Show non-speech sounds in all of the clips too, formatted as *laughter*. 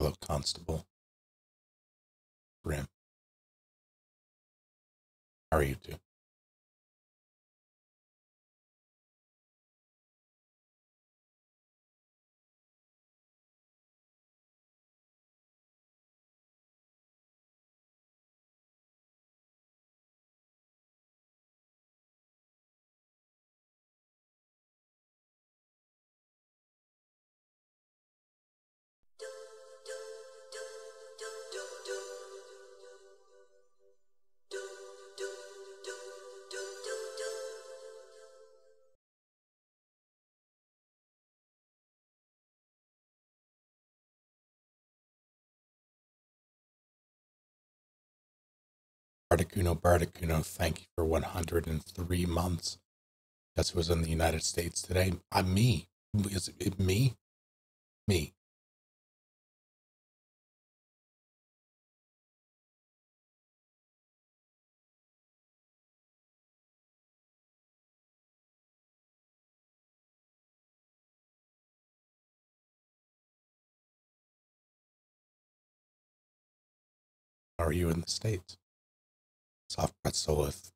Hello, Constable. Grim. How are you two? Barticuno, Barticuno, thank you for 103 months. Guess who was in the United States today? I'm me. Is it me? Me. Are you in the States? Soft pretzel with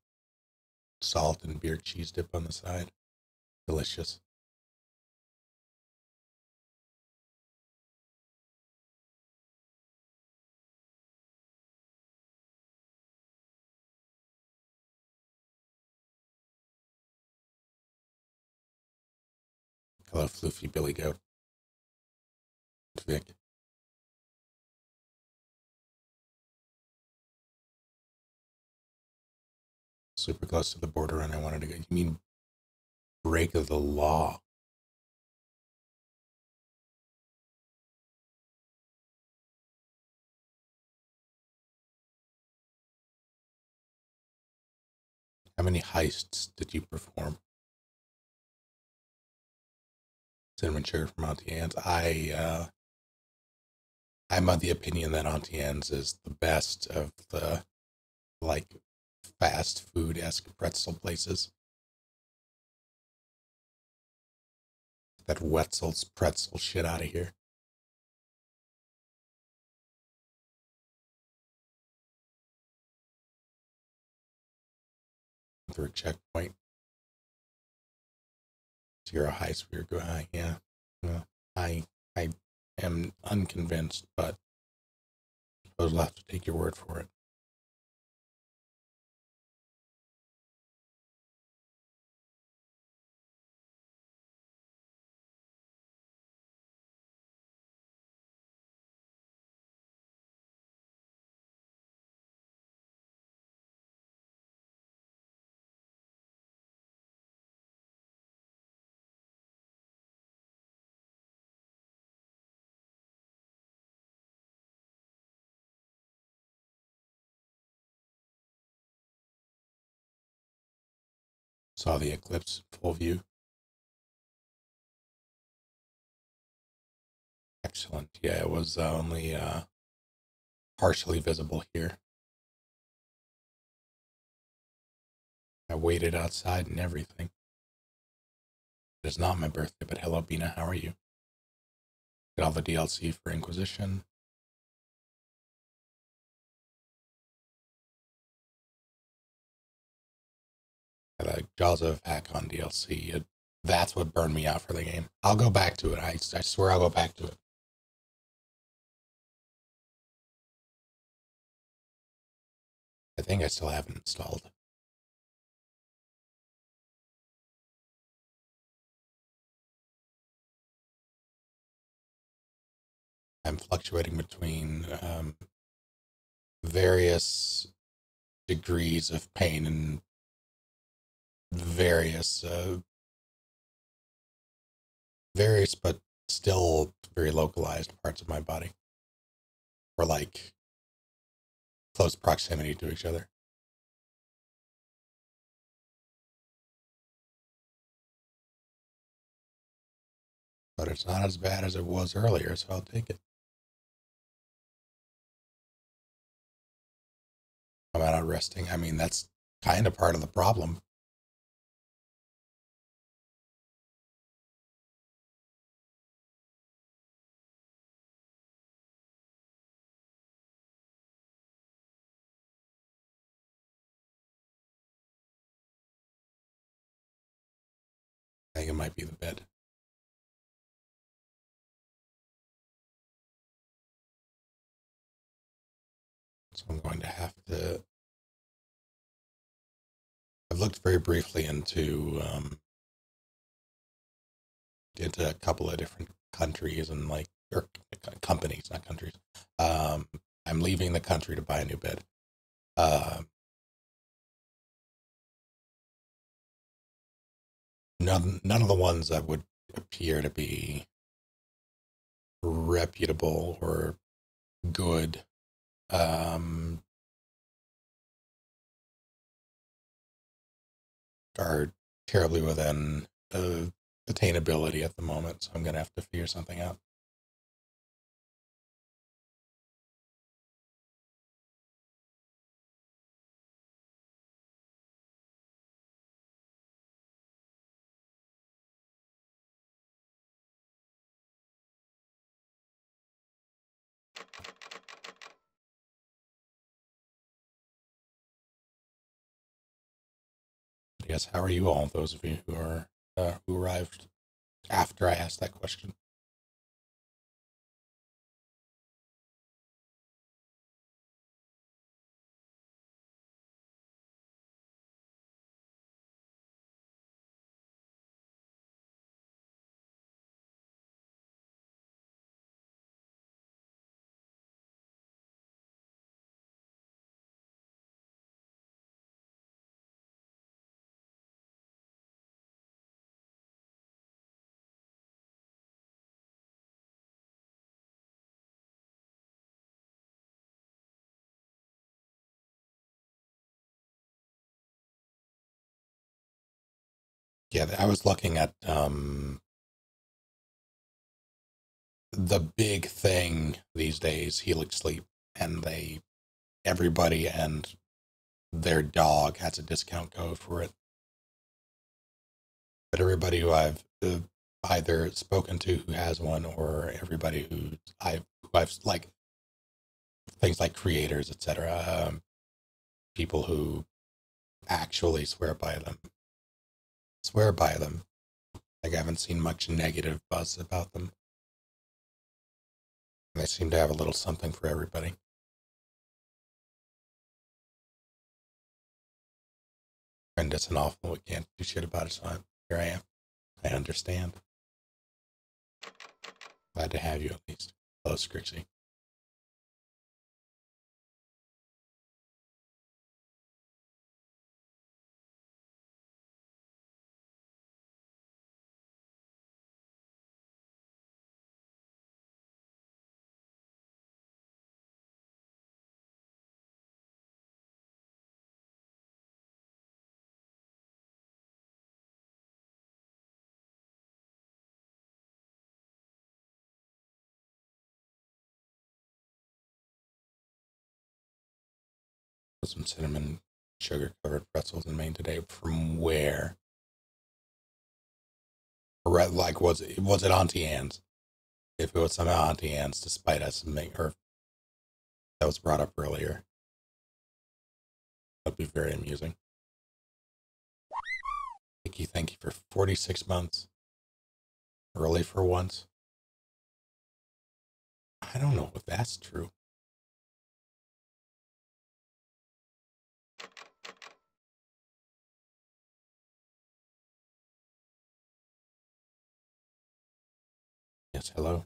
salt and beer cheese dip on the side. Delicious. Hello, Floofy Billy Goat. Vic. Super close to the border, and I wanted to go. You mean break of the law? How many heists did you perform? Cinnamon Sugar from Auntie Anne's. I uh, I'm of the opinion that Auntie Anne's is the best of the like fast food esque pretzel places. That Wetzel's pretzel shit out of here. Through a checkpoint. Zero high speed guy, ah, yeah. Well, I I am unconvinced, but I I'll have to take your word for it. Saw the eclipse full view. Excellent. Yeah, it was uh, only uh, partially visible here. I waited outside and everything. It is not my birthday, but hello, Bina. How are you? Get all the DLC for Inquisition. The Jaws of Hakkon DLC. It, that's what burned me out for the game. I'll go back to it. I, I swear I'll go back to it. I think I still haven't installed. I'm fluctuating between um, various degrees of pain and various, uh, various but still very localized parts of my body, or like close proximity to each other. But it's not as bad as it was earlier, so I'll take it. I'm out resting. I mean, that's kind of part of the problem. So I'm going to have to. I've looked very briefly into um, into a couple of different countries and like or companies, not countries. Um, I'm leaving the country to buy a new bed. Uh, none none of the ones that would appear to be reputable or good um, are terribly within uh, attainability at the moment. So I'm going to have to figure something out. How are you all? Those of you who are uh, who arrived after I asked that question. Yeah, I was looking at um, the big thing these days, Helix Sleep, and they everybody and their dog has a discount code for it. But everybody who I've uh, either spoken to who has one, or everybody who I've who I've like things like creators, etc., um, people who actually swear by them swear by them. Like I haven't seen much negative buzz about them. They seem to have a little something for everybody. And it's an awful, we can't do shit about it, so I'm, here I am. I understand. Glad to have you at least. Hello, Scrixie. Some cinnamon sugar covered pretzels in Maine today. From where? Or uh, like was it was it Auntie Anne's? If it was somehow Auntie Anne's, despite us make her that was brought up earlier. That'd be very amusing. Thank you, thank you for 46 months. Early for once. I don't know if that's true. Hello.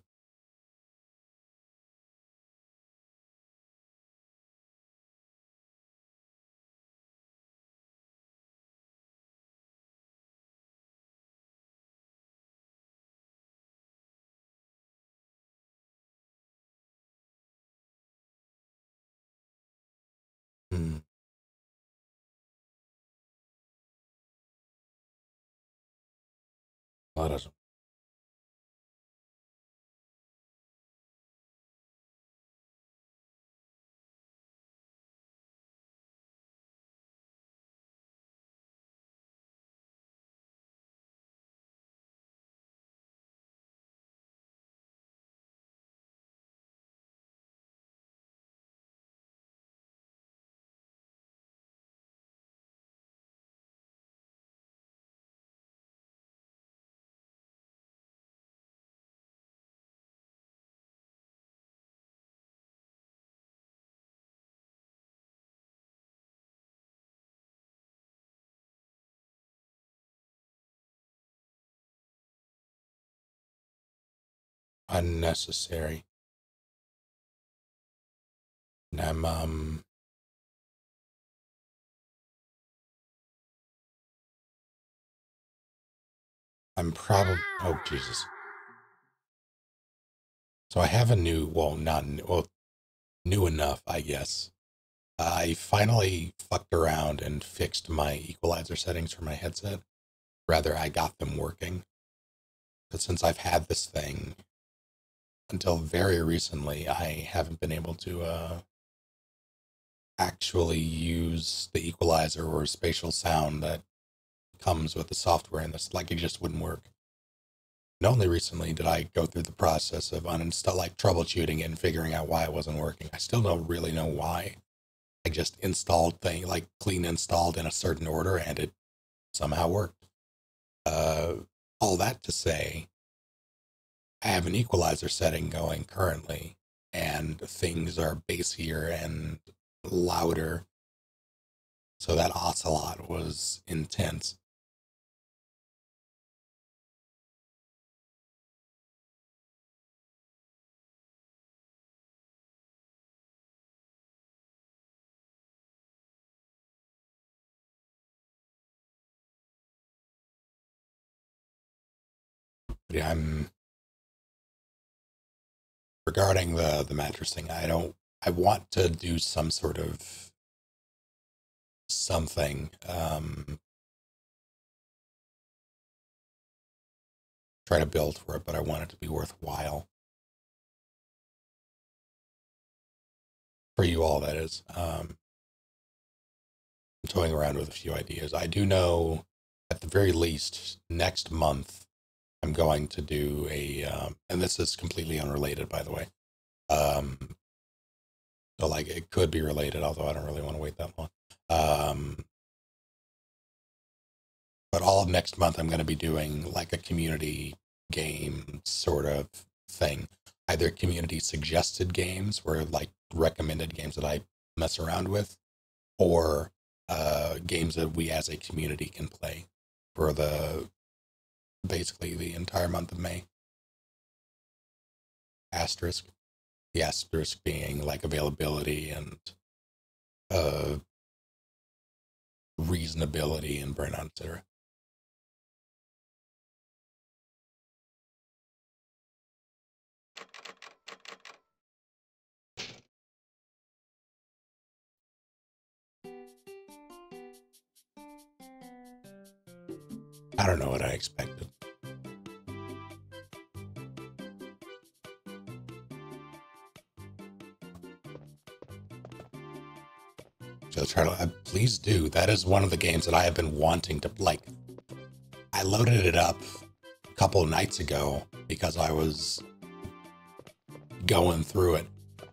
Unnecessary. And I'm um I'm probably oh Jesus. So I have a new well not new, well new enough I guess. I finally fucked around and fixed my equalizer settings for my headset. Rather, I got them working. But since I've had this thing until very recently, I haven't been able to uh, actually use the equalizer or spatial sound that comes with the software in this. Like it just wouldn't work. And only recently did I go through the process of uninstall, like troubleshooting and figuring out why it wasn't working. I still don't really know why. I just installed thing like clean installed in a certain order and it somehow worked. Uh, all that to say, I have an equalizer setting going currently, and things are bassier and louder. So that ocelot was intense. Yeah, I'm regarding the the mattress thing. I don't. I want to do some sort of something. Um, try to build for it, but I want it to be worthwhile for you all. That is. Um, I'm toying around with a few ideas. I do know, at the very least, next month I'm going to do a, um, and this is completely unrelated, by the way. Um, so like it could be related, although I don't really want to wait that long. Um, but all of next month, I'm going to be doing like a community game sort of thing. Either community suggested games, where like recommended games that I mess around with, or uh, games that we as a community can play for the basically the entire month of May. Asterisk. The asterisk being like availability and uh, reasonability and burnout, etc. I don't know what I expected. Try uh, please do. That is one of the games that I have been wanting to like. I loaded it up a couple nights ago because I was going through it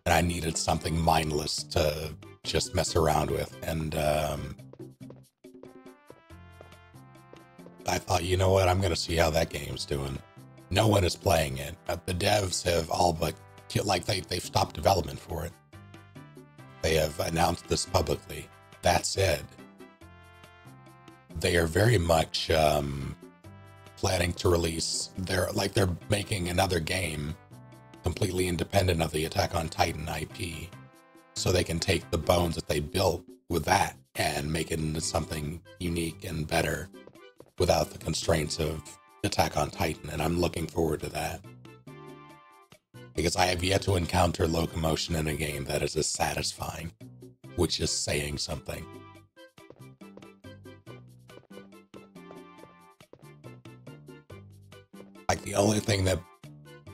and I needed something mindless to just mess around with. And um, I thought, you know what, I'm going to see how that game's doing. No one is playing it. The devs have all but, like, they, they've stopped development for it. They have announced this publicly. That said, they are very much um, planning to release their, like, they're making another game completely independent of the Attack on Titan IP. So they can take the bones that they built with that and make it into something unique and better without the constraints of Attack on Titan, and I'm looking forward to that. Because I have yet to encounter locomotion in a game that is as satisfying, which is saying something. Like the only thing that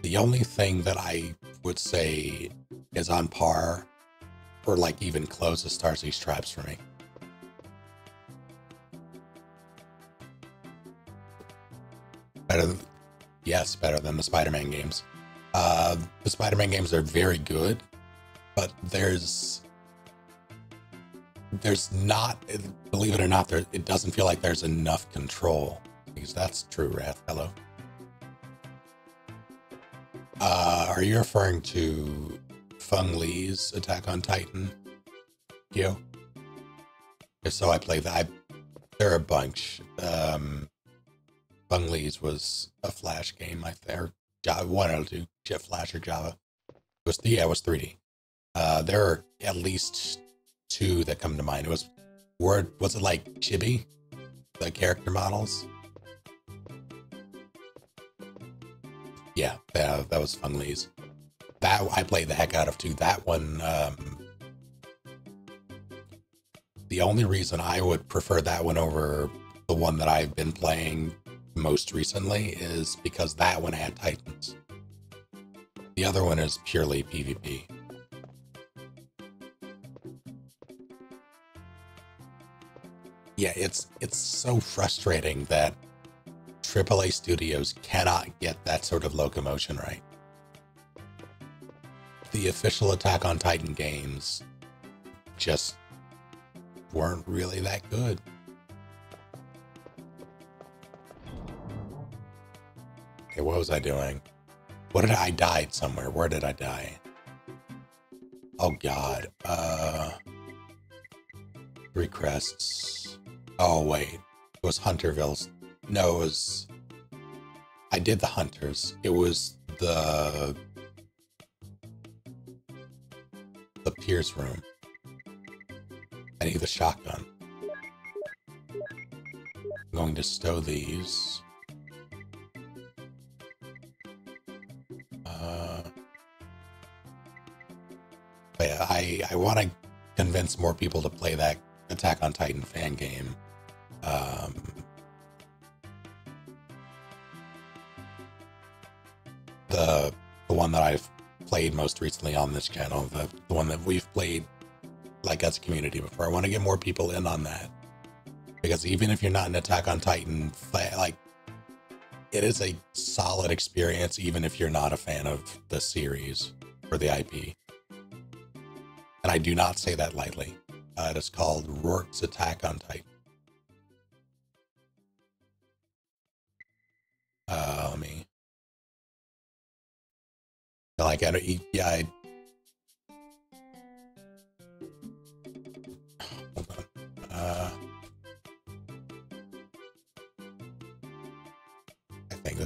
the only thing that I would say is on par or like even close to Starsiege Tribes for me better than yes, better than the Spider-Man games. Uh, the Spider-Man games are very good, but there's there's not believe it or not there it doesn't feel like there's enough control because that's true wrath. Hello. Uh are you referring to feng li's attack on titan? Yo if so i play that. I, there are a bunch. Um Feng Li's was a flash game, I think. Java, one or two, Jet Flash or Java. It was yeah, it was 3D. Uh, there are at least two that come to mind. It was word was it like Chibi, the character models? Yeah, that, that was Feng Li's. That I played the heck out of too. That one, um, the only reason I would prefer that one over the one that I've been playing most recently is because that one had Titans. The other one is purely PvP. Yeah, it's it's so frustrating that AAA studios cannot get that sort of locomotion right. The official Attack on Titan games just weren't really that good. Okay, what was I doing? What did I, I died somewhere? Where did I die? Oh god. Uh Three crests. Oh wait. It was Hunterville's. No, it was I did the hunters. It was the the Pierce room. I need the shotgun. I'm going to stow these. Uh, I I want to convince more people to play that Attack on Titan fan game. Um, the the one that I've played most recently on this channel, the, the one that we've played like as a community before. I want to get more people in on that because even if you're not an Attack on Titan, like it is a solid experience, even if you're not a fan of the series or the IP. And I do not say that lightly. Uh, it is called Rourke's Attack on Titan. Uh, let me. Like, I don't, yeah, I *sighs* Uh, I think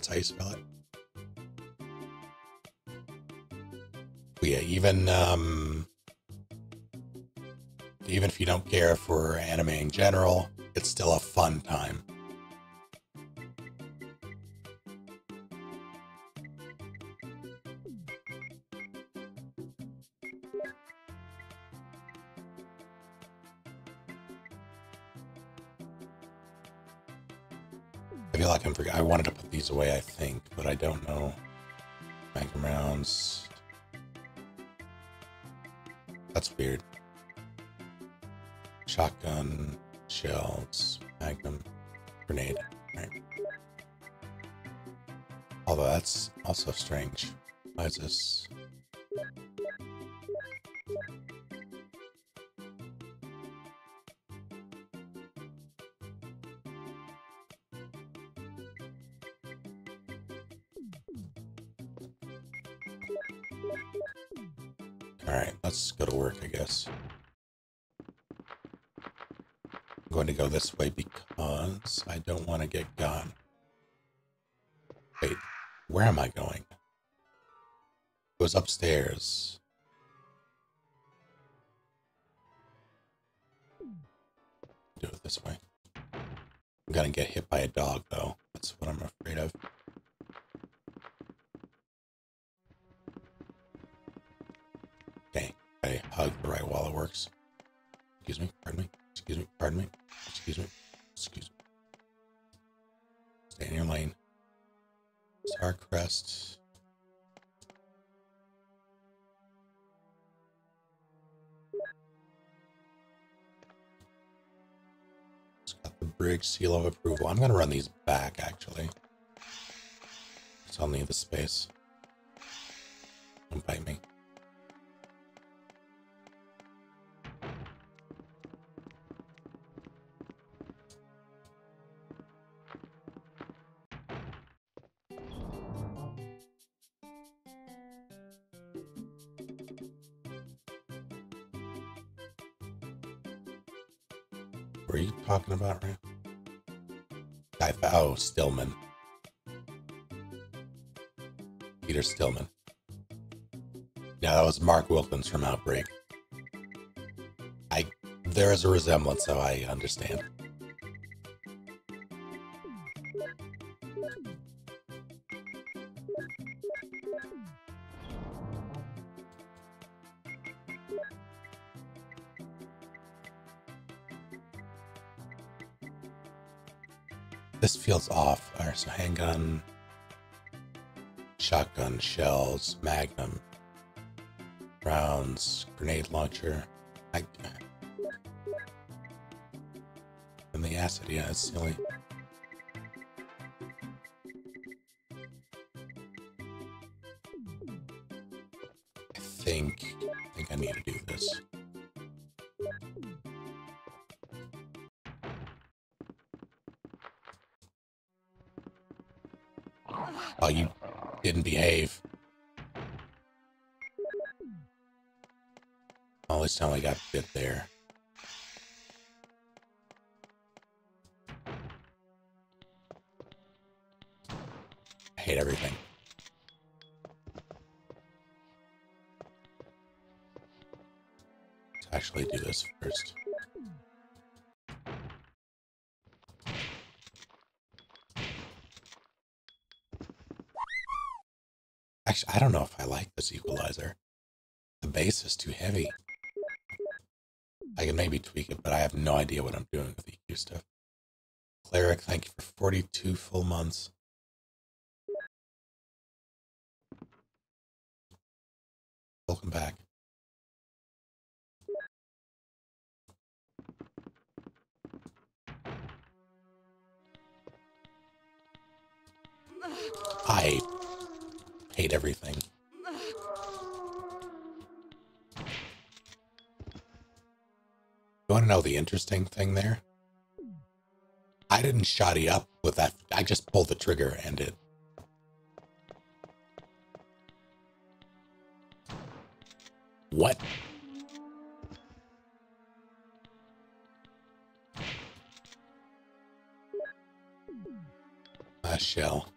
that's how you spell it. But yeah, even um, even if you don't care for anime in general, it's still a fun time. Like I'm forget. I wanted to put these away, I think, but I don't know. Magnum rounds. That's weird. Shotgun, shells, magnum, grenade. Right. Although that's also strange. Why is this? I'm going to go this way because I don't want to get gone. Wait, where am I going? It was upstairs. Do it this way. I'm gonna get hit by a dog, though. Seal of approval. I'm going to run these back, actually. Stillman. Peter Stillman. Yeah, that was Mark Wilkins from Outbreak. I there is a resemblance, so I understand. Feels off. So handgun, shotgun, shells, magnum, rounds, grenade launcher. I, and the acid, yeah, it's silly. I don't know if I like this equalizer. The bass is too heavy. I can maybe tweak it, but I have no idea what I'm doing with EQ stuff. Cleric, thank you for 42 full months. Interesting thing there? I didn't shoddy up with that. I just pulled the trigger and it. What? A shell.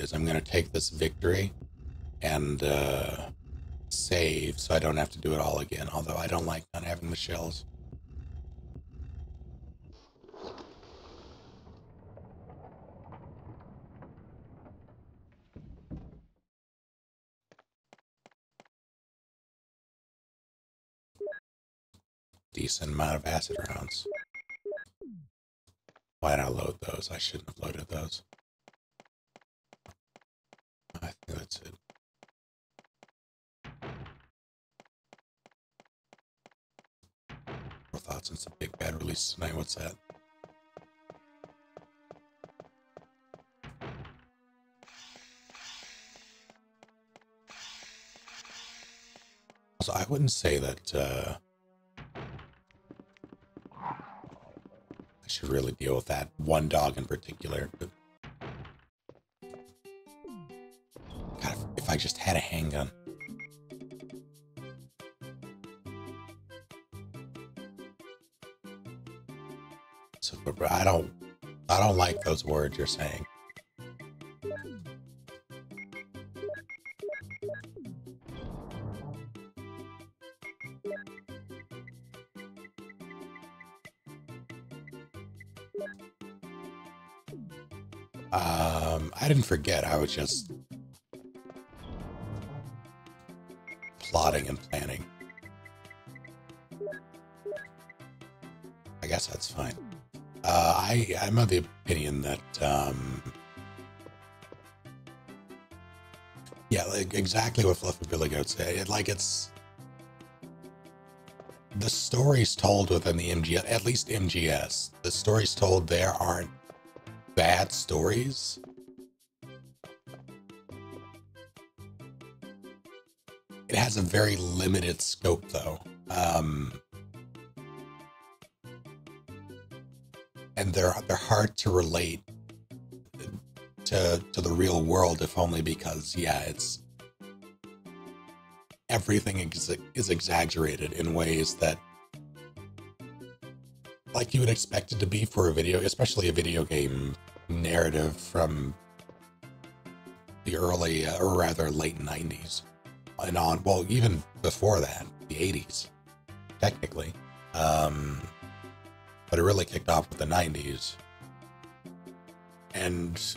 Is I'm going to take this victory and uh, save so I don't have to do it all again, although I don't like not having the shells. Decent amount of acid rounds. Why did I load those? I shouldn't have loaded those. I think that's it. Thoughts since the big bad release tonight. What's that? So I wouldn't say that uh, I should really deal with that one dog in particular. God, if I just had a handgun. But I don't, I don't like those words you're saying. Um, I didn't forget. I was just plotting and planning. I guess that's fine. I I'm of the opinion that um, yeah, like exactly what Fluffy Billy Goat said. It, like it's the stories told within the MGS, at least MGS. The stories told there aren't bad stories. It has a very limited scope, though. Um, and they're they're hard to relate to to the real world, if only because yeah, it's everything is, is exaggerated in ways that like you would expect it to be for a video, especially a video game narrative from the early uh, or rather late 90s and on well even before that the 80s technically. Um but it really kicked off with the 90s and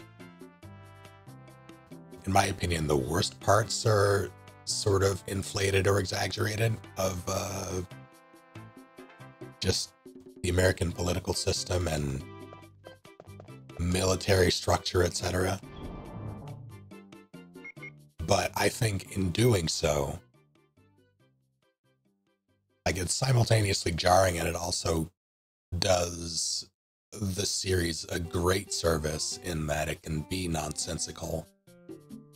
in my opinion the worst parts are sort of inflated or exaggerated of uh just the american political system and military structure etc but I think in doing so, like it's simultaneously jarring and it also does the series a great service in that it can be nonsensical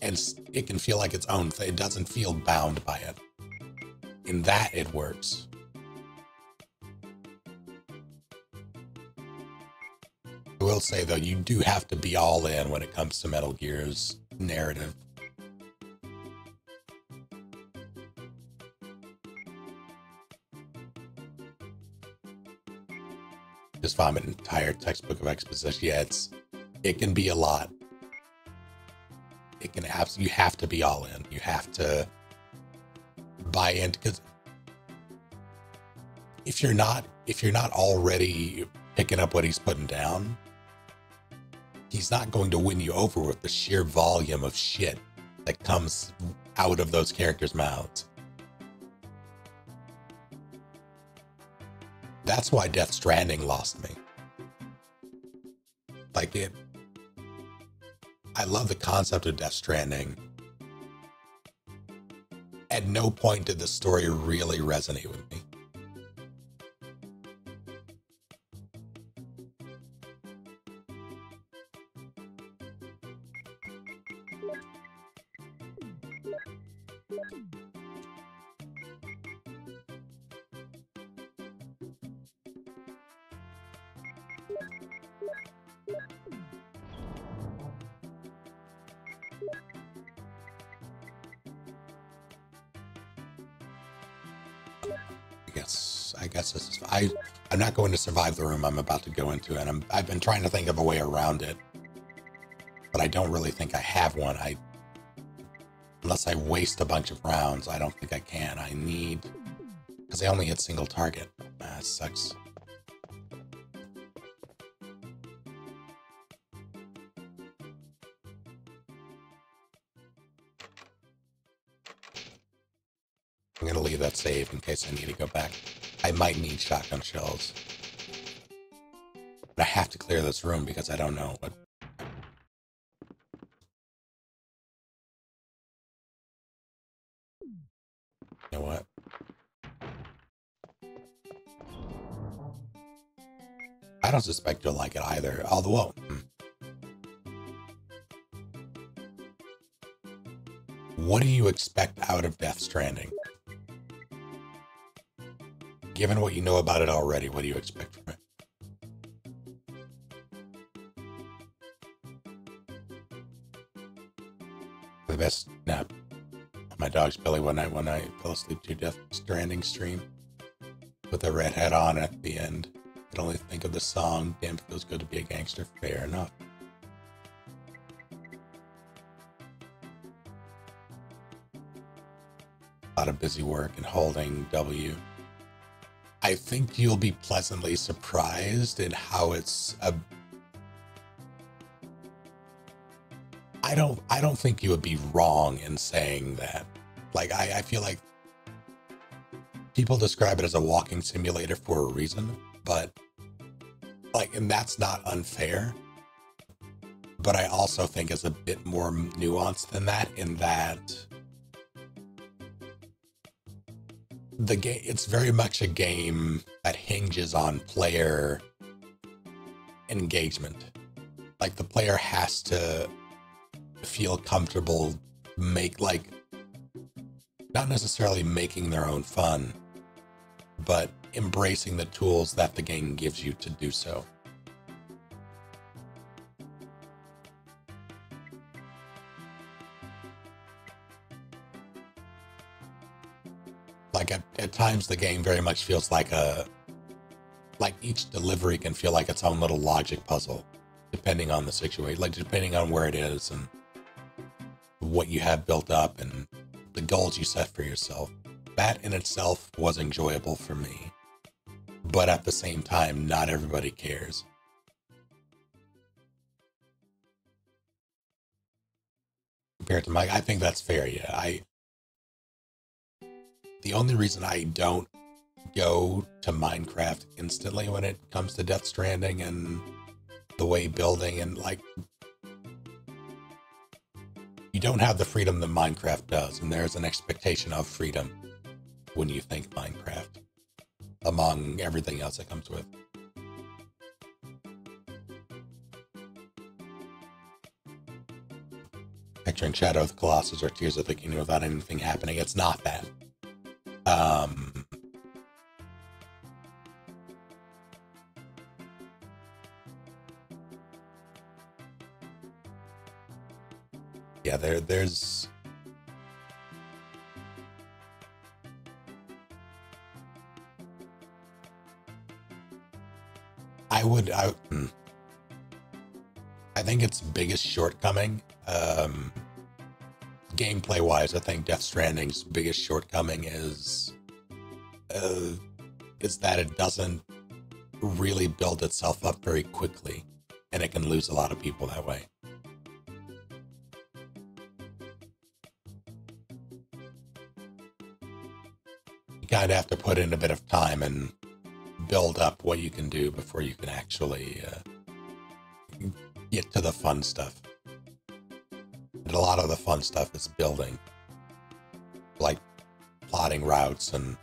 and it can feel like its own thing. It doesn't feel bound by it. In that, it works. I will say, though, you do have to be all in when it comes to Metal Gear's narrative just vomit an entire textbook of exposition. Yeah, it's it can be a lot. It can have you have to be all in. You have to buy in because if you're not if you're not already picking up what he's putting down, he's not going to win you over with the sheer volume of shit that comes out of those characters' mouths. That's why Death Stranding lost me. Like it, I love the concept of Death Stranding. At no point did the story really resonate with me. To survive the room I'm about to go into, and I'm, I've been trying to think of a way around it, but I don't really think I have one. I, unless I waste a bunch of rounds, I don't think I can. I need, because I only hit single target. Ah, sucks. I'm to leave that save in case I need to go back. I might need shotgun shells. Have to clear this room because I don't know what... You know what? I don't suspect you'll like it either, although... Well, hmm. What do you expect out of Death Stranding? Given what you know about it already, what do you expect dog's belly one night when I fell asleep to Death Stranding stream with a red hat on at the end. Could only think of the song, Damn Feels Good to Be a Gangster. Fair enough. A lot of busy work and holding W. I think you'll be pleasantly surprised in how it's a I don't I don't think you would be wrong in saying that. Like I, I feel like people describe it as a walking simulator for a reason, but like, and that's not unfair. But I also think it's a bit more nuanced than that, in that the game it's very much a game that hinges on player engagement. Like the player has to feel comfortable make like not necessarily making their own fun, but embracing the tools that the game gives you to do so. Like at, at times, the game very much feels like a like each delivery can feel like its own little logic puzzle, depending on the situation, like depending on where it is and what you have built up and the goals you set for yourself. That in itself was enjoyable for me. But at the same time, not everybody cares. Compared to Mike, I think that's fair. Yeah, I. The only reason I don't go to Minecraft instantly when it comes to Death Stranding and the way building and like you don't have the freedom that Minecraft does, and there's an expectation of freedom when you think Minecraft, among everything else that comes with. Picturing Shadow of the Colossus or Tears of the Kingdom without anything happening. It's not that. Um, yeah, there there's I would I hmm. I think its biggest shortcoming um gameplay wise, I think Death Stranding's biggest shortcoming is uh, is that it doesn't really build itself up very quickly, and it can lose a lot of people that way. Kind of have to put in a bit of time and build up what you can do before you can actually uh, get to the fun stuff. And a lot of the fun stuff is building, like plotting routes and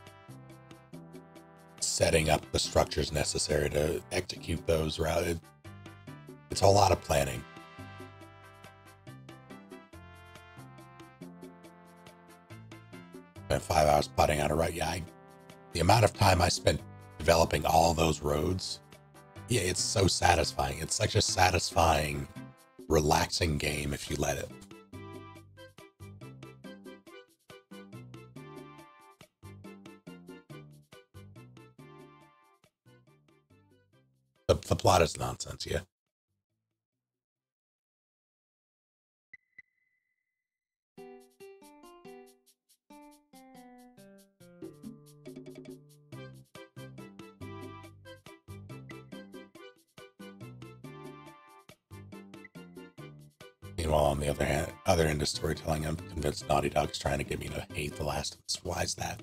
setting up the structures necessary to execute those routes. It's a lot of planning. Spent five hours plotting out a route. Yeah, I, the amount of time I spent developing all those roads, yeah, it's so satisfying. It's such a satisfying, relaxing game if you let it. The, the plot is nonsense, yeah. Meanwhile, on the other hand, other end of storytelling, I'm convinced Naughty Dog's trying to get me to hate The Last of Us. Why is that?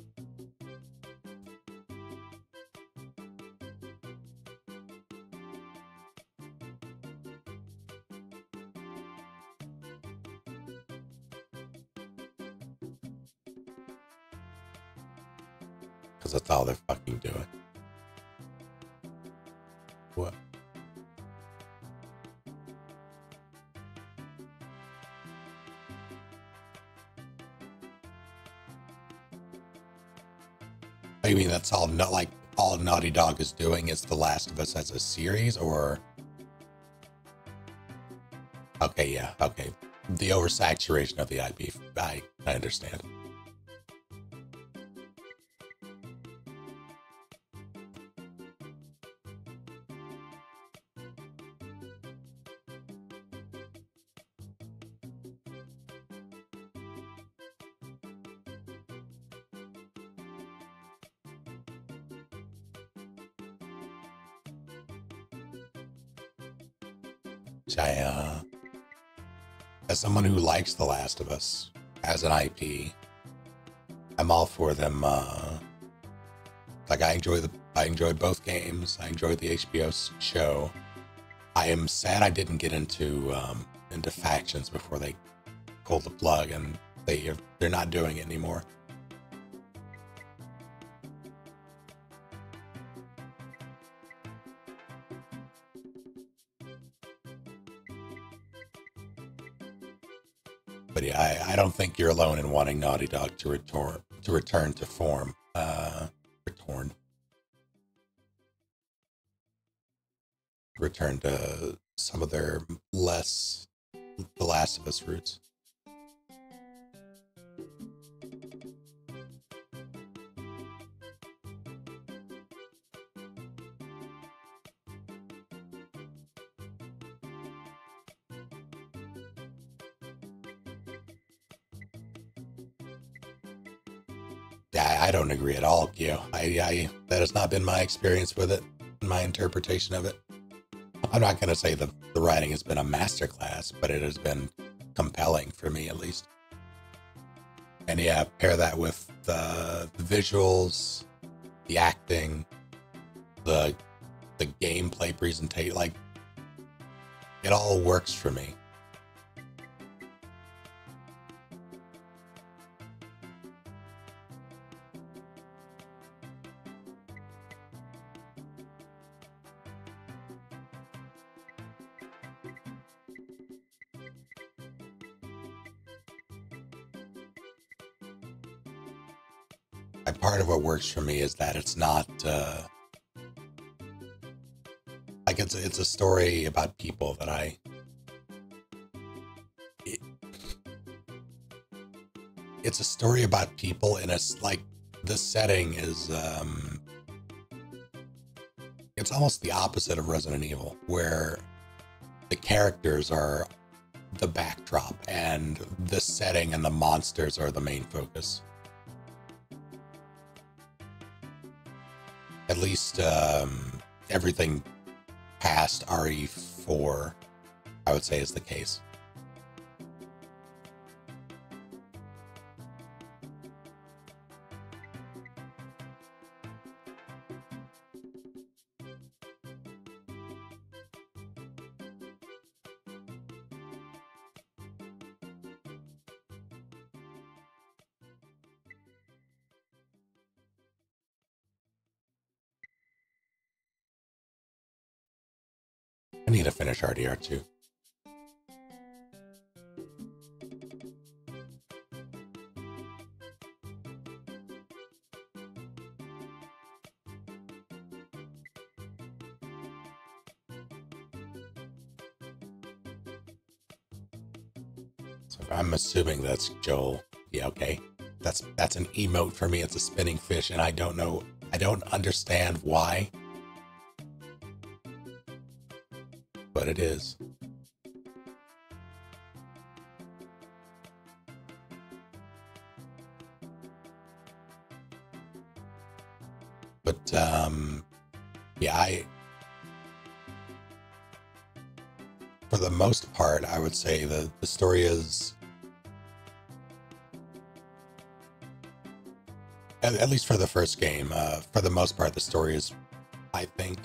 All not like all Naughty Dog is doing is The Last of Us as a series, or okay, yeah, okay, the oversaturation of the IP. I I understand. Likes The Last of Us as an IP, I'm all for them uh, Like I enjoy the I enjoyed both games. I enjoyed the HBO show. I am sad I didn't get into um, into factions before they pulled the plug, and they they're not doing it anymore. You're alone in wanting Naughty Dog to return to return to form. Uh, return. Return to some of their less The Last of Us roots. I, don't agree at all, Gio. I, I that has not been my experience with it, my interpretation of it. I'm not going to say the the writing has been a masterclass, but it has been compelling for me at least. And yeah, pair that with the, the visuals, the acting, the the gameplay presentation, like it all works for me. Works for me is that it's not uh, like it's it's a story about people that I. It, it's a story about people, and it's like the setting is. Um, it's almost the opposite of Resident Evil, where the characters are the backdrop and the setting and the monsters are the main focus. At least um, everything past RE4, I would say, is the case. Finish RDR2. So I'm assuming that's Joel. Yeah, okay. That's that's an emote for me. It's a spinning fish, and I don't know. I don't understand why. It is. But um, yeah, I for the most part, I would say the the story is at, at least for the first game. Uh, for the most part, the story is, I think,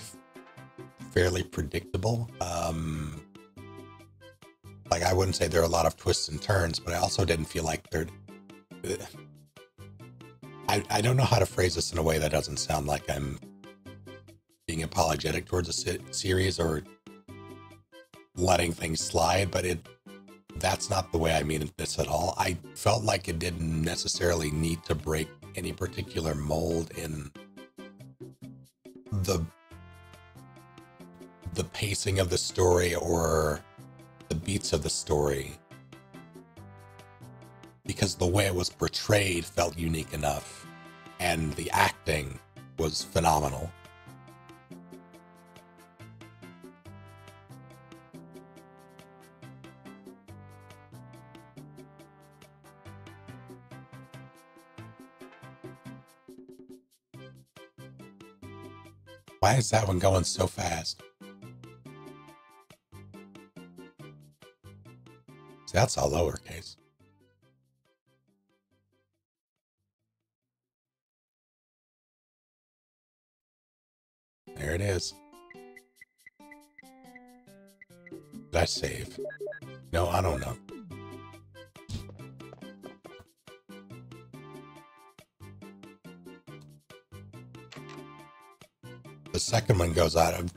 fairly predictable. Um, like I wouldn't say there are a lot of twists and turns, but I also didn't feel like there. I I don't know how to phrase this in a way that doesn't sound like I'm being apologetic towards a series or letting things slide, but it that's not the way I mean this at all. I felt like it didn't necessarily need to break any particular mold in the the pacing of the story or the beats of the story because the way it was portrayed felt unique enough and the acting was phenomenal. Why is that one going so fast? That's all lowercase. There it is. Did I save? No, I don't know. The second one goes out. I'm,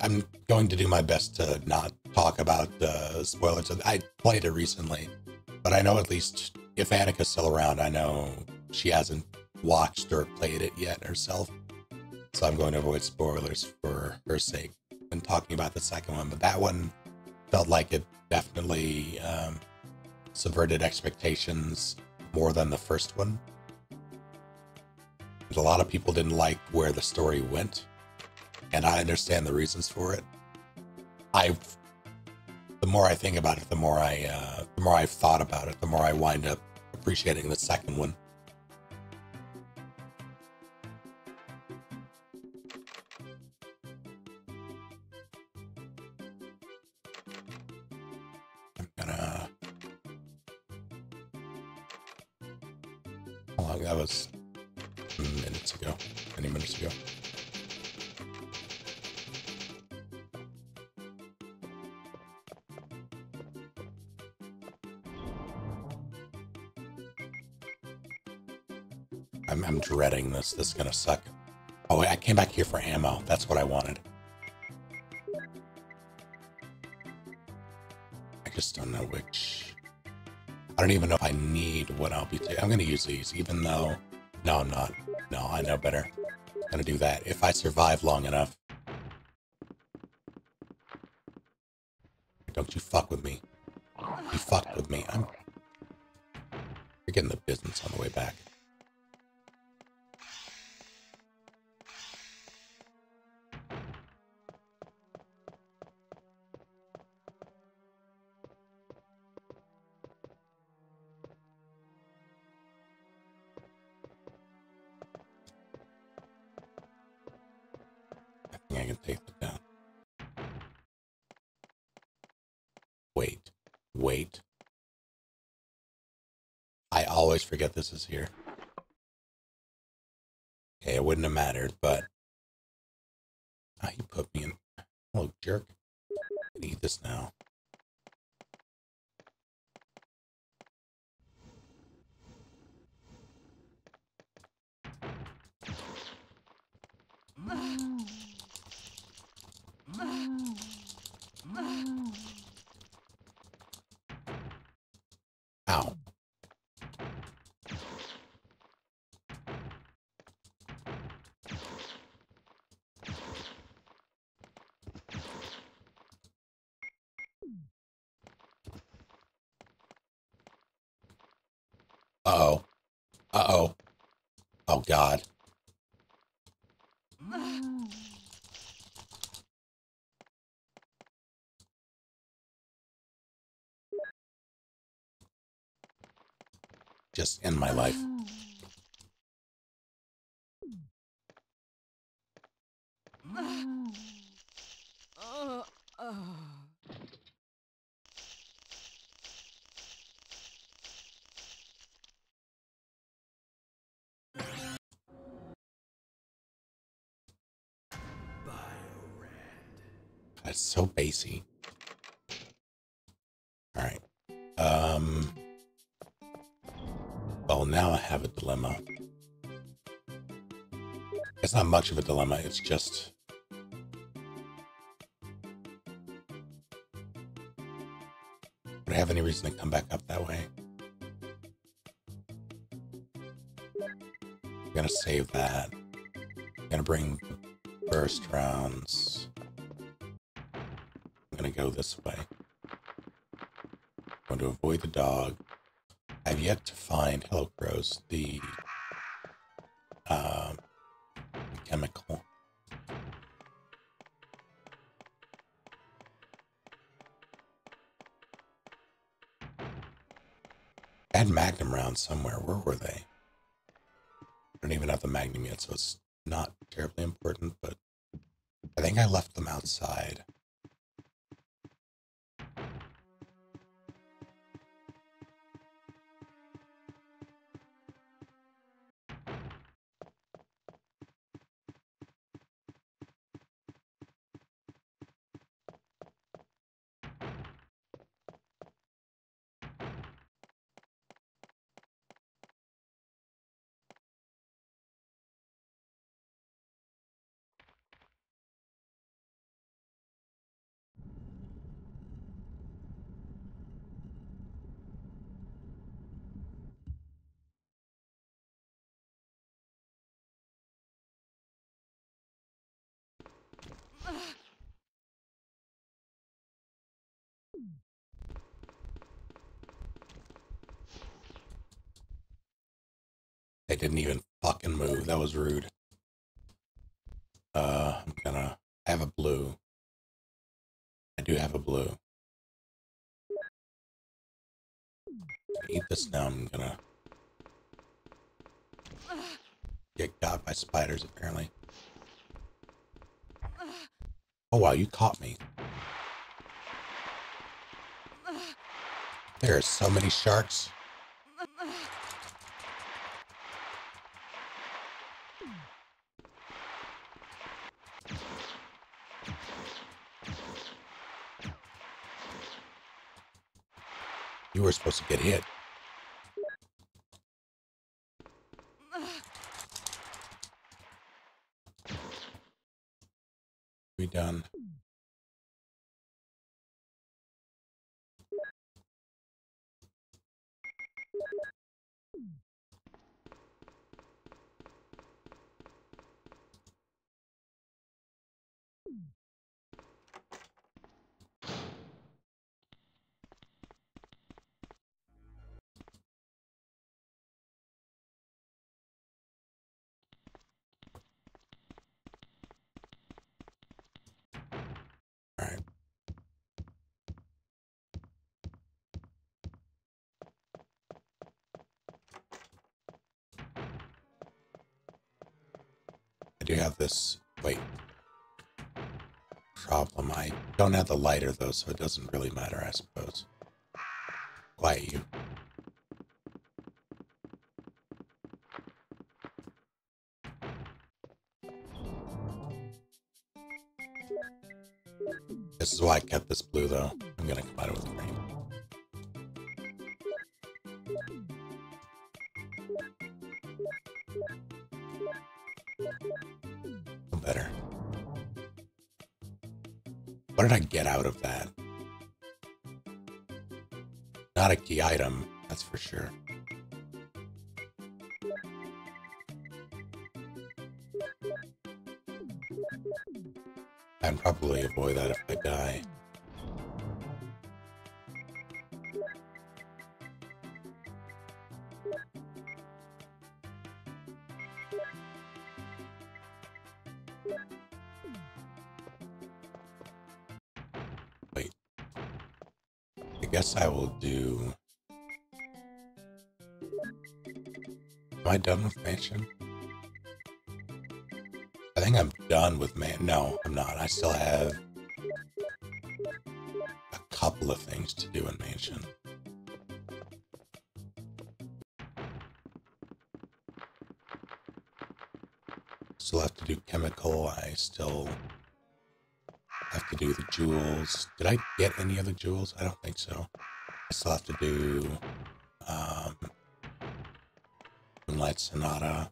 I'm going to do my best to not talk about uh, spoilers. I played it recently, but I know at least if Annika's still around, I know she hasn't watched or played it yet herself. So I'm going to avoid spoilers for her sake when talking about the second one. But that one felt like it definitely um, subverted expectations more than the first one. a lot of people didn't like where the story went, and I understand the reasons for it. I, the more I think about it, the more I, uh, the more I've thought about it, the more I wind up appreciating the second one. This. Is gonna suck. Oh, I came back here for ammo. That's what I wanted. I just don't know which. I don't even know if I need what I'll be. I'm gonna use these, even though. No, I'm not. No, I know better. I'm gonna do that if I survive long enough. Don't you fuck with me. You fucked with me. I'm. You're getting the business on the way back. Forget this is here. Okay, it wouldn't have mattered, but... Ah, you put me in... Oh, jerk. I need this now. Ow. Uh-oh. Uh-oh. Oh, God. Just end my life. That's so bassy. All right. Um. Well, now I have a dilemma. It's not much of a dilemma. It's just. Would I have any reason to come back up that way? I'm gonna save that. I'm gonna bring burst rounds. Go this way. I'm going to avoid the dog. I've yet to find hello crows, the um, chemical. I had magnum rounds somewhere. Where were they? I don't even have the magnum yet, so it's not terribly important, but I think I left them outside. This now. I'm gonna get got by spiders apparently. Oh wow, you caught me. There are so many sharks. You were supposed to get hit. This. Wait. Problem. I don't have the lighter though, so it doesn't really matter, I suppose. Quiet you. This is why I kept this blue though. I'm gonna combine it with green. Did I get out of that? Not a key item, any other jewels? I don't think so. I still have to do um, Moonlight Sonata.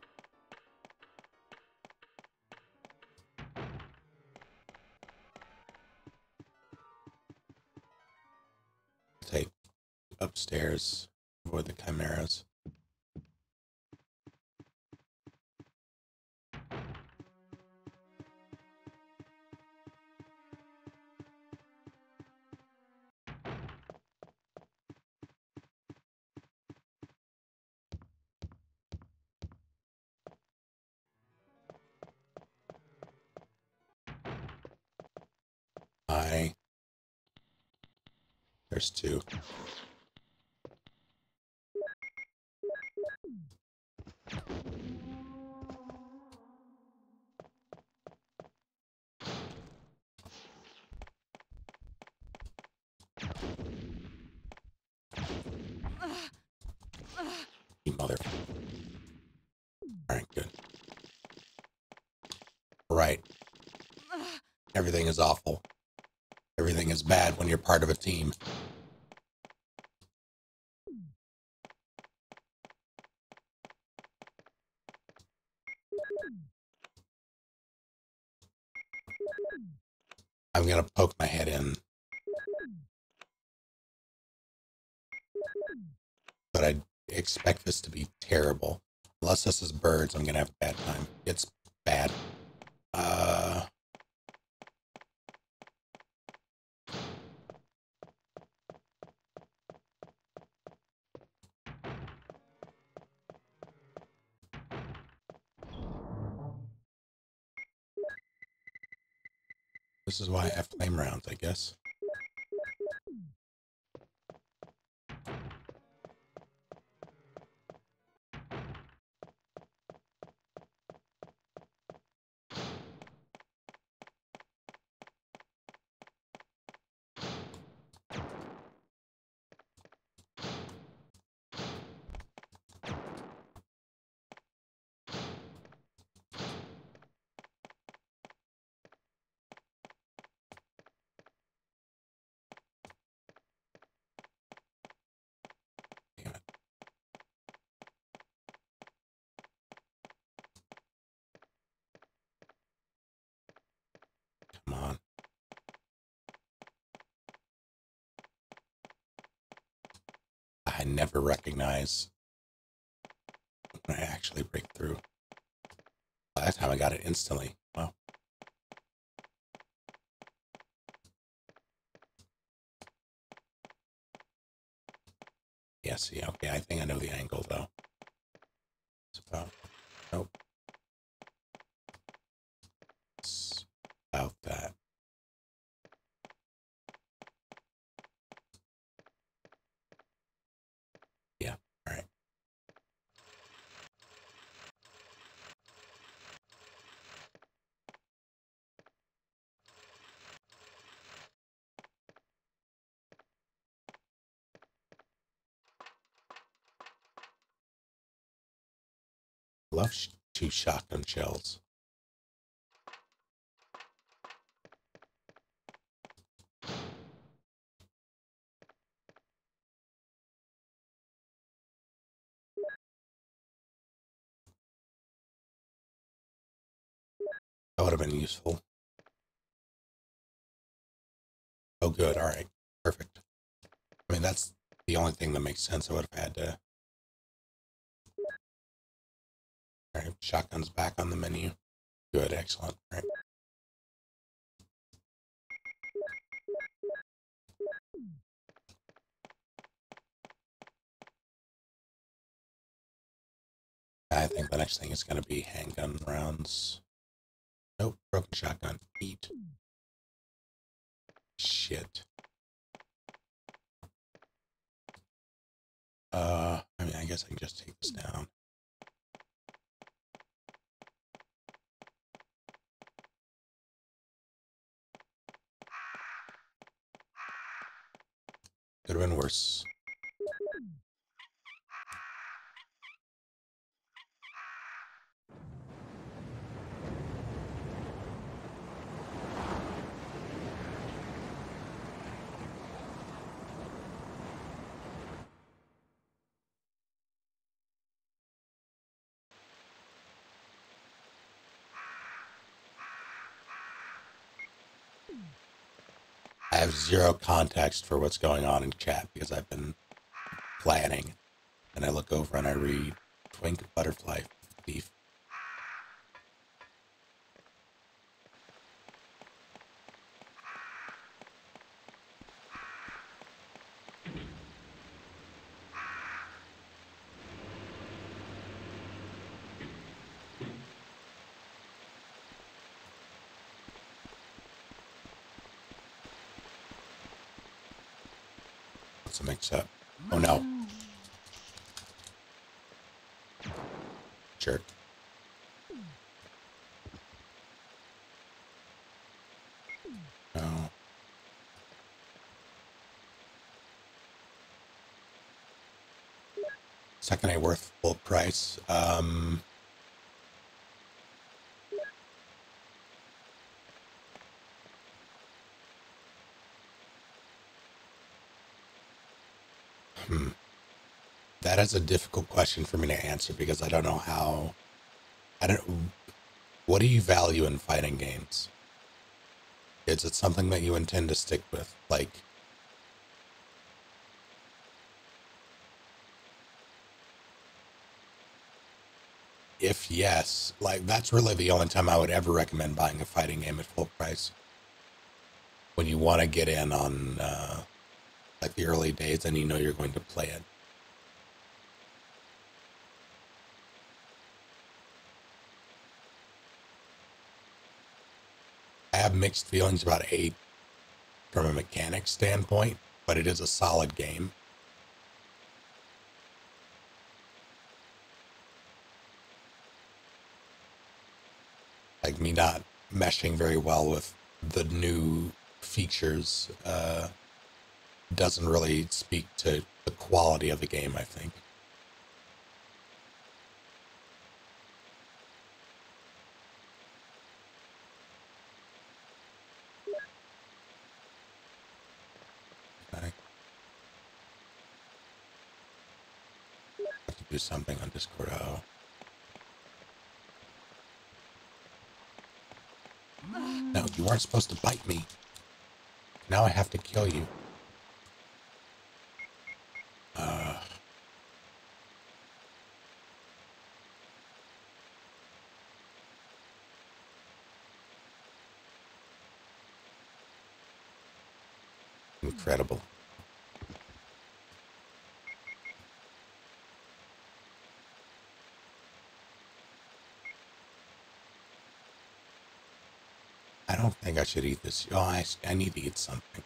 Part of a team. I'm gonna poke my head in. But I expect this to be terrible. Unless this is birds, I'm gonna have a bad time. It's bad. Uh This is why I have flame rounds, I guess. Damn it. Come on. I never recognize when I actually break through. Last time I got it instantly. Wow. Yes, yeah, okay. I think I know the angle though. It's about nope. It's about that. Yeah, all right. Love sh- two shotgun shells. That would have been useful. Oh, good. All right. Perfect. I mean, that's the only thing that makes sense. I would have had to. All right. Shotgun's back on the menu. Good. Excellent. All right. I think the next thing is going to be handgun rounds. Nope. Broken shotgun. Eat. Shit. Uh, I mean, I guess I can just take this down. Could have been worse. Zero context for what's going on in chat because I've been planning. And I look over and I read Twink Butterfly Thief. What's a mix up? Oh no. Jerk. No. Second A worth full price. Um, hmm. That is a difficult question for me to answer because I don't know how. I don't. What do you value in fighting games? Is it something that you intend to stick with? Like, if yes, like that's really the only time I would ever recommend buying a fighting game at full price. When you want to get in on uh, like the early days and you know you're going to play it. I have mixed feelings about eight from a mechanics standpoint, but it is a solid game. Like me not meshing very well with the new features uh, doesn't really speak to the quality of the game, I think. Okay. Have to do something on Discord. Oh. You weren't supposed to bite me. Now I have to kill you. Uh, incredible. I don't think I should eat this. Oh, I, I need to eat something.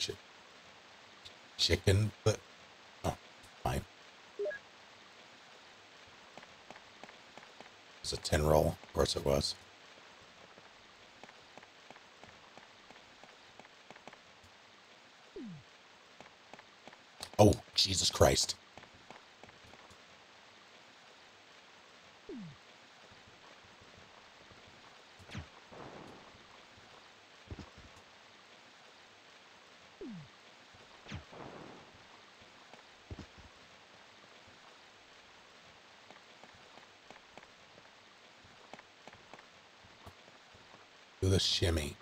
Chi- chicken, but oh, fine. It's a tin roll. Of course it was. Oh, Jesus Christ. Do the shimmy.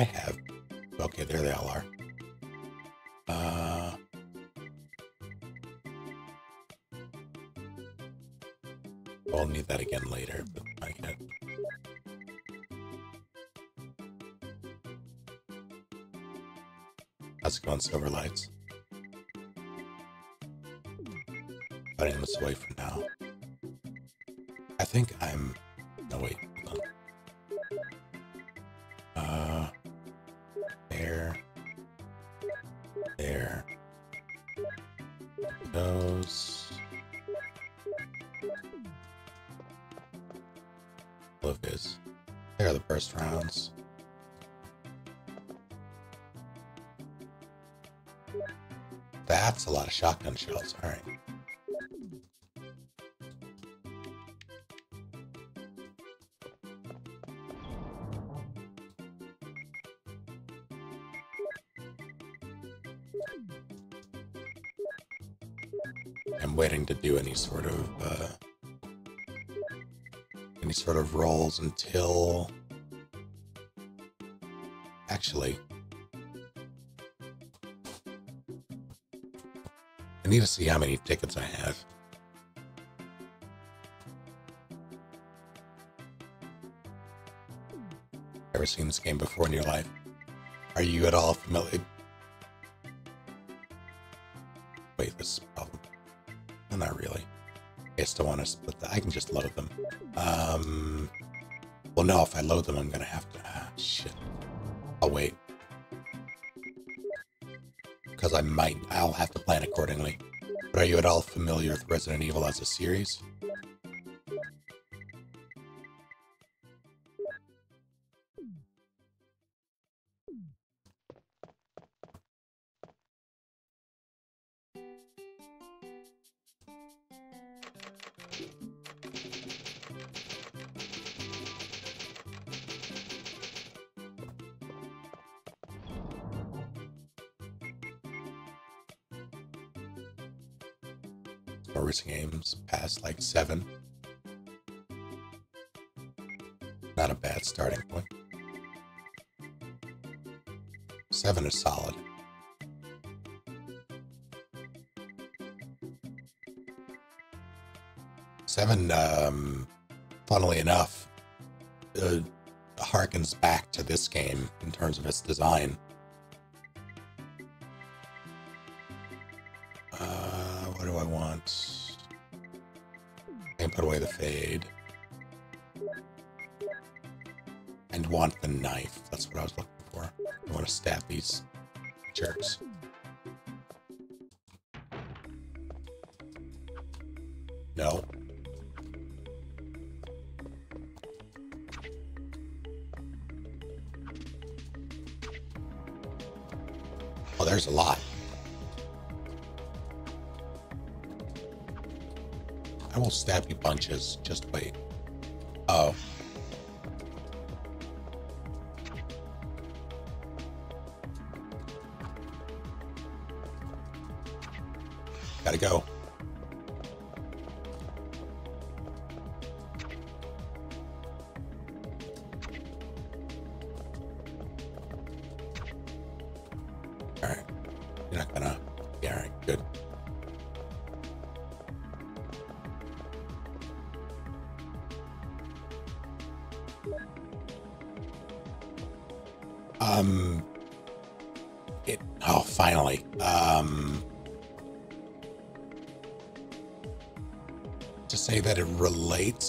I have. Okay, there they all are. Uh. I'll need that again later, but I get. How's it going, Silver Lights? Putting this away for now. I think I'm. A lot of shotgun shells. All right. I'm waiting to do any sort of uh, any sort of rolls until need to see how many tickets I have. Ever seen this game before in your life? Are you at all familiar? Wait, this problem. Not really. I still want to split that. I can just load them. Um, well, no, if I load them, I'm going to have to. Ah, shit. I'll wait. Because I might. I'll have to plan accordingly. Are you at all familiar with Resident Evil as a series?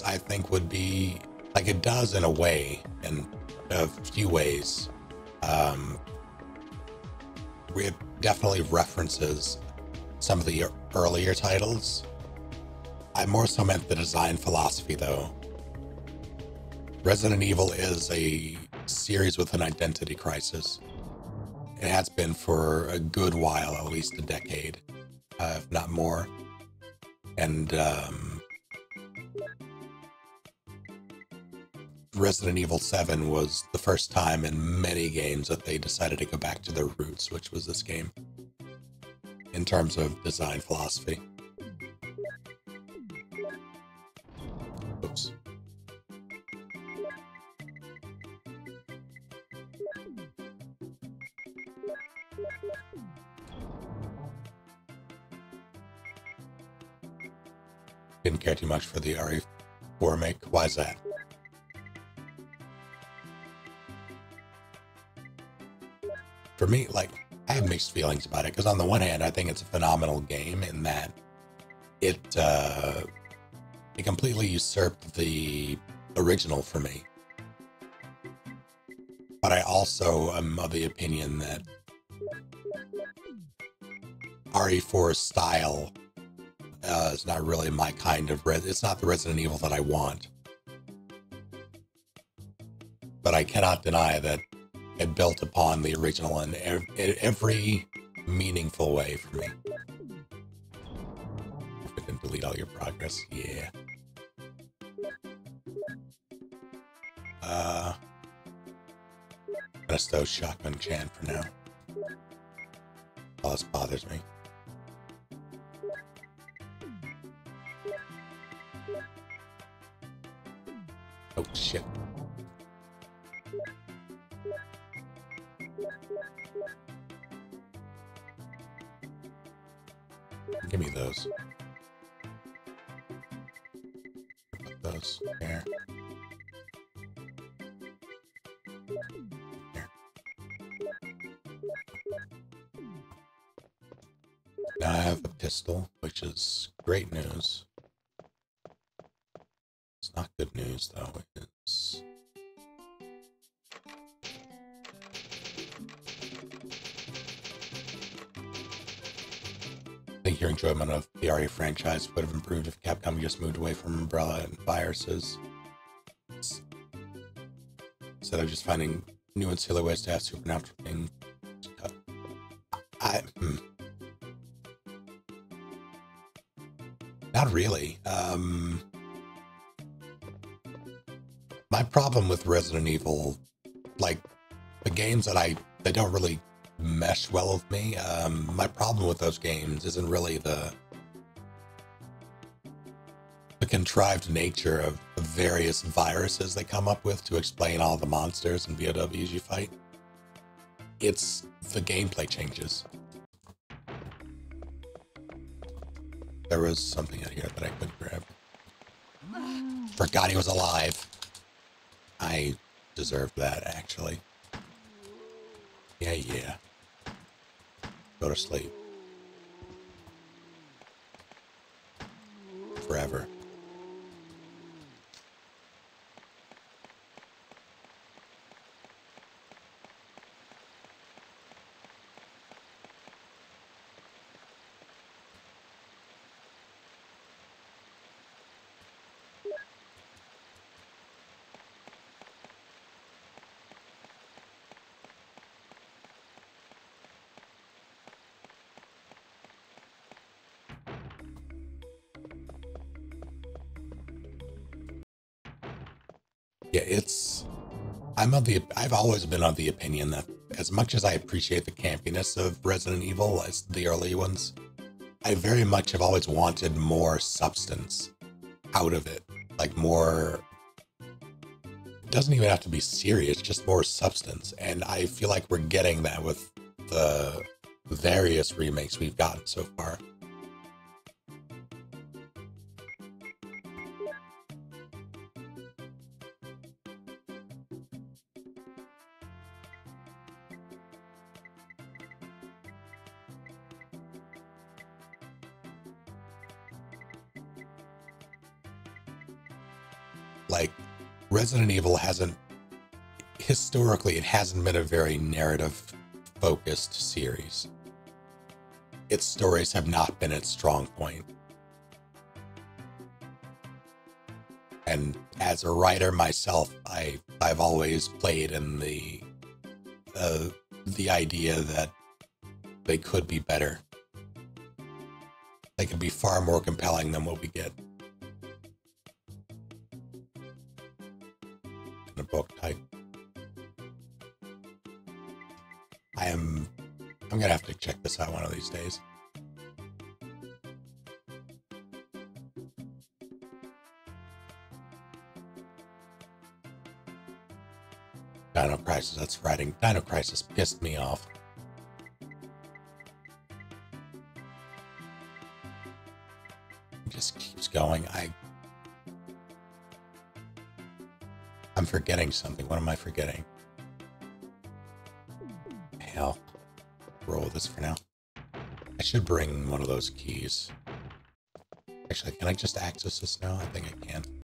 I think would be like it does in a way, in a few ways. Um, it definitely references some of the earlier titles. I more so meant the design philosophy, though. Resident Evil is a series with an identity crisis. It has been for a good while, at least a decade, uh, if not more. And um, Resident Evil 7 was the first time in many games that they decided to go back to their roots, which was this game, in terms of design philosophy. Oops. Didn't care too much for the RE4 make. Why is that? For me, like I have mixed feelings about it because on the one hand, I think it's a phenomenal game in that it uh, it completely usurped the original for me. But I also am of the opinion that RE4's style uh, is not really my kind of it's not the Resident Evil that I want. But I cannot deny that built upon the original in every meaningful way for me. If it didn't delete all your progress, yeah. Uh, gonna stow shotgun chan for now. This bothers me. Would have improved if Capcom just moved away from Umbrella and viruses. Instead of just finding new and silly ways to have supernatural things. I. Hmm. Not really. Um, my problem with Resident Evil, like the games that I they don't really mesh well with me. Um, my problem with those games isn't really the contrived nature of the various viruses they come up with to explain all the monsters and BOWs you fight. It's the gameplay changes. There was something in here that I couldn't grab. Forgot he was alive. I deserved that, actually. Yeah, yeah. Go to sleep. Forever. I'm of the. I've always been of the opinion that as much as I appreciate the campiness of Resident Evil as the early ones, I very much have always wanted more substance out of it. Like more. It doesn't even have to be serious, just more substance. And I feel like we're getting that with the various remakes we've gotten so far. Historically it hasn't been a very narrative focused series. Its stories have not been its strong point. And as a writer myself, I I've always played in the uh, the idea that they could be better. They could be far more compelling than what we get. Crisis pissed me off. Just keeps going. I I'm forgetting something. What am I forgetting? Hell. Roll this for now. I should bring one of those keys. Actually, can I just access this now? I think I can.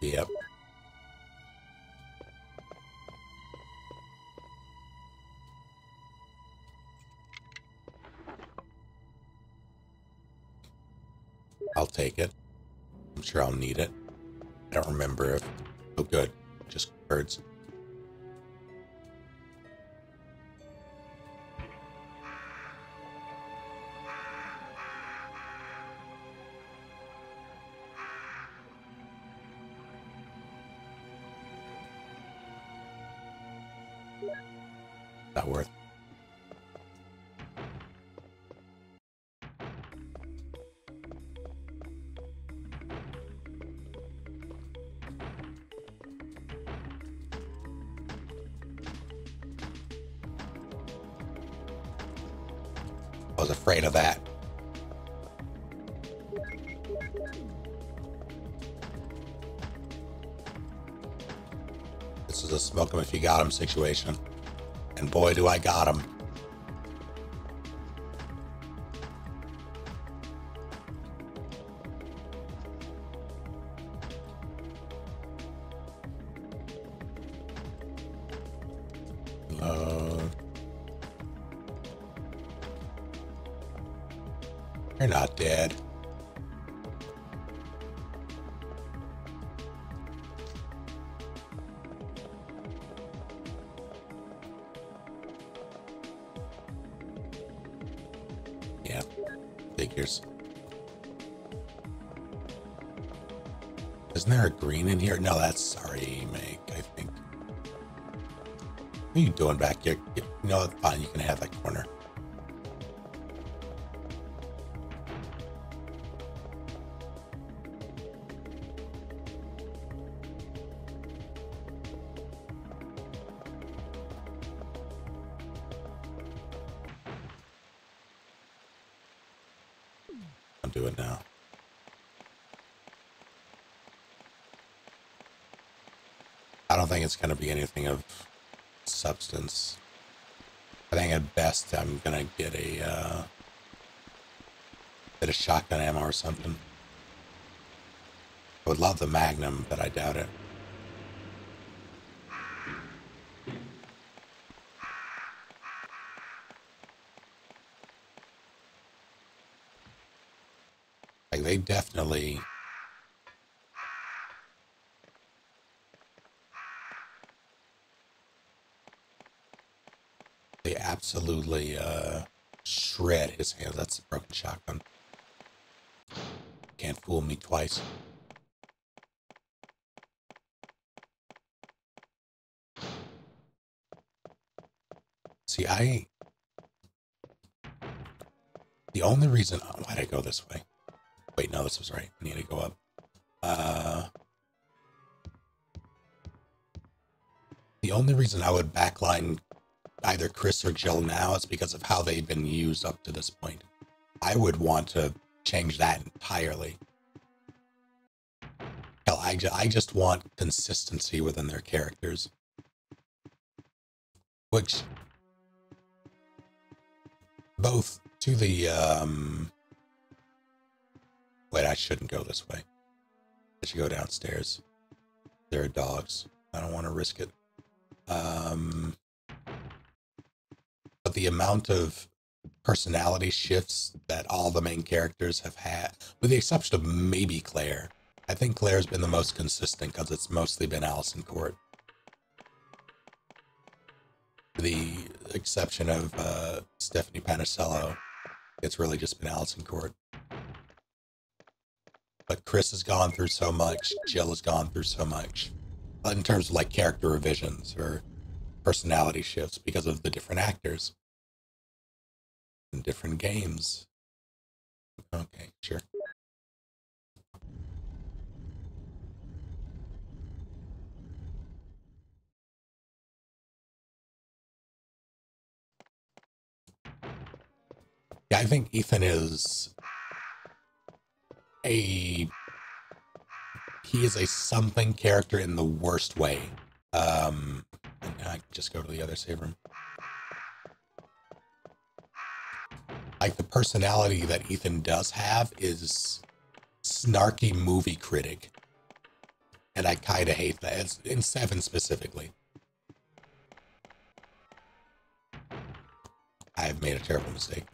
Yep. I'll take it. I'm sure I'll need it. I don't remember if... Oh, good. Just birds. This is a smoke 'em if you got 'em situation. And boy, do I got 'em. Going to be anything of substance. I think at best I'm going to get a uh, bit of shotgun ammo or something. I would love the Magnum, but I doubt it. Like they definitely they absolutely uh shred his hands. That's a broken shotgun. Can't fool me twice. See, I the only reason why'd I go this way? Wait, no, this was right. I need to go up. Uh, the only reason I would backline either Chris or Jill now is because of how they've been used up to this point. I would want to change that entirely. Hell, I, ju- I just want consistency within their characters. Which, both to the um, I shouldn't go this way. I should go downstairs. There are dogs. I don't want to risk it. Um, but the amount of personality shifts that all the main characters have had, with the exception of maybe Claire. I think Claire's been the most consistent because it's mostly been Alyson Court. The exception of uh, Stephanie Panisello, it's really just been Alyson Court. But Chris has gone through so much, Jill has gone through so much uh, in terms of like character revisions or personality shifts because of the different actors and different games. Okay, sure. Yeah, I think Ethan is a he is a something character in the worst way. Um, I just go to the other save room. Like the personality that Ethan does have is snarky movie critic, and I kind of hate that. It's in seven specifically. I have made a terrible mistake.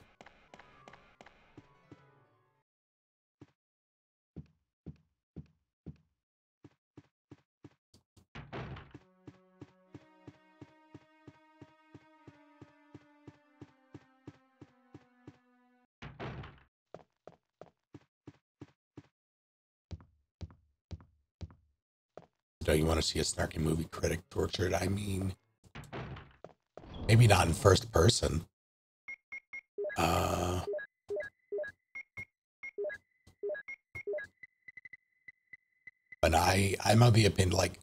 Don't you want to see a snarky movie critic tortured? I mean, maybe not in first person. Uh, but I, I'm of the opinion like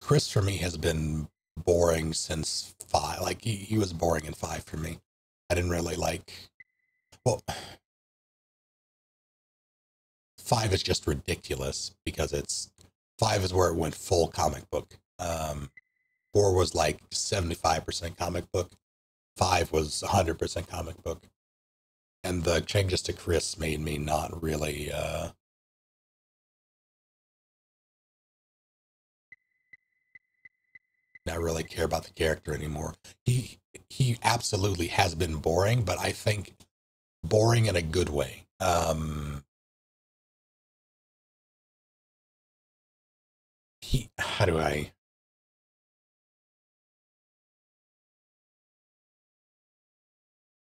Chris for me has been boring since five. Like he, he was boring in five for me. I didn't really like. Well, five is just ridiculous because it's five is where it went full comic book. Um, four was like seventy five percent comic book. Five was hundred percent comic book, and the changes to Chris made me not really. Uh, not really care about the character anymore. He he absolutely has been boring, but I think boring in a good way. Um, he how do I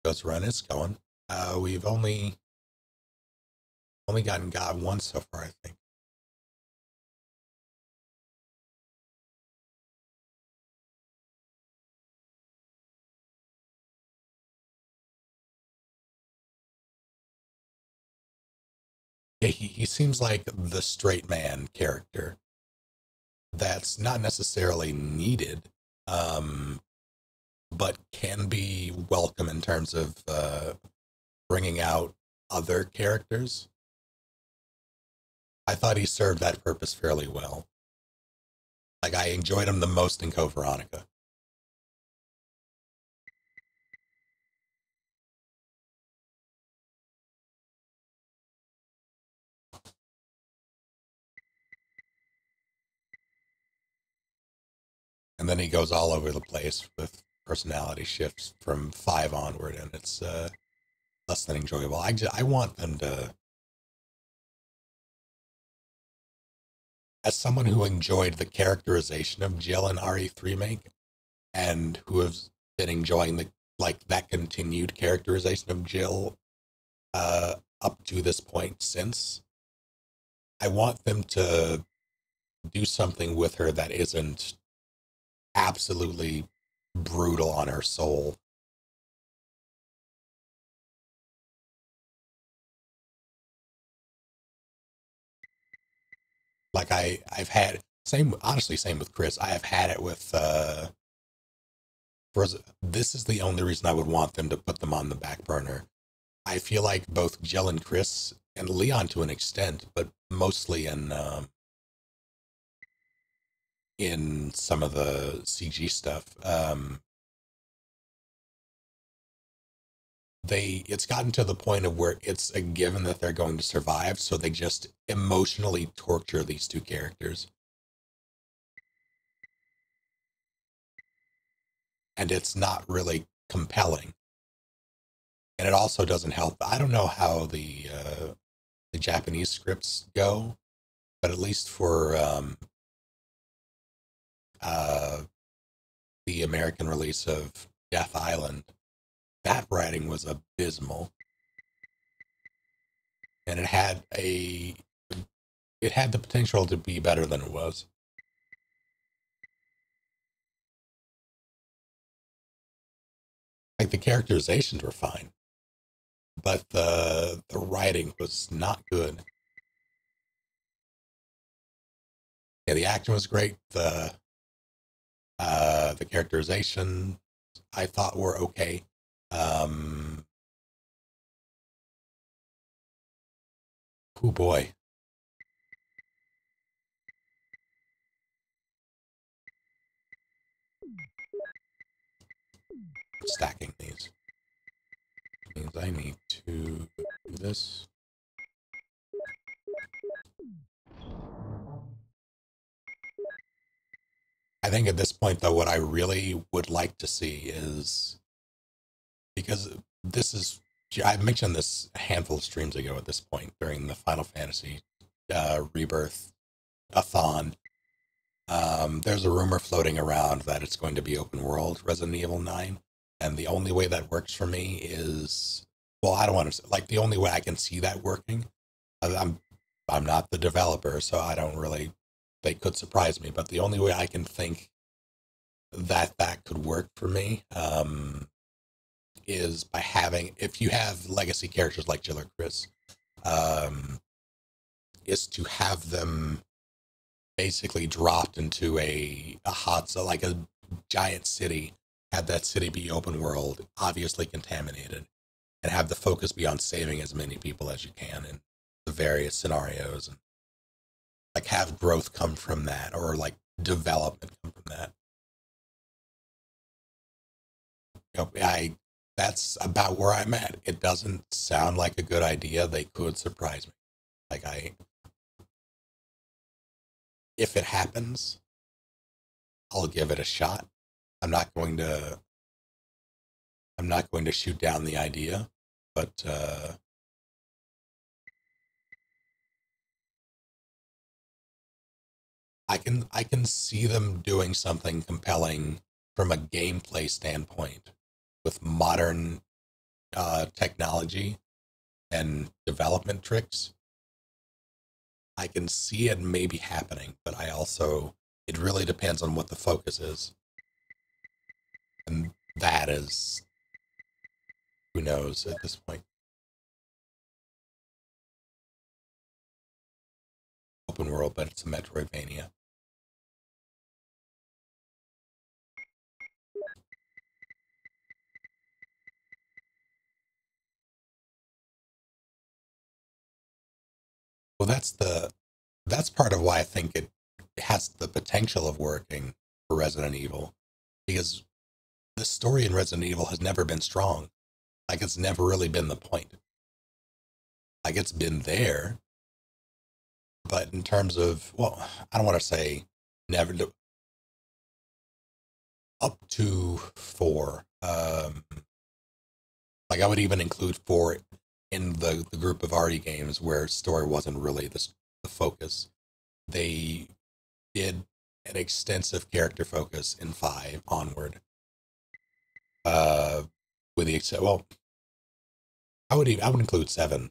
Let's run it's going. Uh we've only only gotten God once so far, I think. Yeah, he, he seems like the straight man character that's not necessarily needed, um, but can be welcome in terms of uh, bringing out other characters. I thought he served that purpose fairly well. Like I enjoyed him the most in Code Veronica. And then he goes all over the place with personality shifts from five onward, and it's uh, less than enjoyable. I just, I want them to as someone who enjoyed the characterization of Jill in RE3 make, and who has been enjoying the like that continued characterization of Jill uh up to this point since I want them to do something with her that isn't absolutely brutal on her soul Like I, I've had same honestly same with Chris. I have had it with uh this is the only reason I would want them to put them on the back burner. I feel like both Jill and Chris and Leon to an extent, but mostly in um, in some of the CG stuff. Um, they it's gotten to the point of where it's a given that they're going to survive so they just emotionally torture these two characters and it's not really compelling and it also doesn't help i don't know how the uh, the japanese scripts go but at least for um, uh, the american release of death island that writing was abysmal. And it had a it had the potential to be better than it was. Like the characterizations were fine but the the writing was not good. Yeah the action was great the uh the characterization i thought were okay um, oh boy. Stacking these means I need to do this. I think at this point, though, what I really would like to see is because this is I mentioned this a handful of streams ago at this point during the Final Fantasy uh, Rebirth a thon. Um, there's a rumor floating around that it's going to be open world Resident Evil 9. And the only way that works for me is, well, I don't want to, like, the only way I can see that working, I'm, I'm not the developer, so I don't really, they could surprise me, but the only way I can think that that could work for me um, is by having if you have legacy characters like Jill or Chris, um, is to have them basically dropped into a a hot so like a giant city, have that city be open world, obviously contaminated, and have the focus be on saving as many people as you can in the various scenarios and like have growth come from that or like development come from that. I that's about where I'm at. It doesn't sound like a good idea. They could surprise me. Like I if it happens, I'll give it a shot. I'm not going to I'm not going to shoot down the idea, but uh I can I can see them doing something compelling from a gameplay standpoint with modern uh, technology and development tricks, I can see it maybe happening, but I also, it really depends on what the focus is. And that is, who knows at this point. Open world, but it's a Metroidvania. Well, that's the that's part of why I think it has the potential of working for Resident Evil because the story in Resident Evil has never been strong. Like it's never really been the point. Like it's been there, but in terms of well, I don't want to say never up to four. Um, like I would even include four in the, the group of RE games where story wasn't really the, the focus. They did an extensive character focus in five onward. Uh, with the except, well, I would even, I would include seven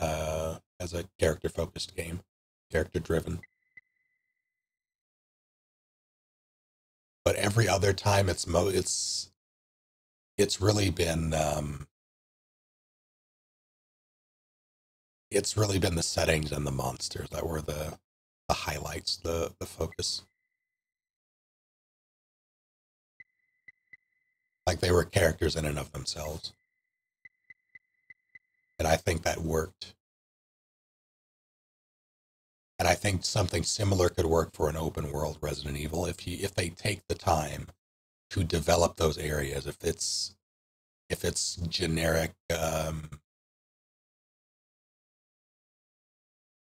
uh, as a character focused game, character driven. But every other time, it's mo it's it's really been um, it's really been the settings and the monsters that were the the highlights, the the focus. Like they were characters in and of themselves. And I think that worked. And I think something similar could work for an open world Resident Evil if you if they take the time to develop those areas. If it's if it's generic um,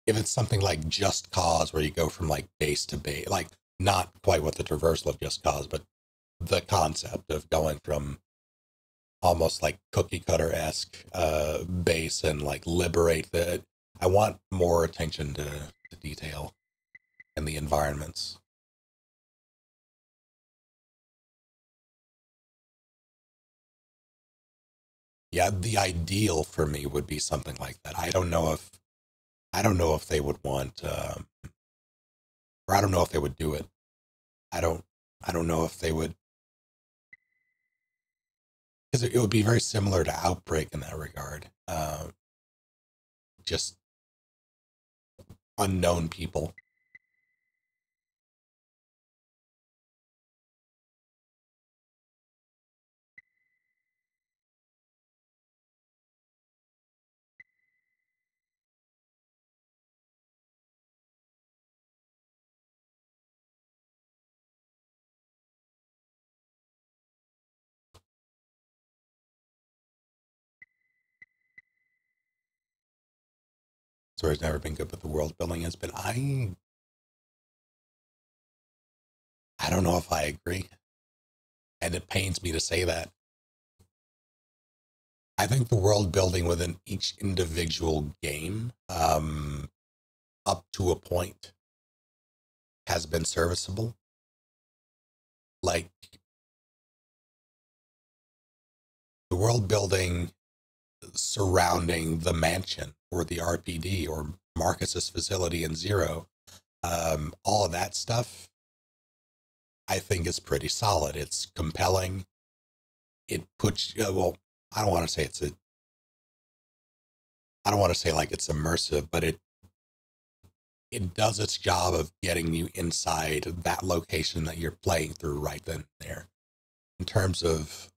if it's something like Just Cause, where you go from like base to base, like not quite what the traversal of Just Cause, but the concept of going from almost like cookie cutter esque uh, base and like liberate the. I want more attention to, to detail and the environments. Yeah, the ideal for me would be something like that. I don't know if I don't know if they would want, um, or I don't know if they would do it. I don't, I don't know if they would, because it, would be very similar to Outbreak in that regard. Uh, just unknown people story's never been good, but the world building has been. I I don't know if I agree, and it pains me to say that. I think the world building within each individual game, um, up to a point, has been serviceable. Like the world building surrounding the mansion or the RPD or Marcus's facility in Zero, um, all of that stuff, I think is pretty solid. It's compelling. It puts, uh, well, I don't want to say it's a, I don't want to say like it's immersive, but it, it does its job of getting you inside that location that you're playing through right then and there. In terms of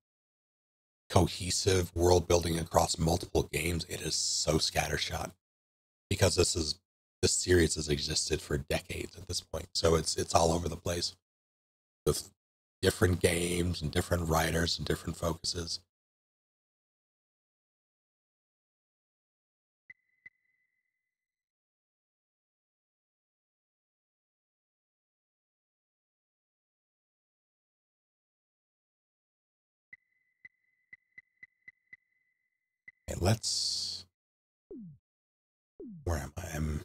cohesive world building across multiple games, it is so scattershot because this is this series has existed for decades at this point. So it's it's all over the place with different games and different writers and different focuses. Let's. Where am I? I'm.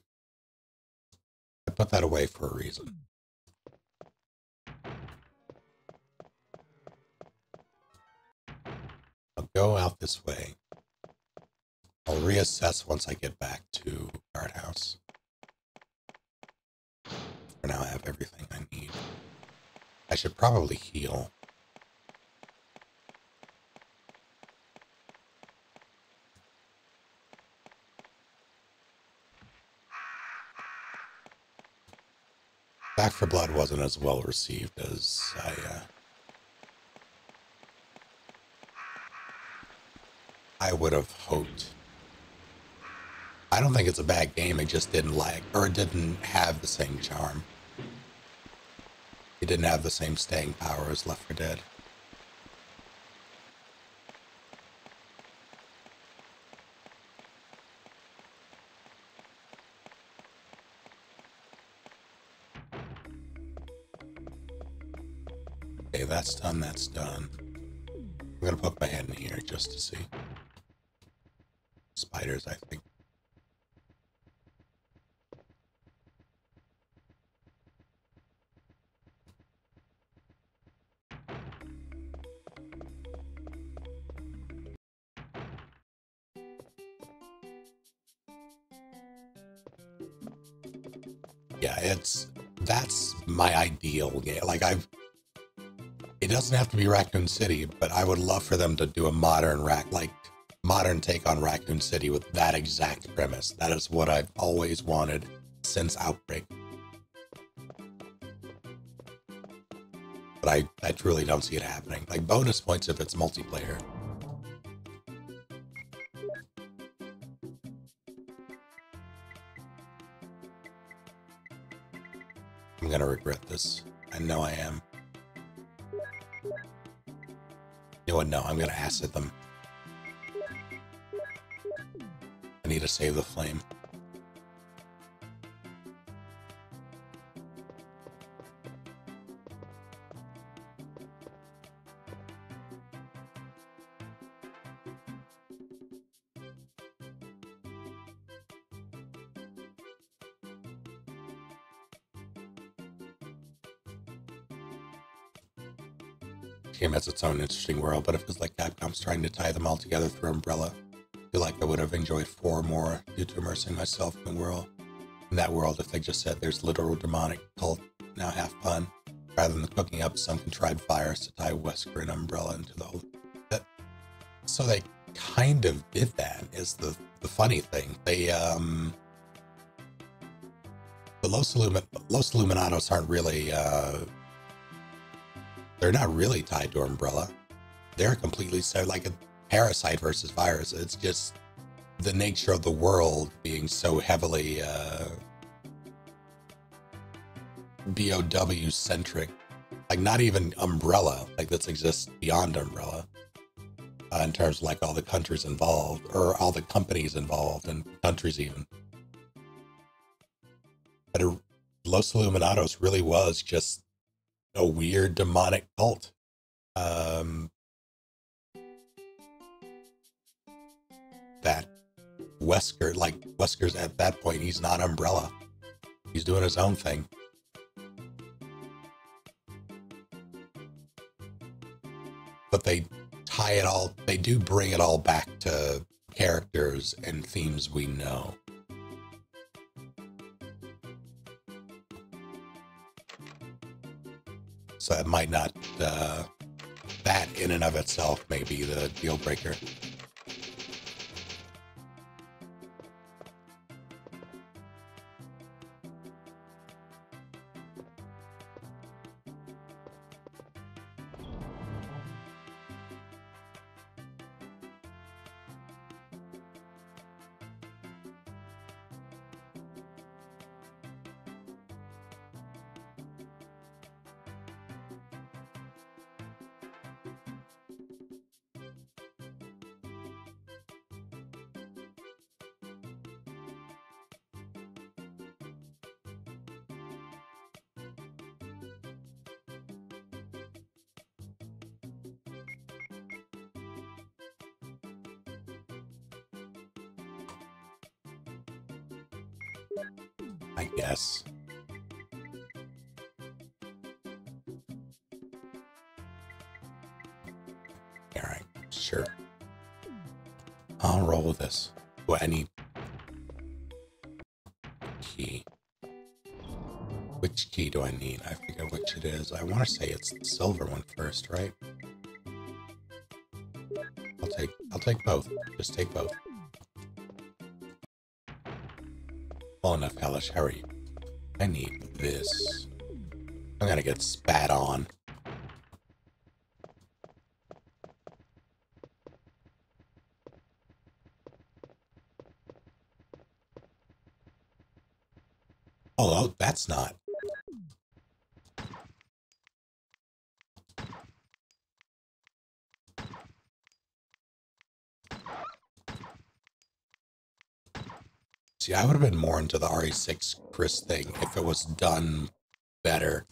I put that away for a reason. I'll go out this way. I'll reassess once I get back to guardhouse. For now, I have everything I need. I should probably heal. Back 4 Blood wasn't as well received as I uh, I would have hoped. I don't think it's a bad game. It just didn't like, or it didn't have the same charm. It didn't have the same staying power as Left 4 Dead. That's done, that's done. I'm gonna poke my head in here just to see. Spiders, I think. Yeah, it's that's my ideal game. Like I've it doesn't have to be Raccoon City, but I would love for them to do a modern rack like modern take on Raccoon City with that exact premise. That is what I've always wanted since Outbreak. But I, I truly don't see it happening. Like bonus points if it's multiplayer. I'm gonna regret this. I know I am. What? No, I'm gonna acid them. I need to save the flame. Its own interesting world, but it feels like Capcom's trying to tie them all together through Umbrella. I feel like I would have enjoyed four more due to immersing myself in the world. In that world, if they just said there's literal demonic cult, now have fun, rather than cooking up some contrived fires to tie Wesker and Umbrella into the whole. That, so they kind of did that. Is the the funny thing? They um. The Los, Illumin- Los Illuminados aren't really uh, they're not really tied to Umbrella. They're completely so like a parasite versus virus. It's just the nature of the world being so heavily uh, BOW centric. Like not even Umbrella, like this exists beyond Umbrella. Uh, in terms of like all the countries involved or all the companies involved and countries even. But it, Los Illuminados really was just a weird demonic cult. Um, that Wesker, like Wesker's at that point, he's not Umbrella. He's doing his own thing. But they tie it all, they do bring it all back to characters and themes we know. So it might not, uh, that in and of itself may be the deal breaker. Want to say it's the silver one first, right? I'll take I'll take both. Just take both. Well enough, Hellish. Hurry. I need this. I'm gonna get spat on. Oh, oh, that's not. I would have been more into the RE6 Chris thing if it was done better.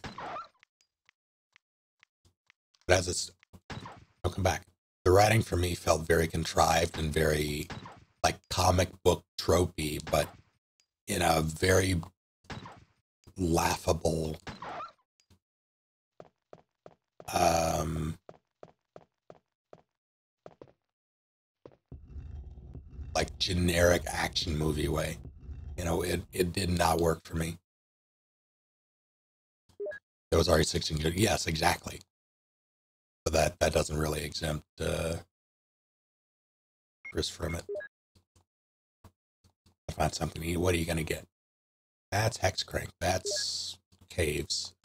But as it's, I'll come back. The writing for me felt very contrived and very like comic book tropey, but in a very laughable um like generic action movie way. You know, it it did not work for me. It was RE16 good. Yes, exactly. But that that doesn't really exempt uh, Chris from it. I find something to eat. What are you gonna get? That's hex crank. That's caves.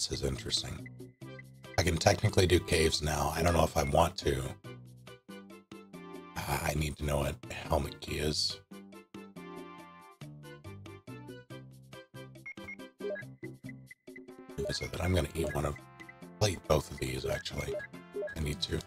Is interesting. I can technically do caves now. I don't know if I want to. I need to know what helmet key is. So that I'm going to eat one of, eat both of these actually. I need to.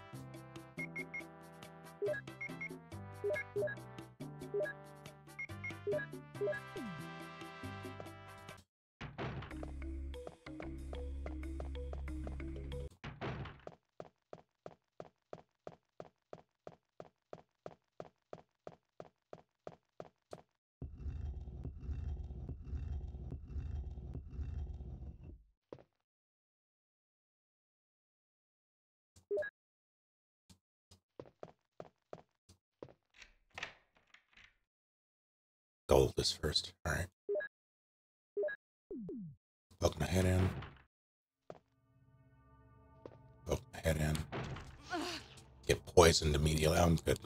Immediately. I'm good.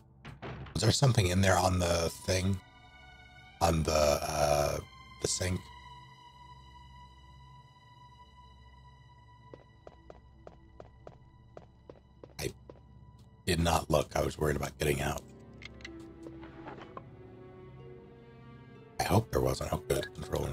Was there something in there on the thing? On the uh the sink? I did not look. I was worried about getting out. I hope there wasn't. Oh, good. Controlling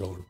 Visual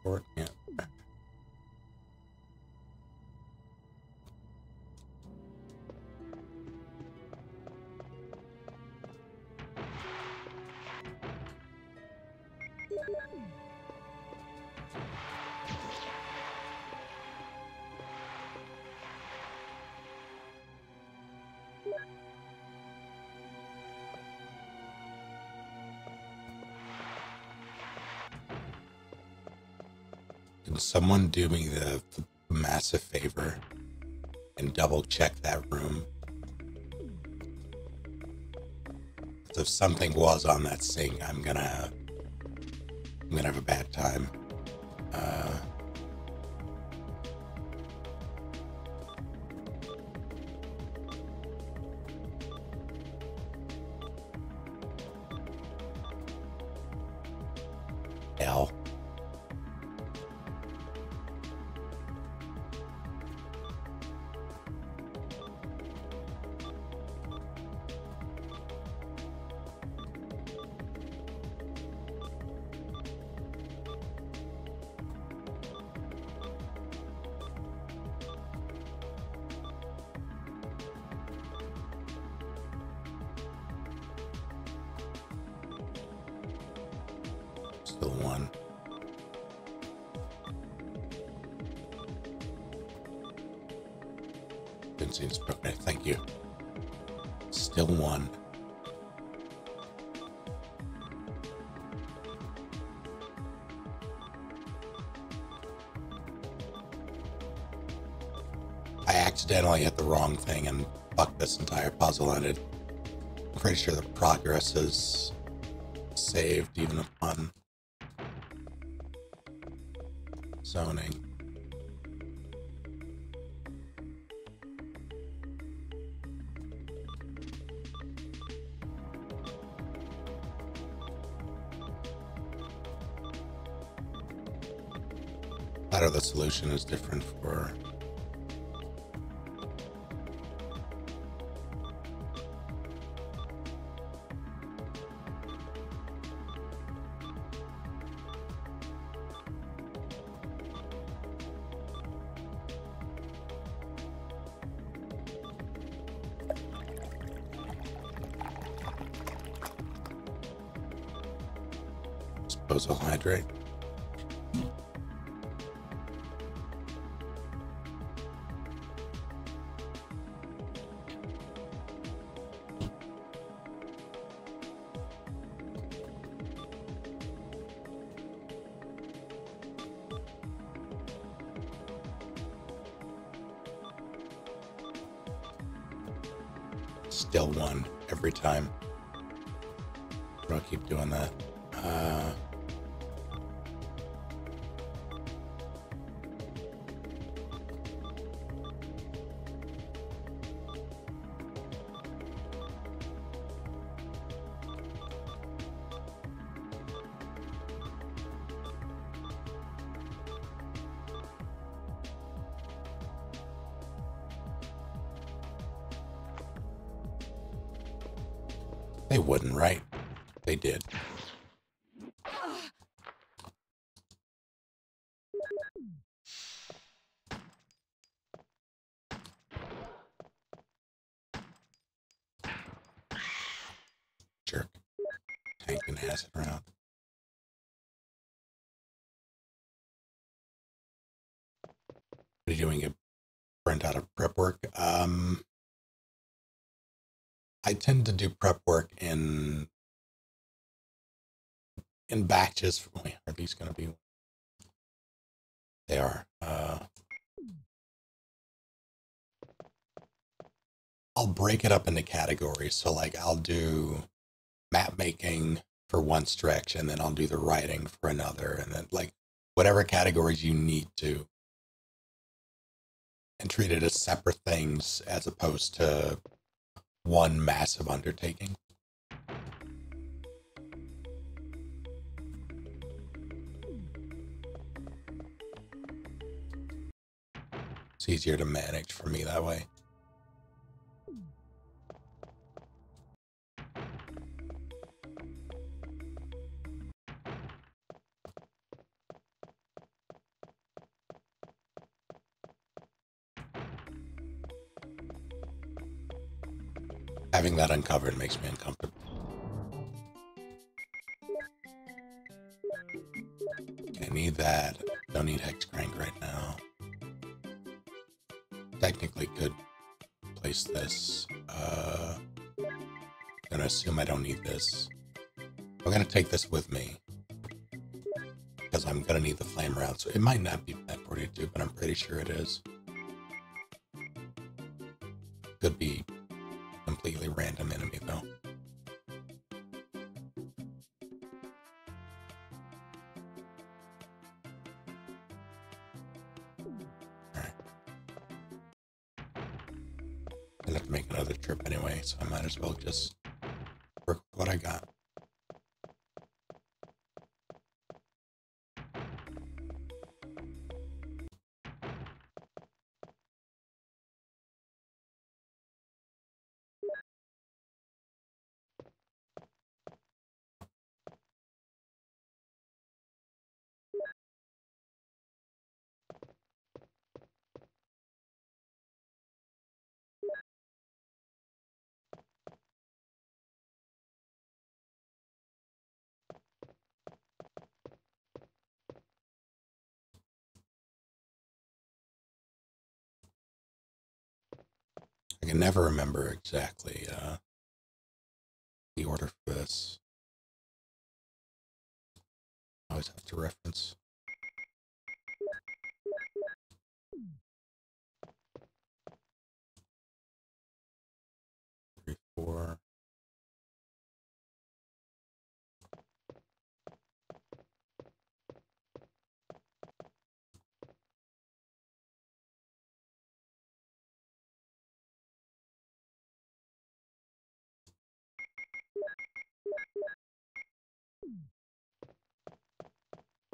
someone do me the, massive favor and double check that room? If something was on that sink, I'm gonna I'm gonna have a bad time. Uh, wrong thing and fuck this entire puzzle it I'm pretty sure the progress is saved even upon zoning. That the solution is different doing? Get burnt out of prep work? Um, I tend to do prep work in in batches. These going to be? They are. Uh, I'll break it up into categories. So, like, I'll do map making for one stretch, and then I'll do the writing for another, and then like whatever categories you need to, and treat it as separate things as opposed to one massive undertaking. It's easier to manage for me that way. That makes me uncomfortable. I need that. Don't need hex crank right now. Technically could place this. Uh, gonna assume I don't need this. I'm gonna take this with me because I'm gonna need the flame route. So it might not be plant 42, but I'm pretty sure it is. Never remember exactly uh, the order for this. I always have to reference. Three, four.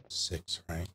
Six, right?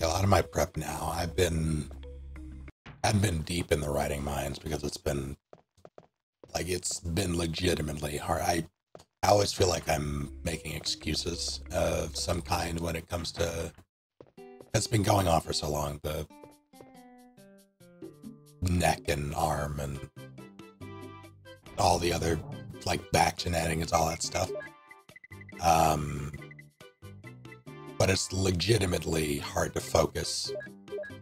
A lot of my prep now, I've been, I've been deep in the writing mines because it's been like it's been legitimately hard. I, I always feel like I'm making excuses of some kind when it comes to. It's been going on for so long. The neck and arm and all the other like back shenanigans, all that stuff. Um, but it's legitimately hard to focus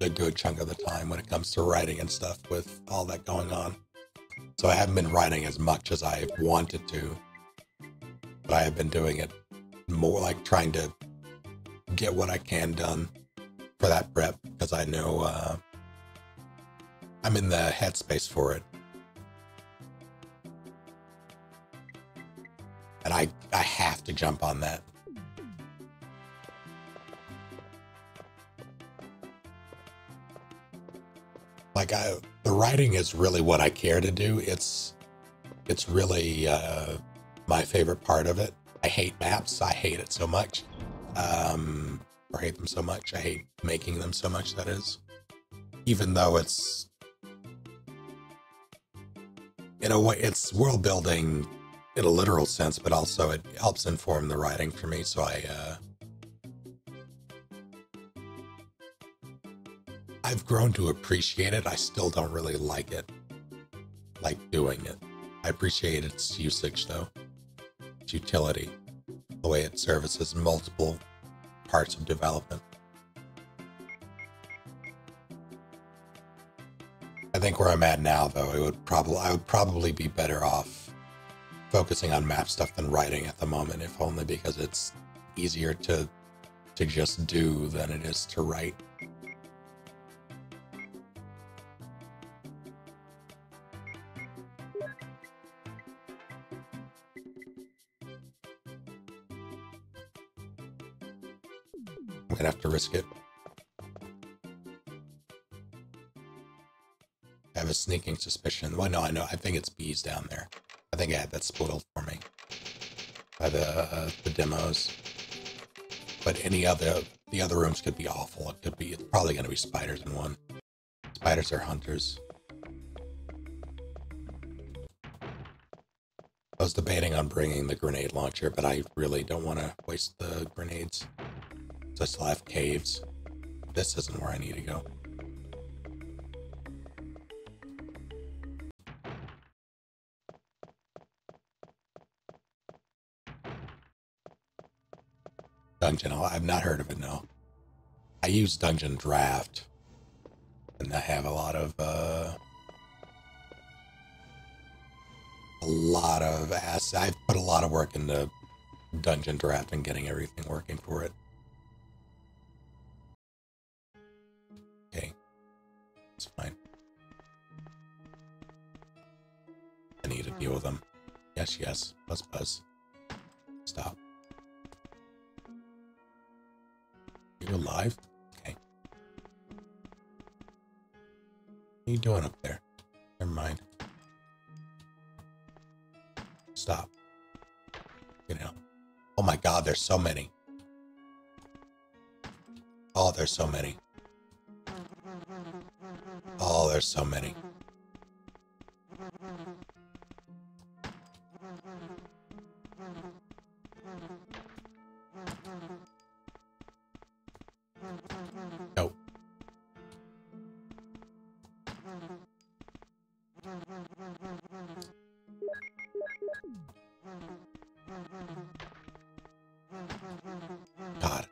a good chunk of the time when it comes to writing and stuff with all that going on. So I haven't been writing as much as I wanted to, but I have been doing it more like trying to get what I can done for that prep because I know uh, I'm in the headspace for it. And I, I have to jump on that. Like I, the writing is really what I care to do. It's it's really uh, my favorite part of it. I hate maps. I hate it so much. Um, or hate them so much. I hate making them so much. That is, even though it's in a way, it's world building in a literal sense, but also it helps inform the writing for me. So I, uh, I've grown to appreciate it. I still don't really like it, like doing it. I appreciate its usage though, its utility, the way it services multiple parts of development. I think where I'm at now, though, it would probably I would probably be better off focusing on map stuff than writing at the moment, if only because it's easier to to just do than it is to write. Have to risk it. I have a sneaking suspicion. Well, no, I know. I think it's bees down there. I think I had that spoiled for me by the uh, the demos. But any other the other rooms could be awful. It could be. It's probably gonna be spiders in one. Spiders are hunters. I was debating on bringing the grenade launcher, but I really don't want to waste the grenades. So I still have caves. this isn't where I need to go. Dungeon, I've not heard of it, no. I use Dungeon Draft, and I have a lot of, uh, a lot of ass. I've put a lot of work into Dungeon Draft and getting everything working for it. It's fine. I need to deal with them. Yes, yes. Buzz, buzz. Stop. You're alive? Okay. What are you doing up there? Never mind. Stop. You know. Oh my god, there's so many. Oh, there's so many. Oh, there's so many. Nope. God.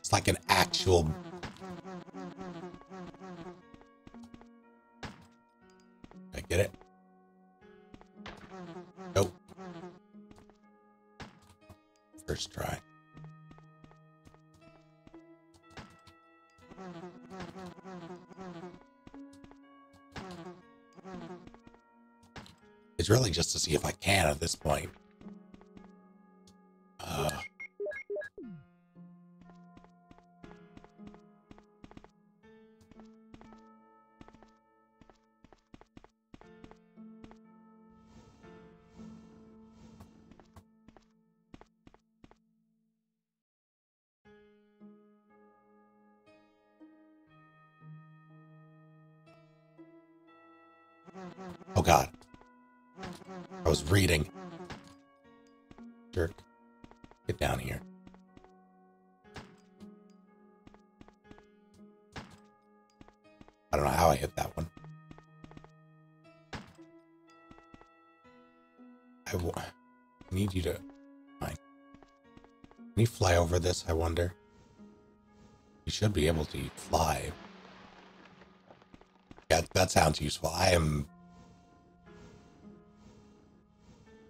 It's like an actual. I get it. Nope. First try. It's really just to see if I can at this point. Oh god. I was reading. Jerk. Get down here. I don't know how I hit that one. I need you to. Fine. Can you fly over this, I wonder? You should be able to fly. That sounds useful. I am.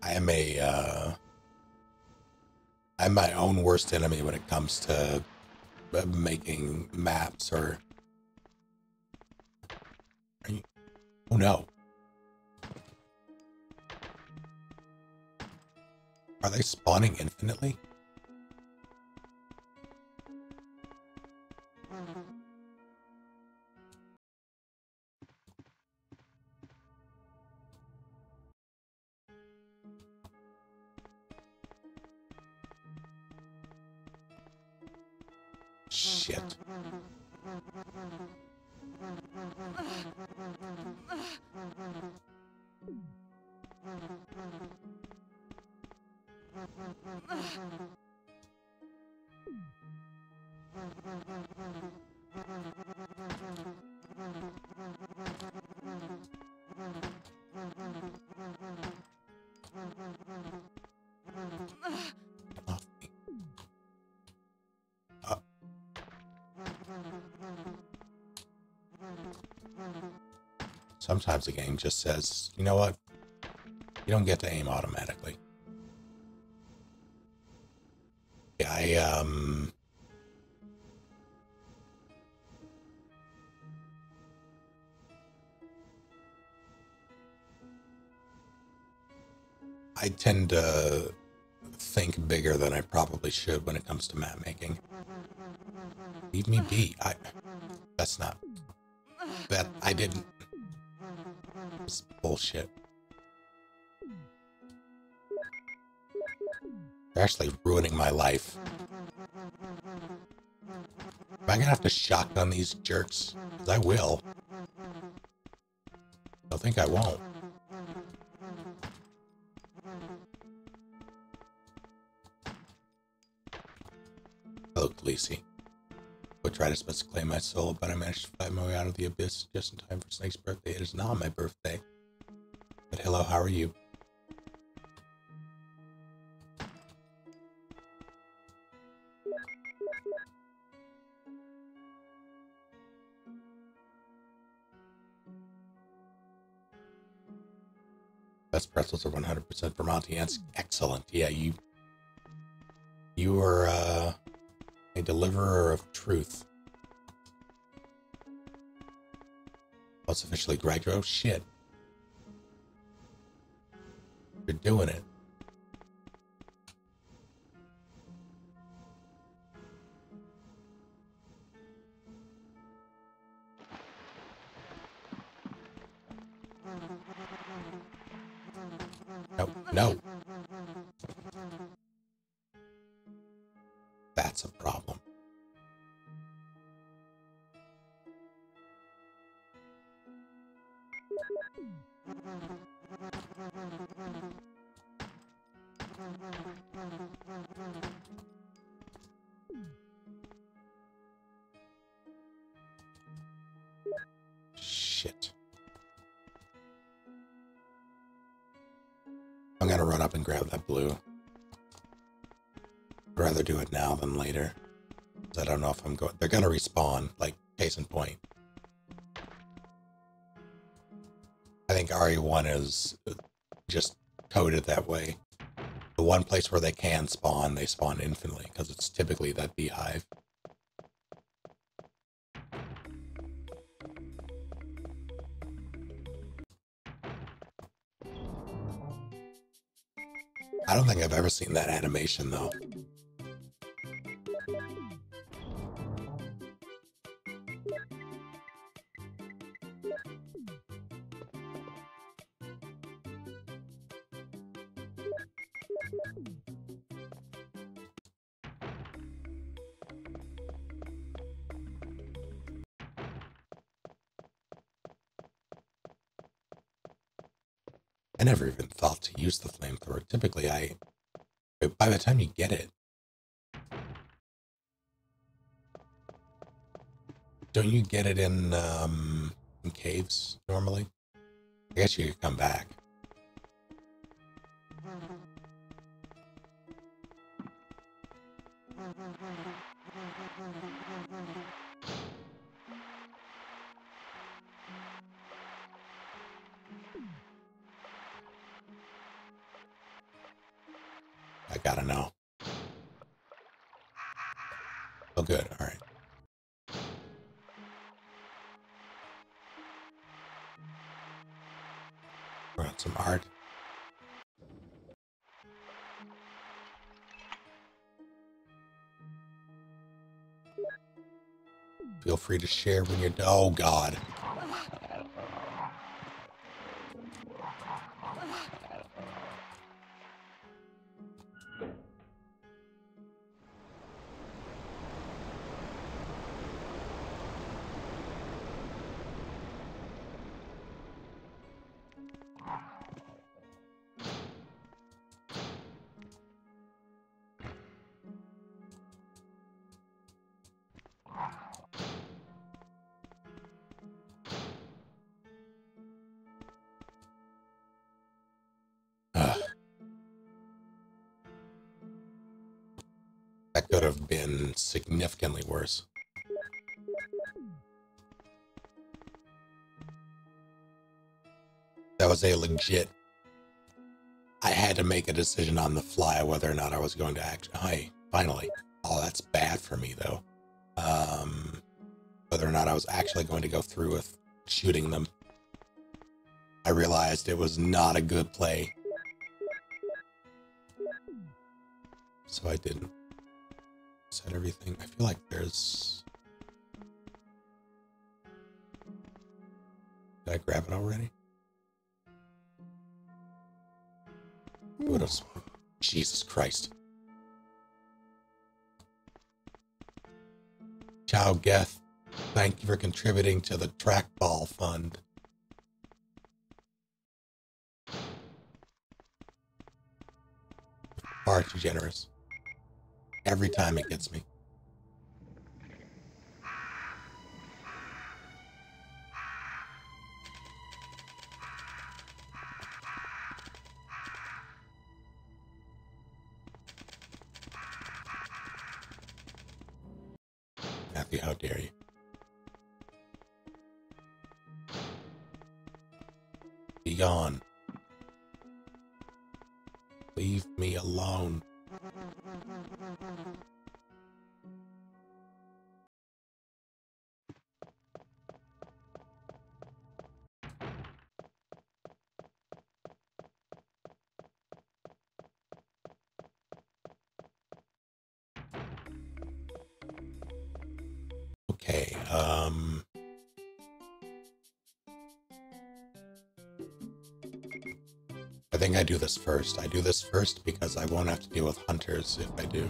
I am a. Uh, I'm my own worst enemy when it comes to uh, making maps or. You, oh no. Are they spawning infinitely? Sometimes the game just says, you know what? You don't get to aim automatically. Yeah, I, um. I tend to think bigger than I probably should when it comes to map making. Leave me be. I. That's not. That I didn't. Bullshit. They're actually ruining my life. Am I gonna have to shotgun these jerks? 'Cause I will. Don't think I won't. Hello, Khaleesi. would try to best my soul, but I managed to find my way out of the abyss just in time for Snake's birthday. It is not my birthday. Hello, how are you? Best pretzels are 100% Vermontians. Excellent. Yeah, you you are uh, a deliverer of truth. What's officially Greg? Oh shit. Doing it. Respawn, like case in point. I think RE1 is just coded that way. The one place where they can spawn, they spawn infinitely because it's typically that beehive. I don't think I've ever seen that animation though. You get it. Don't you get it in, um, in caves normally? I guess you could come back. To share when you're. Oh, God. Have been significantly worse. That was a legit. I had to make a decision on the fly whether or not I was going to act. Hi, finally. Oh, that's bad for me though. Um, whether or not I was actually going to go through with shooting them. I realized it was not a good play. So I didn't set everything. I feel like there's. Did I grab it already? What else? Jesus Christ. Chow Geth. Thank you for contributing to the trackball fund. Far too generous. Every time it gets me. I do this first. I do this first because I won't have to deal with hunters if I do.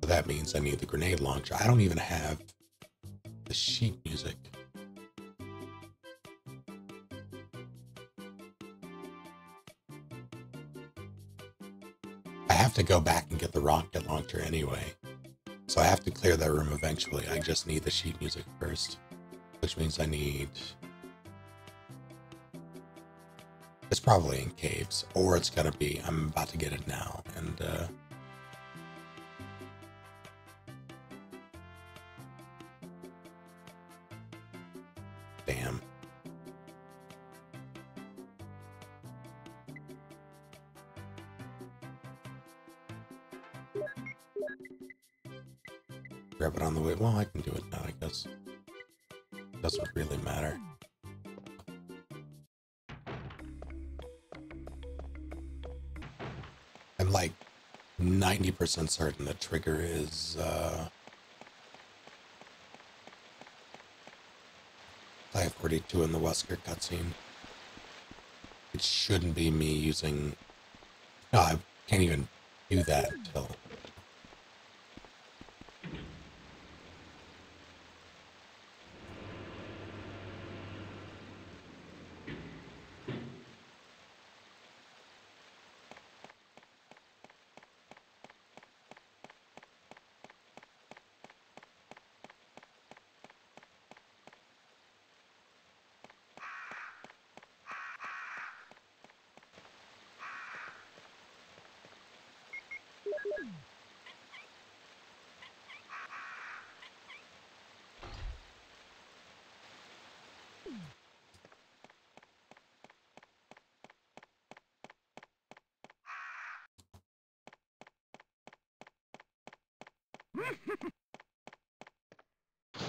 So that means I need the grenade launcher. I don't even have the sheet music. I have to go back and get the rocket launcher anyway. So I have to clear that room eventually. I just need the sheet music first. Which means I need... probably in caves. Or it's gonna be... I'm about to get it now. And, uh... 90% certain the trigger is, uh... 542 in the Wesker cutscene. It shouldn't be me using... No, I can't even do that until...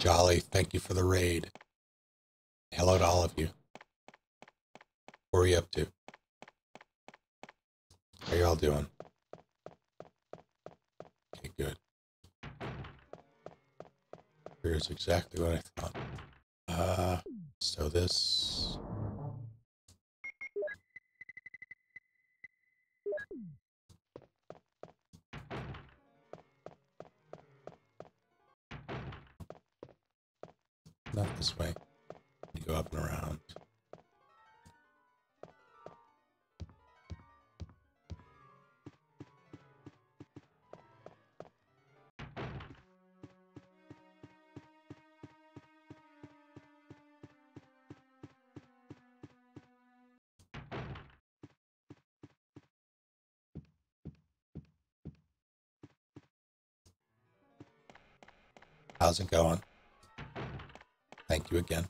Jolly, thank you for the raid. Hello to all of you. What are you up to? How y'all doing? Okay, good. Here's exactly what I How's it going? Thank you again.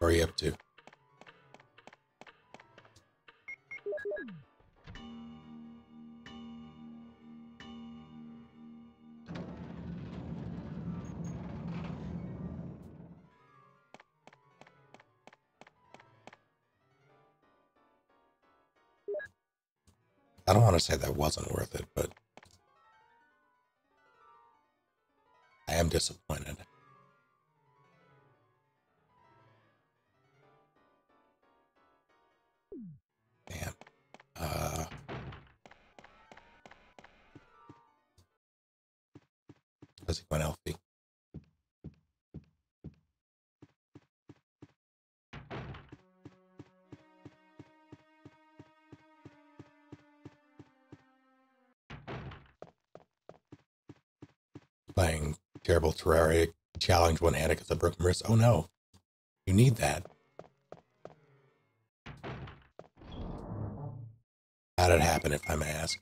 What are you up to? I don't want to say that wasn't worth it, but Playing terrible Terraria challenge one handed because I broke my wrist. Oh no. You need that. How did it happen, if I may ask?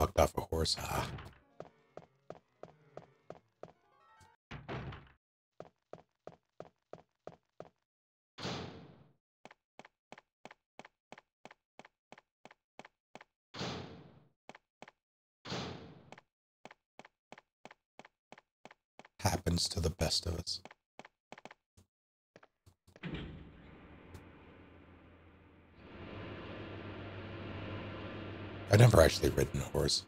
Off a horse. Ah. Happens to the best of us. I've never actually ridden a horse.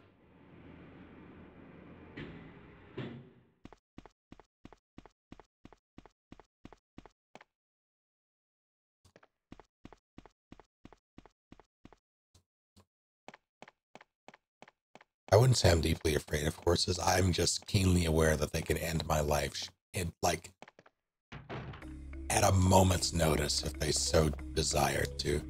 I wouldn't say I'm deeply afraid of horses. I'm just keenly aware that they can end my life in like at a moment's notice if they so desire to.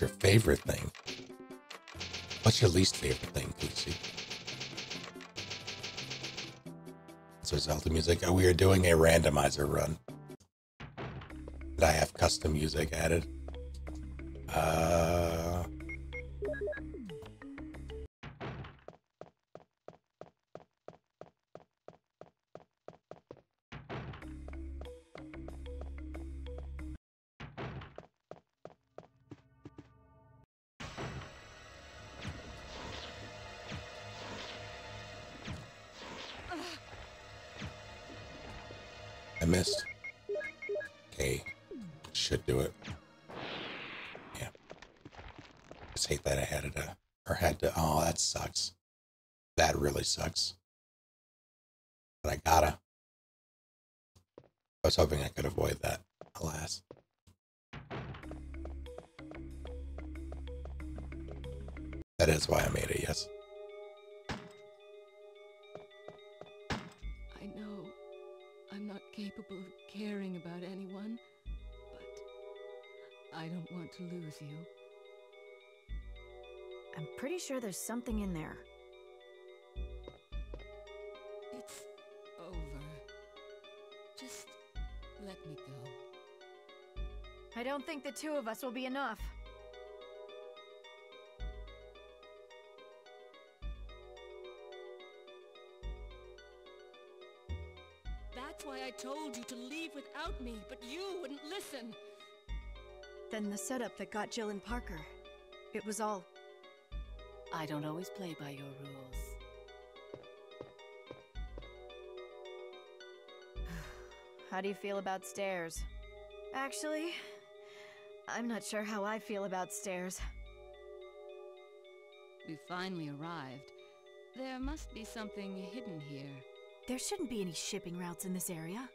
Your favorite thing. What's your least favorite thing, Lucy? So Zelda music. Oh, we are doing a randomizer run. Did I have custom music added? Sucks. But I gotta. I was hoping I could avoid that. Alas. That is why I made it, yes. I know I'm not capable of caring about anyone, but I don't want to lose you. I'm pretty sure there's something in there. Think the two of us will be enough. That's why I told you to leave without me, but you wouldn't listen. Then the setup that got Jill and Parker. It was all. I don't always play by your rules. *sighs* How do you feel about stairs? Actually, I'm not sure how I feel about stairs. We finally arrived. There must be something hidden here. There shouldn't be any shipping routes in this area.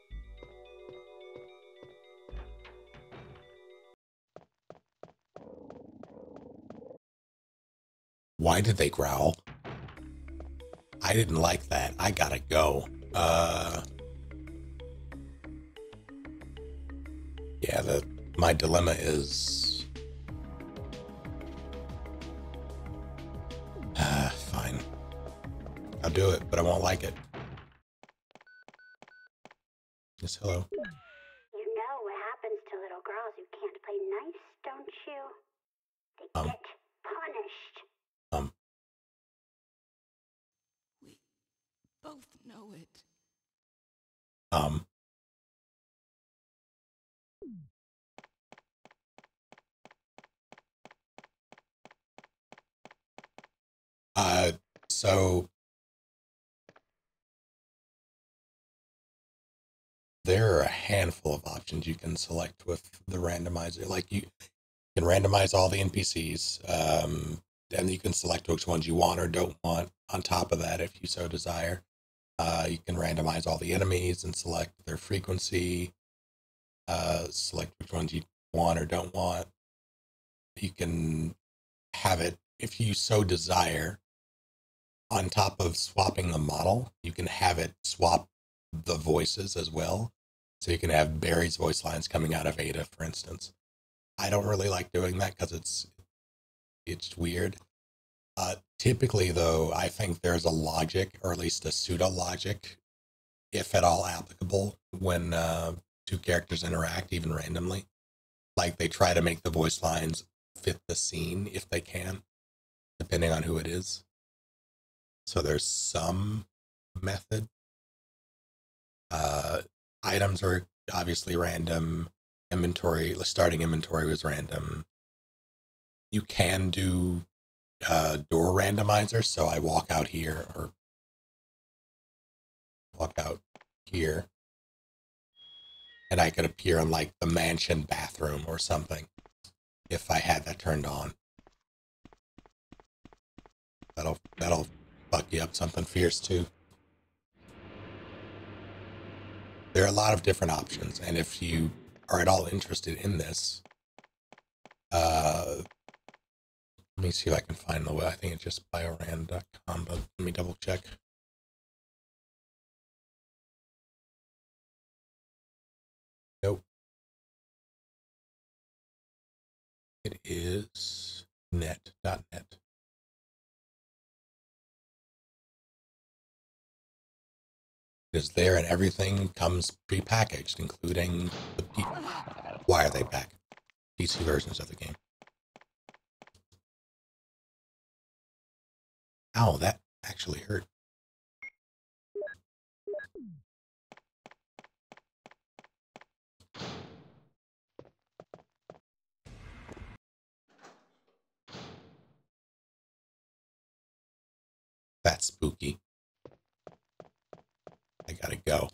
Why did they growl? I didn't like that. I gotta go. Uh. Yeah, the my dilemma is. Ah, fine. I'll do it, but I won't like it. Yes, hello. You know what happens to little girls who can't play nice, don't you? They Um. get punished. Um, We both know it. um. Uh, so there are a handful options you can select with the randomizer. Like you can randomize all the NPCs, um, and you can select which ones you want or don't want. On top of that, if you so desire, uh, you can randomize all the enemies and select their frequency. Uh, select which ones you want or don't want. You can have it if you so desire. On top of swapping the model, you can have it swap the voices as well. So you can have Barry's voice lines coming out of Ada, for instance. I don't really like doing that because it's it's weird. Uh, typically, though, I think there's a logic, or at least a pseudo logic, if at all applicable, when uh, two characters interact, even randomly. Like they try to make the voice lines fit the scene if they can, depending on who it is. So there's some method. Uh, items are obviously random. Inventory, starting inventory was random. You can do uh, door randomizer. So I walk out here or walk out here and I could appear in like the mansion bathroom or something if I had that turned on. That'll that'll fuck you up something fierce too. There are a lot of different options, and if you are at all interested in this, uh, let me see if I can find the way. I think it's just biorand.com, but let me double check. Nope. It is net.net. It is there and everything comes pre-packaged, including the P- why are they back? PC versions of the game. Ow, that actually hurt. That's spooky. I gotta go.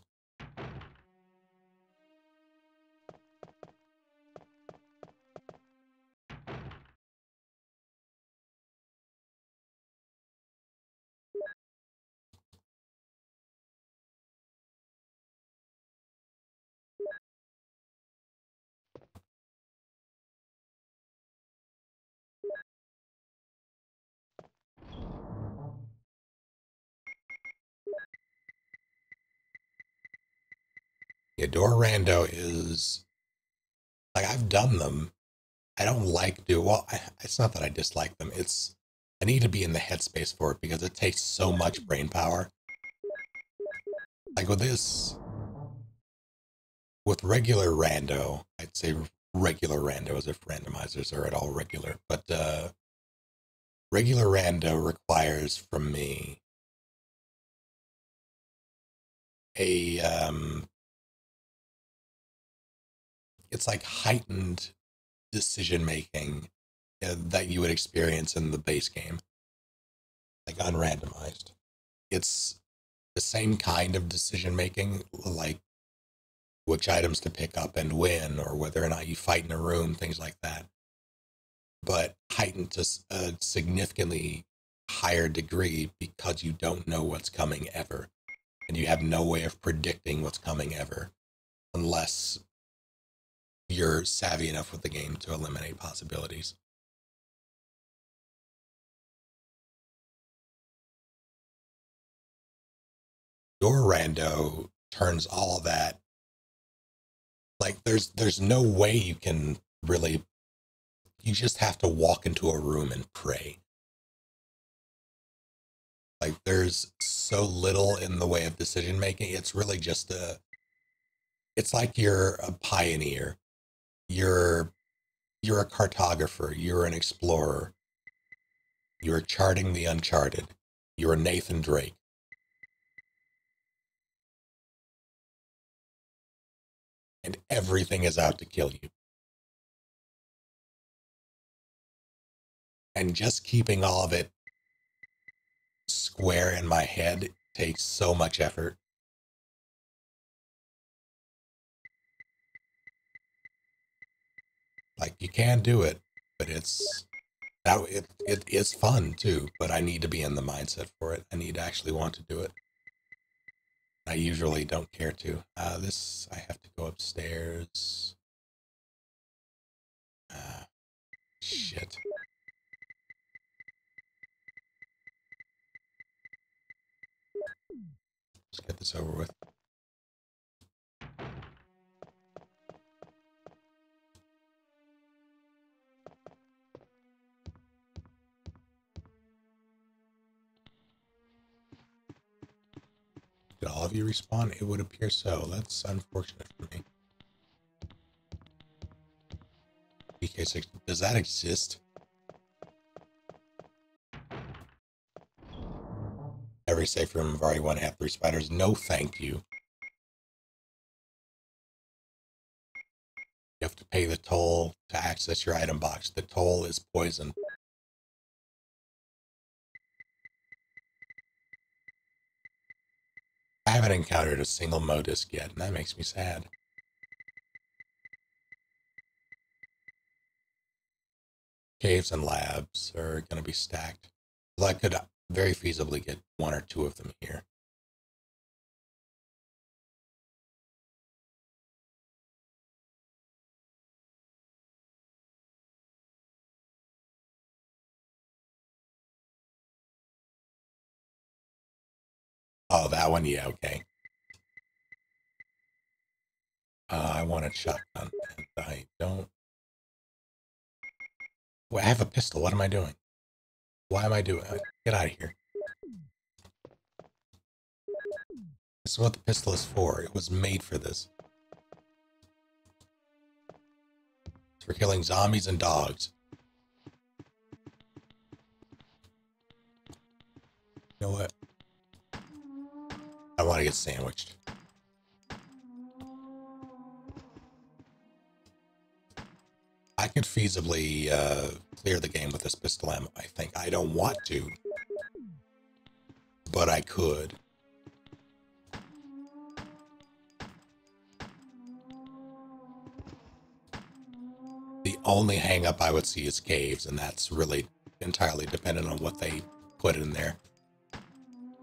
Door Rando is like I've done them. I don't like do well. I, it's not that I dislike them. It's I need to be in the headspace for it because it takes so much brain power. Like with this, with regular rando, I'd say regular rando as if randomizers are at all regular, but uh, regular rando requires from me a um, it's like heightened decision making uh, that you would experience in the base game, like unrandomized. It's the same kind of decision making, like which items to pick up and when, or whether or not you fight in a room, things like that. But heightened to a significantly higher degree because you don't know what's coming ever. And you have no way of predicting what's coming ever unless you're savvy enough with the game to eliminate possibilities. Your rando turns all that like there's there's no way you can really you just have to walk into a room and pray. Like there's so little in the way of decision making. It's really just a it's like you're a pioneer you're you're a cartographer, you're an explorer. You're charting the uncharted. You're Nathan Drake. And everything is out to kill you. And just keeping all of it square in my head takes so much effort. Like you can do it, but it's that it it is fun too. But I need to be in the mindset for it. I need to actually want to do it. I usually don't care to. Uh, this I have to go upstairs. Uh, shit. Let's get this over with. Did all of you respawn? It would appear so. That's unfortunate for me. DK6, does that exist? Every safe room of RE1 have three spiders. No, thank you. You have to pay the toll to access your item box. The toll is poison. Haven't encountered a single modus yet, and that makes me sad. Caves and labs are going to be stacked. Well, I could very feasibly get one or two of them here. Oh, that one, yeah, okay. Uh, I want a shotgun, I don't. Well, I have a pistol. What am I doing? Why am I doing? Uh, get out of here. This is what the pistol is for. It was made for this. It's for killing zombies and dogs. You know what? I want to get sandwiched. I could feasibly uh, clear the game with this pistol ammo, I think. I don't want to, but I could. The only hangup I would see is caves, and that's really entirely dependent on what they put in there.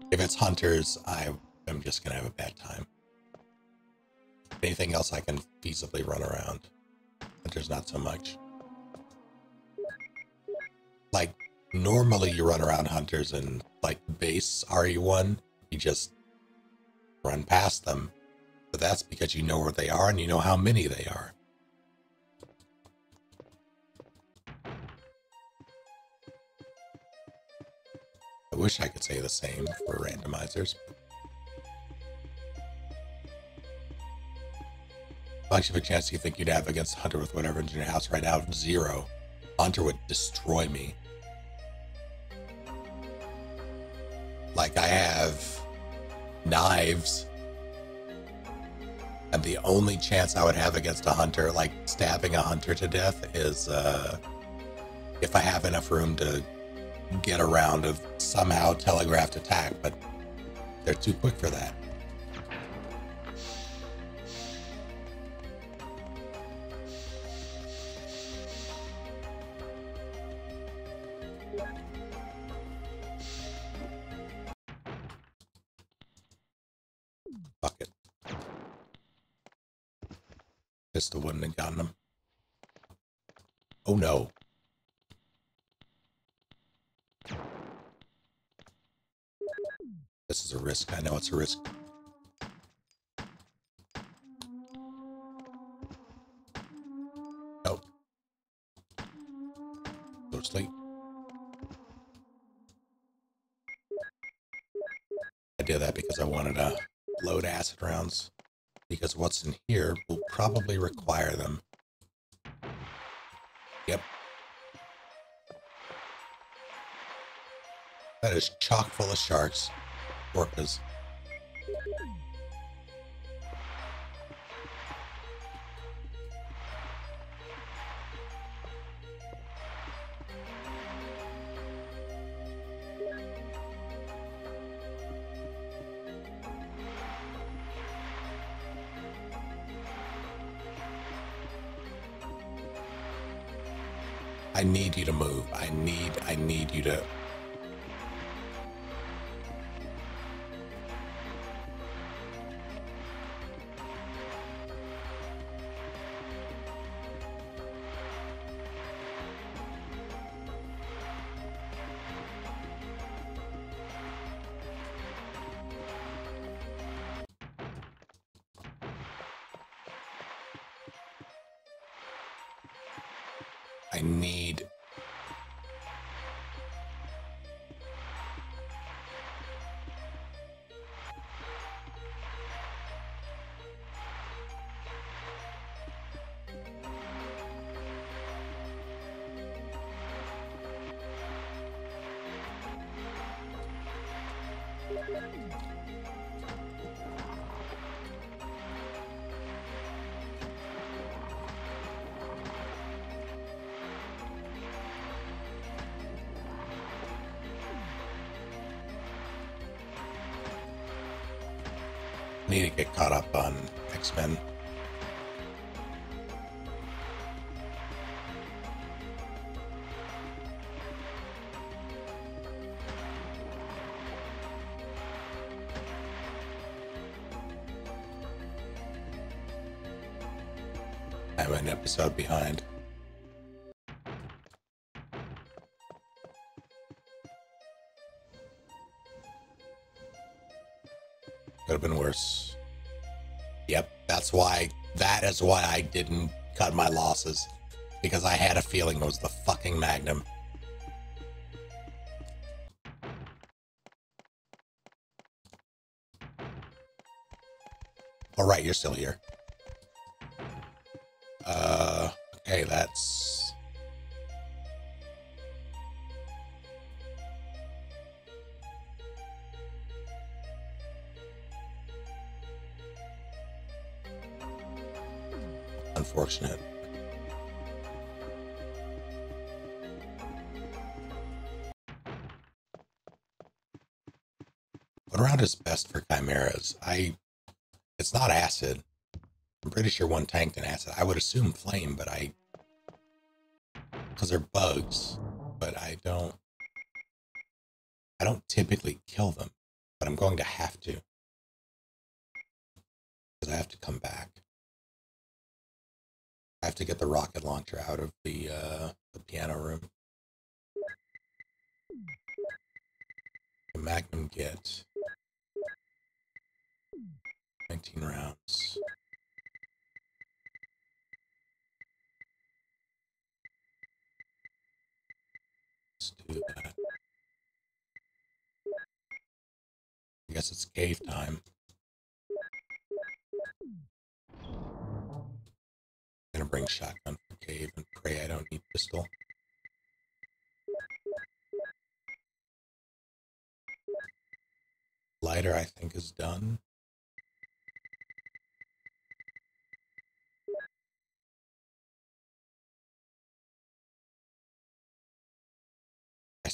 If it's hunters, I am just going to have a bad time. Anything else I can feasibly run around. Hunters, not so much. Like, normally you run around hunters and, like, base RE1, you just run past them. But that's because you know where they are and you know how many they are. I wish I could say the same for randomizers. How much of a chance you think you'd have against Hunter with whatever's in your house right now? Zero. Hunter would destroy me. Like I have knives. And the only chance I would have against a hunter, like stabbing a hunter to death, is uh, if I have enough room to get around of somehow telegraphed attack, but they're too quick for that. Pistol wouldn't have gotten him. Oh no. This is a risk. I know it's a risk. Nope. Go to sleep. I did that because I wanted to load acid rounds. Because what's in here will probably require them. Yep. That is chock full of sharks. Orcas. Behind. Could have been worse. Yep, that's why. That is why I didn't cut my losses because I had a feeling it was the fucking Magnum. All right, you're still here. Okay, that's unfortunate. What round is best for chimeras? I. It's not acid. I'm pretty sure one tanked in acid. I would assume flame, but I. Because they're bugs,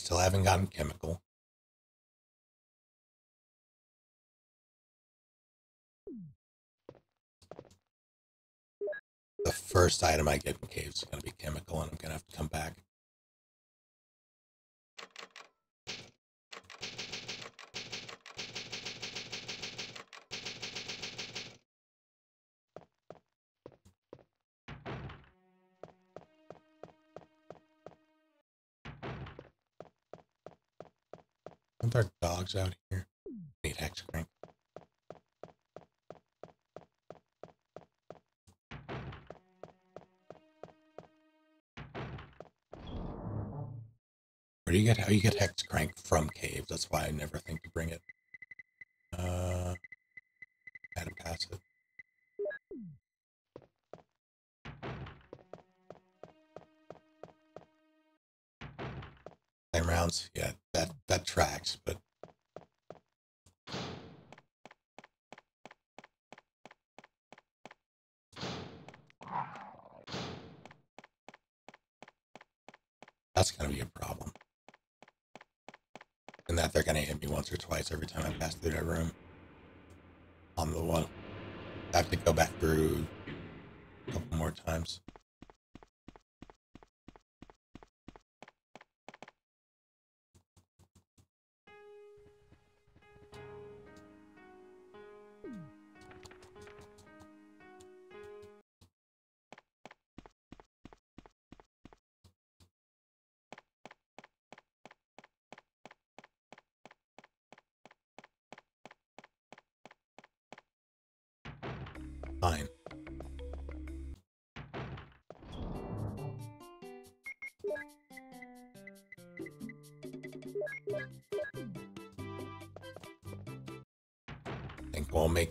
still haven't gotten chemical. The first item I get in caves is going to be chemical, There dogs out here? Need hex crank. Where do you get how you get hex crank from caves? That's why I never think to bring it.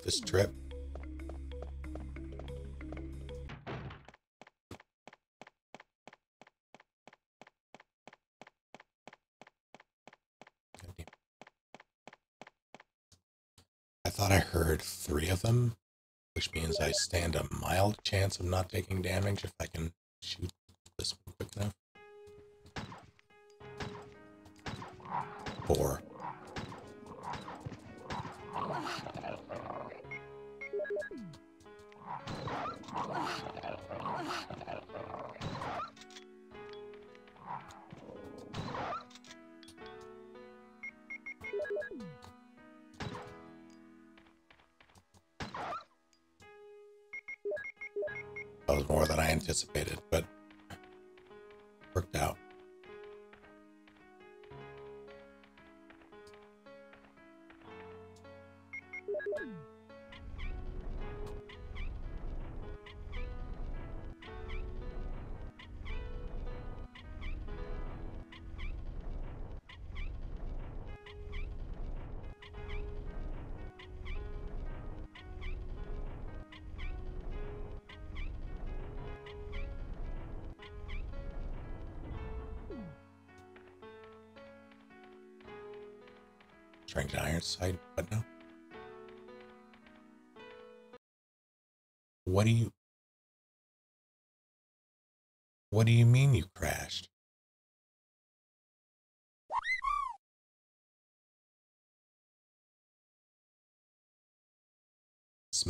This trip. I thought I heard three of them, which means I stand a mild chance of not taking damage if I can shoot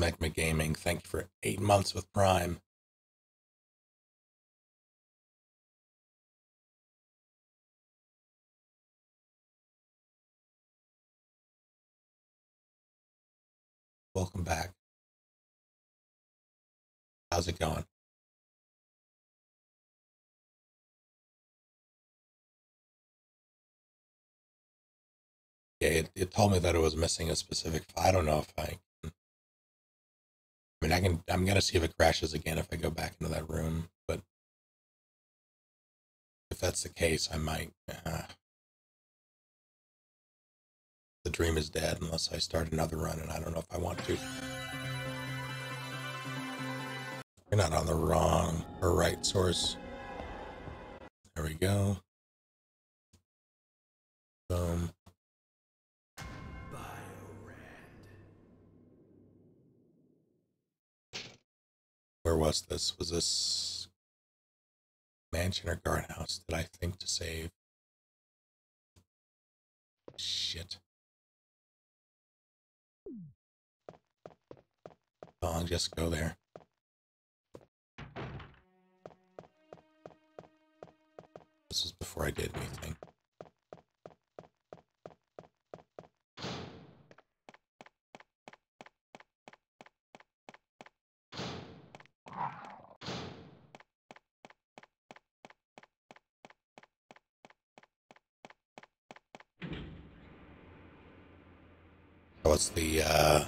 Smegma Gaming, thank you for eight months with Prime. Welcome back. How's it going? Yeah, it, it told me that it was missing a specific. I don't know if I. I mean, I can. I'm gonna see if it crashes again if I go back into that room. But if that's the case, I might. Uh, the dream is dead unless I start another run, and I don't know if I want to. You're not on the wrong or right source. There we go. Boom. Where was this? Was this mansion or guardhouse? Did I think to save? Shit. I'll just go there. This is before I did anything. What's the uh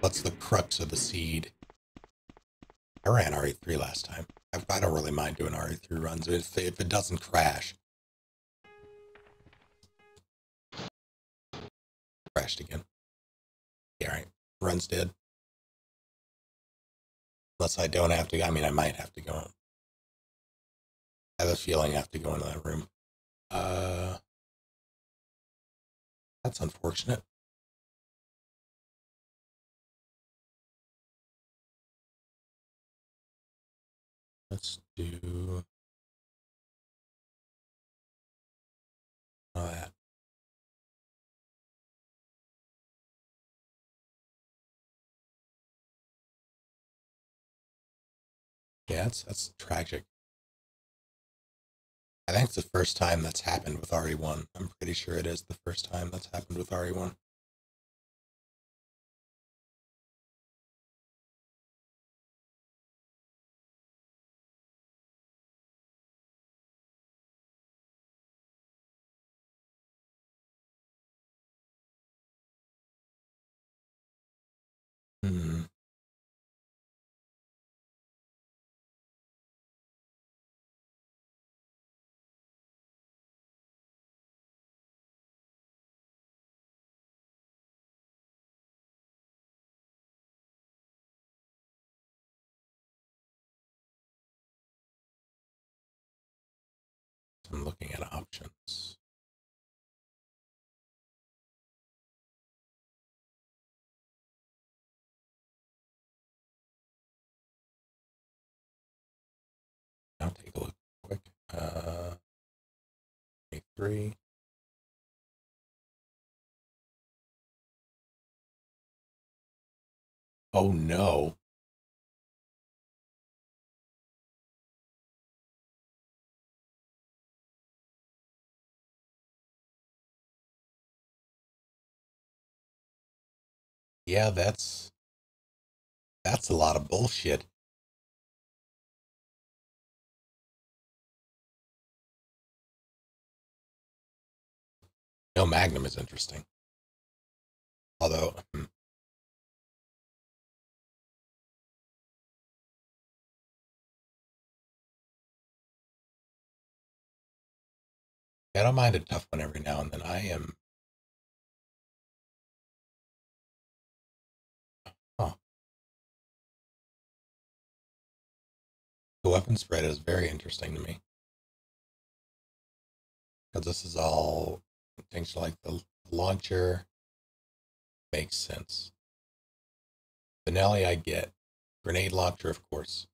what's the crux of the seed? I ran RE3 last time. I, don't really mind doing RE3 runs if if it doesn't crash. Crashed again. Yeah, right. Run's dead. Unless I don't have to. I mean, I might have to go. I have a feeling I have to go into that room. Uh, that's unfortunate. Let's do oh, that. Yeah, that's that's tragic. I think it's the first time that's happened with RE1. I'm pretty sure it is the first time that's happened with RE1. RE3. Oh no. Yeah, that's that's a lot of bullshit. No, Magnum is interesting. Although, hmm. I don't mind a tough one every now and then. I am. Huh. The weapon spread is very interesting to me. Because this is all things like the launcher makes sense. Benelli, I get. Grenade launcher, of course.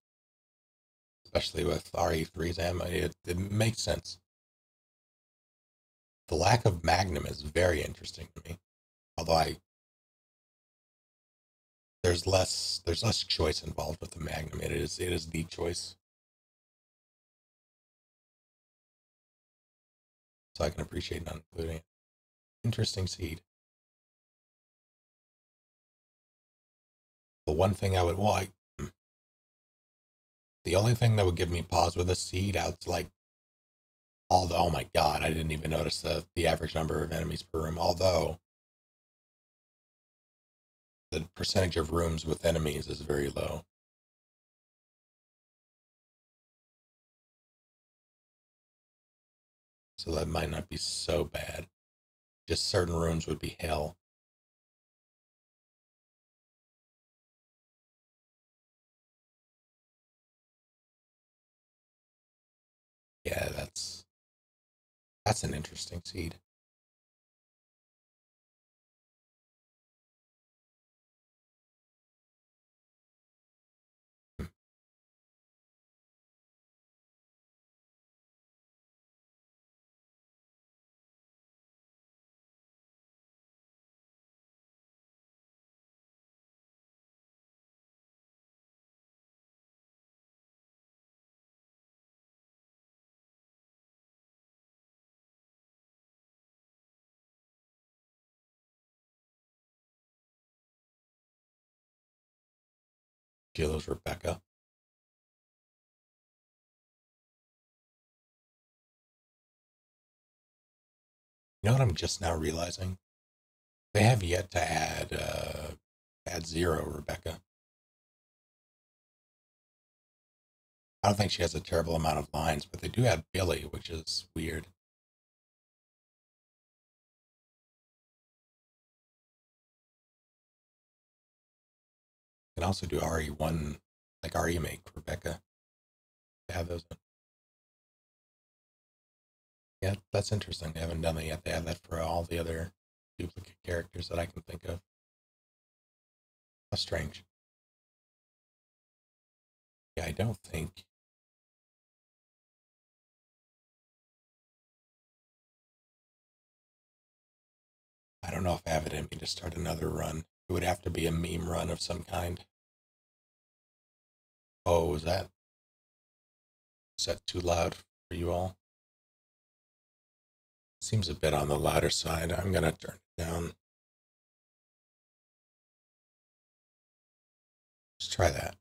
Especially with RE3's ammo, it, it makes sense. The lack of Magnum is very interesting to me. Although I there's less there's less choice involved with the Magnum. It is it is the choice. So I can appreciate not including it. Interesting seed. The one thing I would well, hmm. the only thing that would give me pause with a seed out like the oh my god, I didn't even notice the the average number of enemies per room. Although the percentage of rooms with enemies is very low. So that might not be so bad. Just certain rooms would be hell. Yeah, that's that's an interesting seed. Kilos Rebecca. You know what I'm just now realizing? They have yet to add uh, add zero Rebecca. I don't think she has a terrible amount of lines, but they do add Billy, which is weird. Can also do RE1, like RE-Make Rebecca. have those. Yeah, that's interesting. They haven't done that yet. They have that for all the other duplicate characters that I can think of. How strange. Yeah, I don't think. I don't know if I have it in me to start another run. It would have to be a meme run of some kind. Oh, is that is that too loud for you all? Seems a bit on the louder side. I'm gonna turn it down. Let's try that.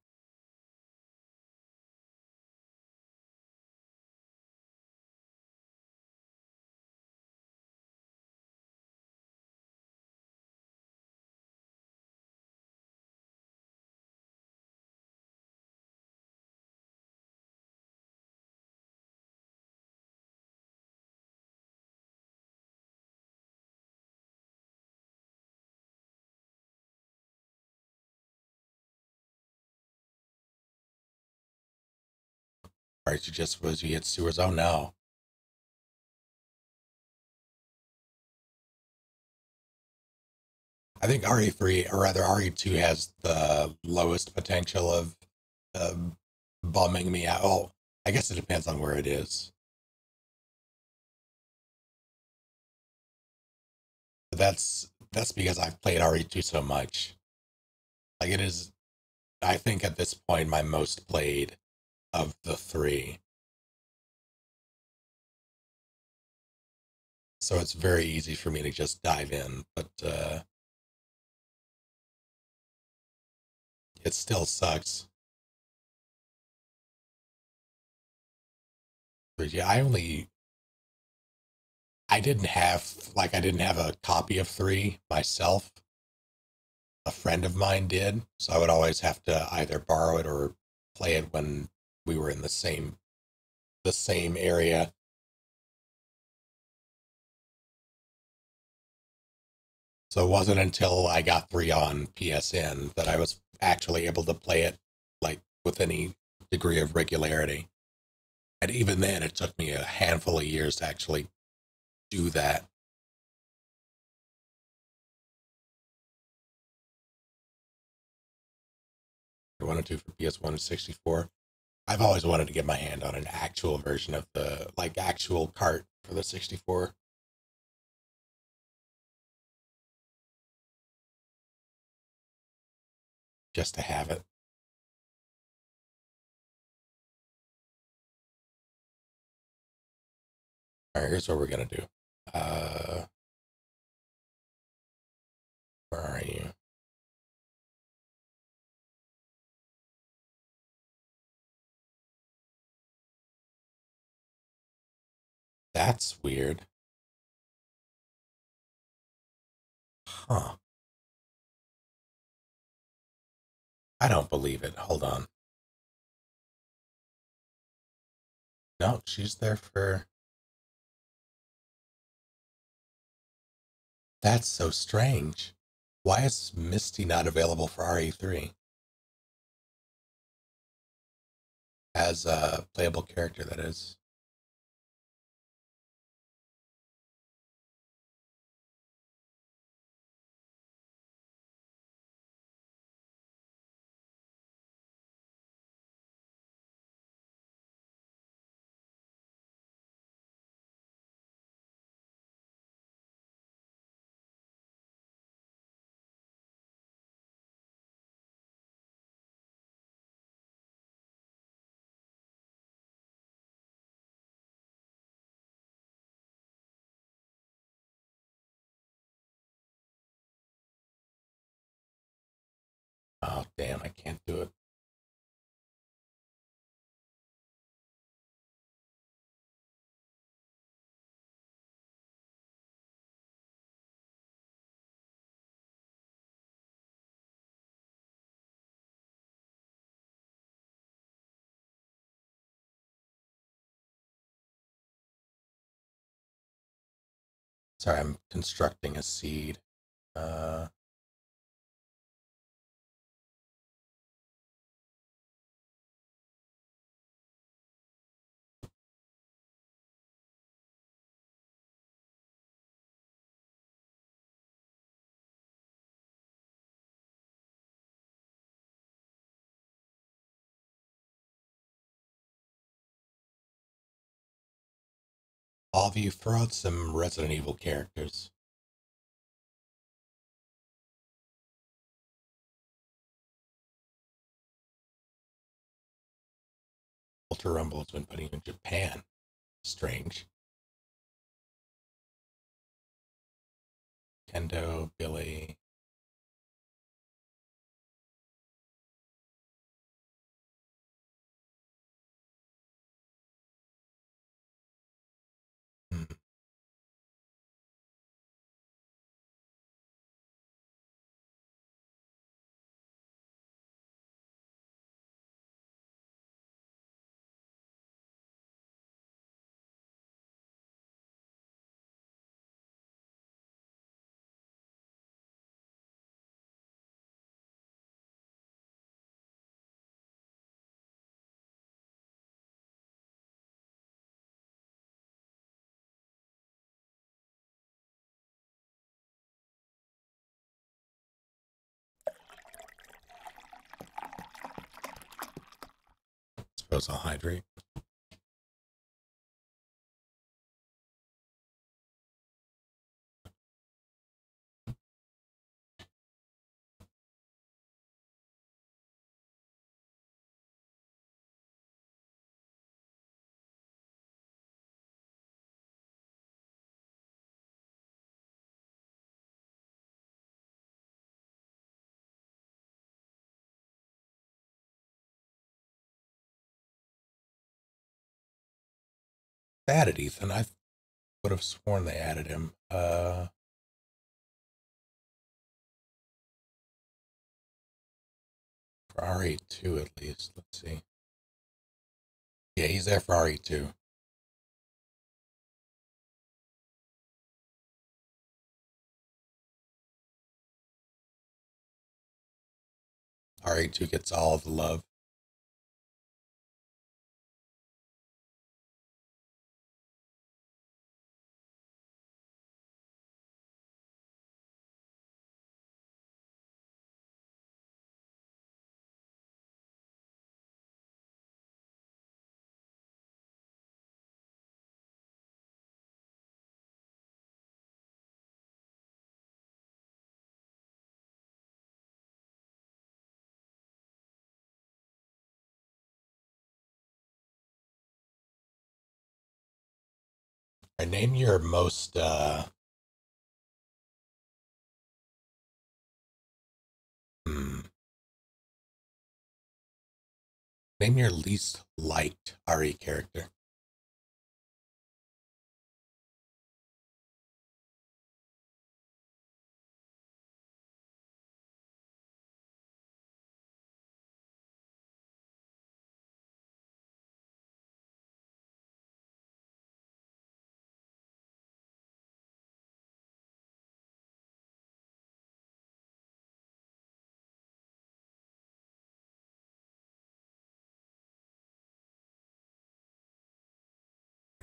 Right, you just was you hit sewers. Oh no. I think RE3 or rather RE2 has the lowest potential of um, bumming me out. Oh, I guess it depends on where it is. that's that's because I've played RE2 so much. Like it is I think at this point my most played of the three. So it's very easy for me to just dive in, but uh it still sucks. But yeah, I only I didn't have like I didn't have a copy of 3 myself. A friend of mine did, so I would always have to either borrow it or play it when we were in the same the same area. So it wasn't until I got 3 on PSN that I was actually able to play it like with any degree of regularity. And even then, it took me a handful of years to actually do that. I wanted to do for PS1 and 64. I've always wanted to get my hand on an actual version of the like actual cart for the 64. Just to have it. All right, here's what we're gonna do. Uh, where are you? That's weird. Huh. I don't believe it. Hold on. No, she's there for. That's so strange. Why is Misty not available for RE3? As a playable character, that is. Damn, I can't do it. Sorry, I'm constructing a seed. Uh, all of you throw out some Resident Evil characters. Ultra Rumble has been putting in Japan. Strange. Kendo, Billy. Suppose I'll hydrate. Added Ethan. I would have sworn they added him. Uh, for RE2 at least. Let's see. Yeah, he's there for RE2. RE2 gets all of the love. I name your most uh hmm. Name your least liked RE character.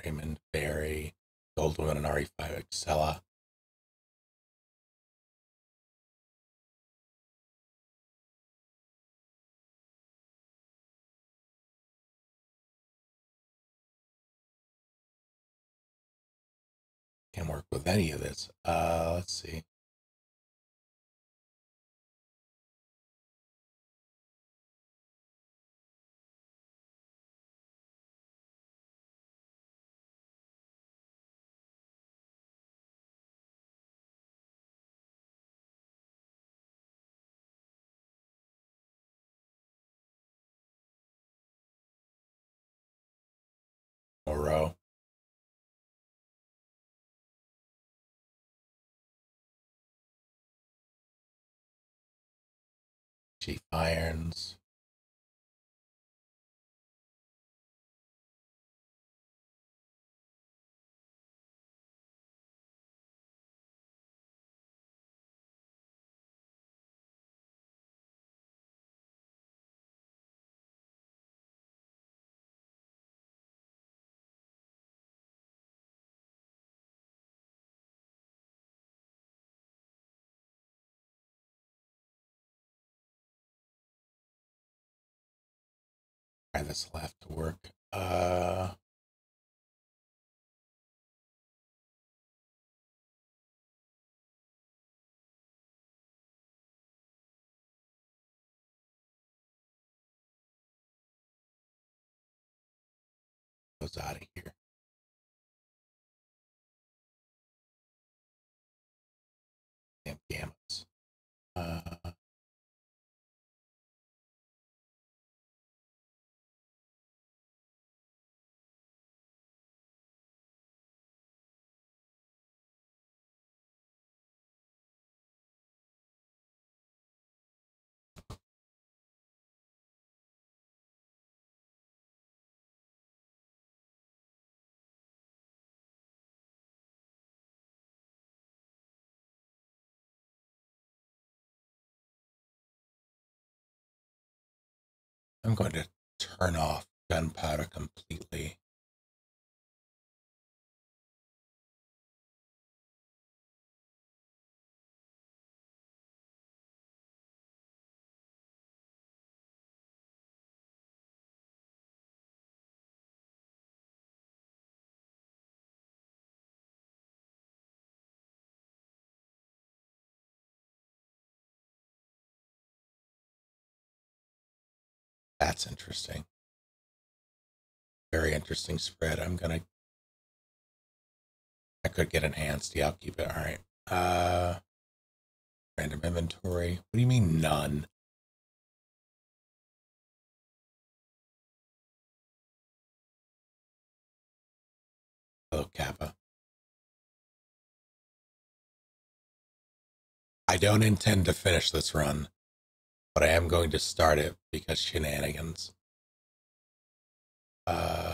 Raymond, Barry, Goldwyn, and RE5 Excella. Can't work with any of this. Uh, let's see. Chief Irons. Try this left to work. Uh, goes out of here. Damn gamuts. Uh, I'm going to turn off gunpowder completely. That's interesting. Very interesting spread. I'm gonna. I could get enhanced. Yeah, I'll keep it. All right. Uh, random inventory. What do you mean none? Hello, Kappa. I don't intend to finish this run, but I am going to start it because shenanigans. Uh,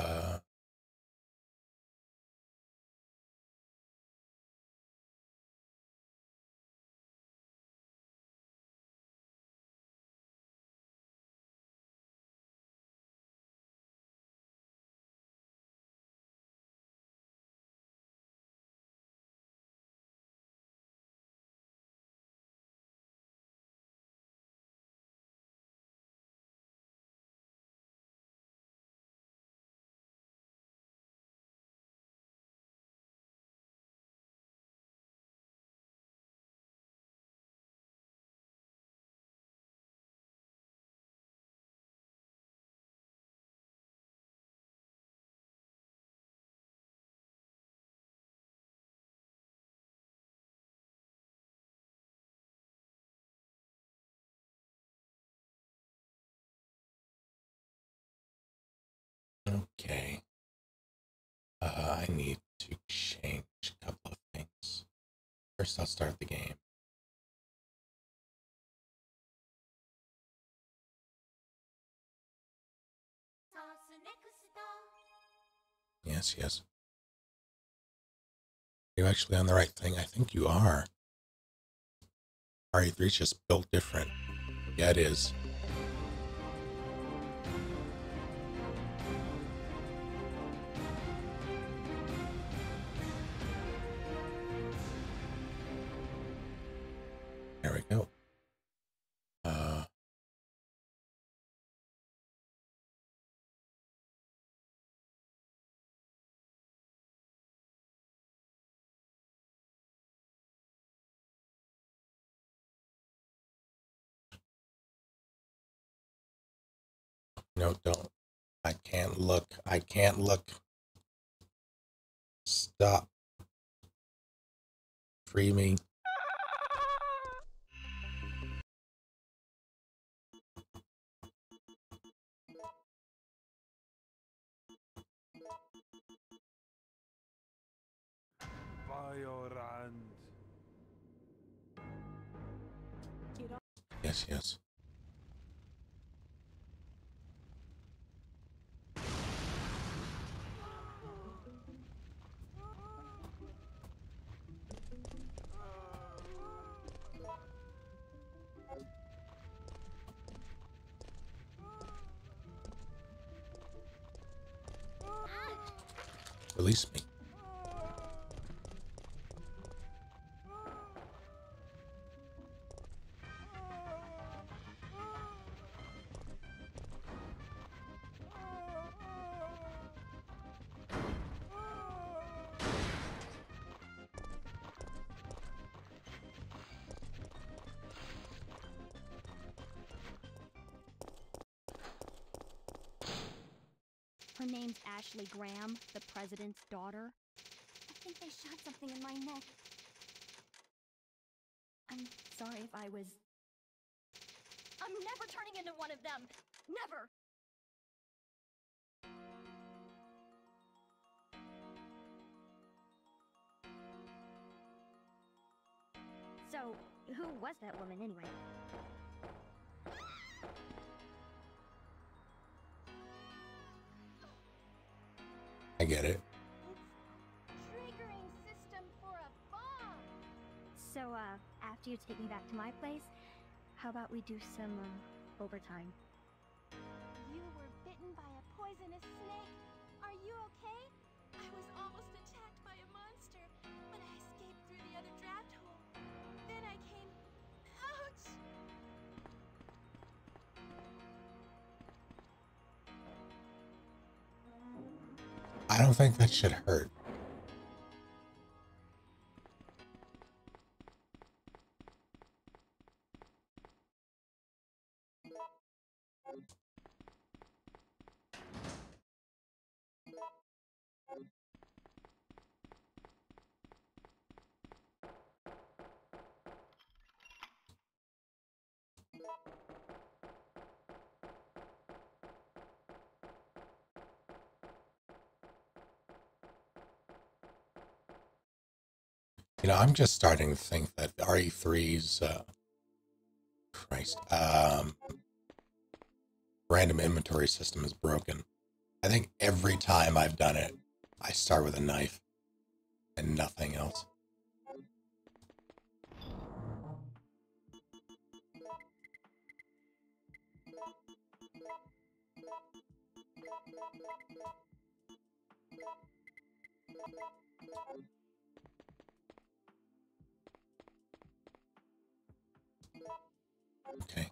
First, I'll start the game. Yes, yes. Are you actually on the right thing? I think you are. RE3 is just built different. Yeah, it is. Can't look. I can't look. Stop. Free me. Yes, yes. Release me. Her name's Ashley Graham, the president's daughter. I think they shot something in my neck. I'm sorry if I was. I'm never turning into one of them! Never! So, who was that woman anyway? I get it. Triggering system for a bomb! So, uh, after you take me back to my place, how about we do some, um, overtime? You were bitten by a poisonous snake. Are you okay? I was almost I don't think that should hurt. I'm just starting to think that RE3's uh, Christ, um, random inventory system is broken. I think every time I've done it, I start with a knife and nothing else. Okay.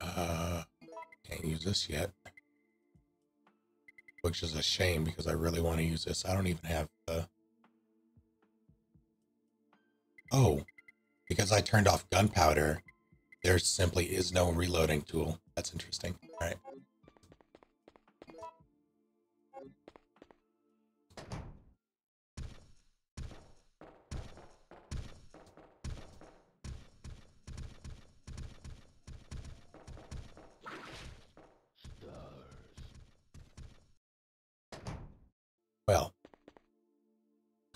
Uh, can't use this yet. Which is a shame because I really want to use this. I don't even have the... Oh, because I turned off gunpowder, there simply is no reloading tool. That's interesting. All right.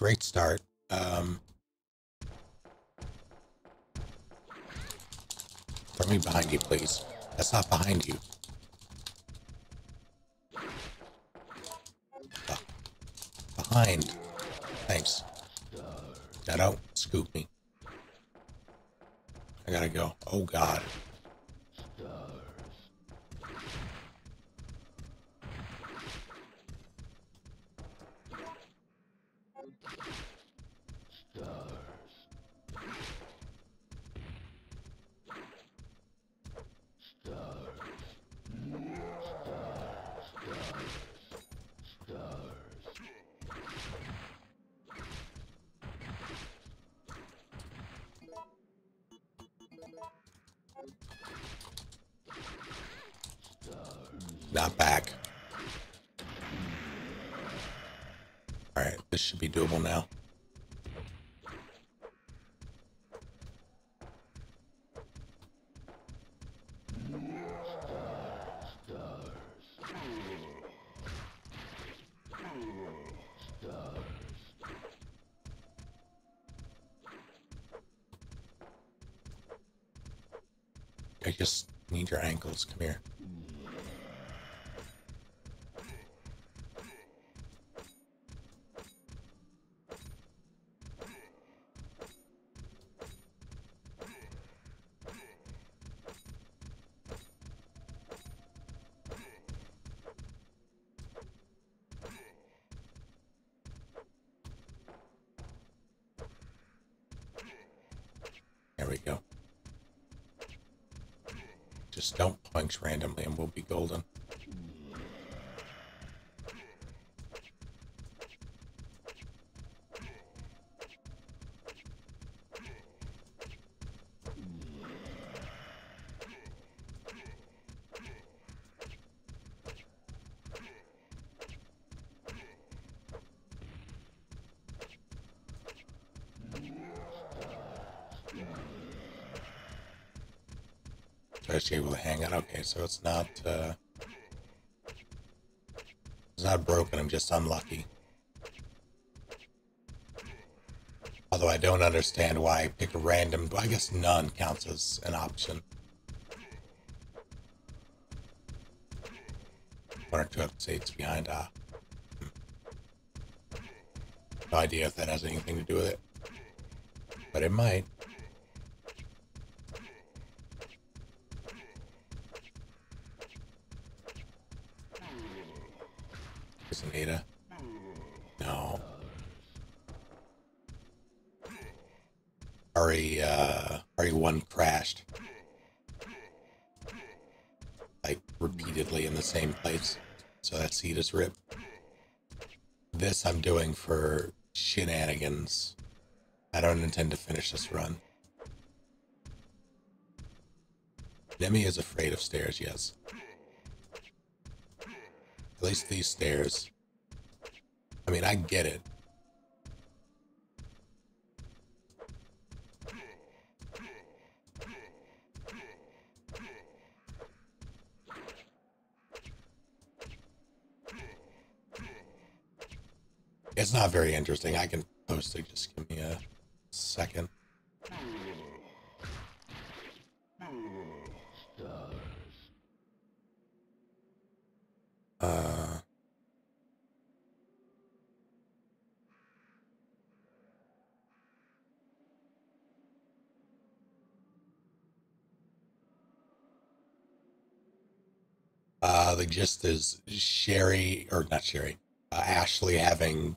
Great start. Um, throw me behind you, please. That's not behind you. Ah, behind. Thanks. Now don't scoop me. I gotta go. Oh God. Need your ankles. Come here. There we go. Just don't punch randomly and we'll be golden. Be able to hang it. Okay, so it's not uh it's not broken, I'm just unlucky. Although I don't understand why I pick a random I guess none counts as an option. One or two episodes behind, ah. Hmm. No idea if that has anything to do with it. But it might. Is Ada? No. RE, uh, RE1 crashed. Like, repeatedly in the same place. So that seed is ripped. This I'm doing for shenanigans. I don't intend to finish this run. Demi is afraid of stairs, yes. At least these stairs. I mean, I get it. It's not very interesting. I can post it. Just give me a second. Uh, the gist is Sherry, or not Sherry, uh, Ashley having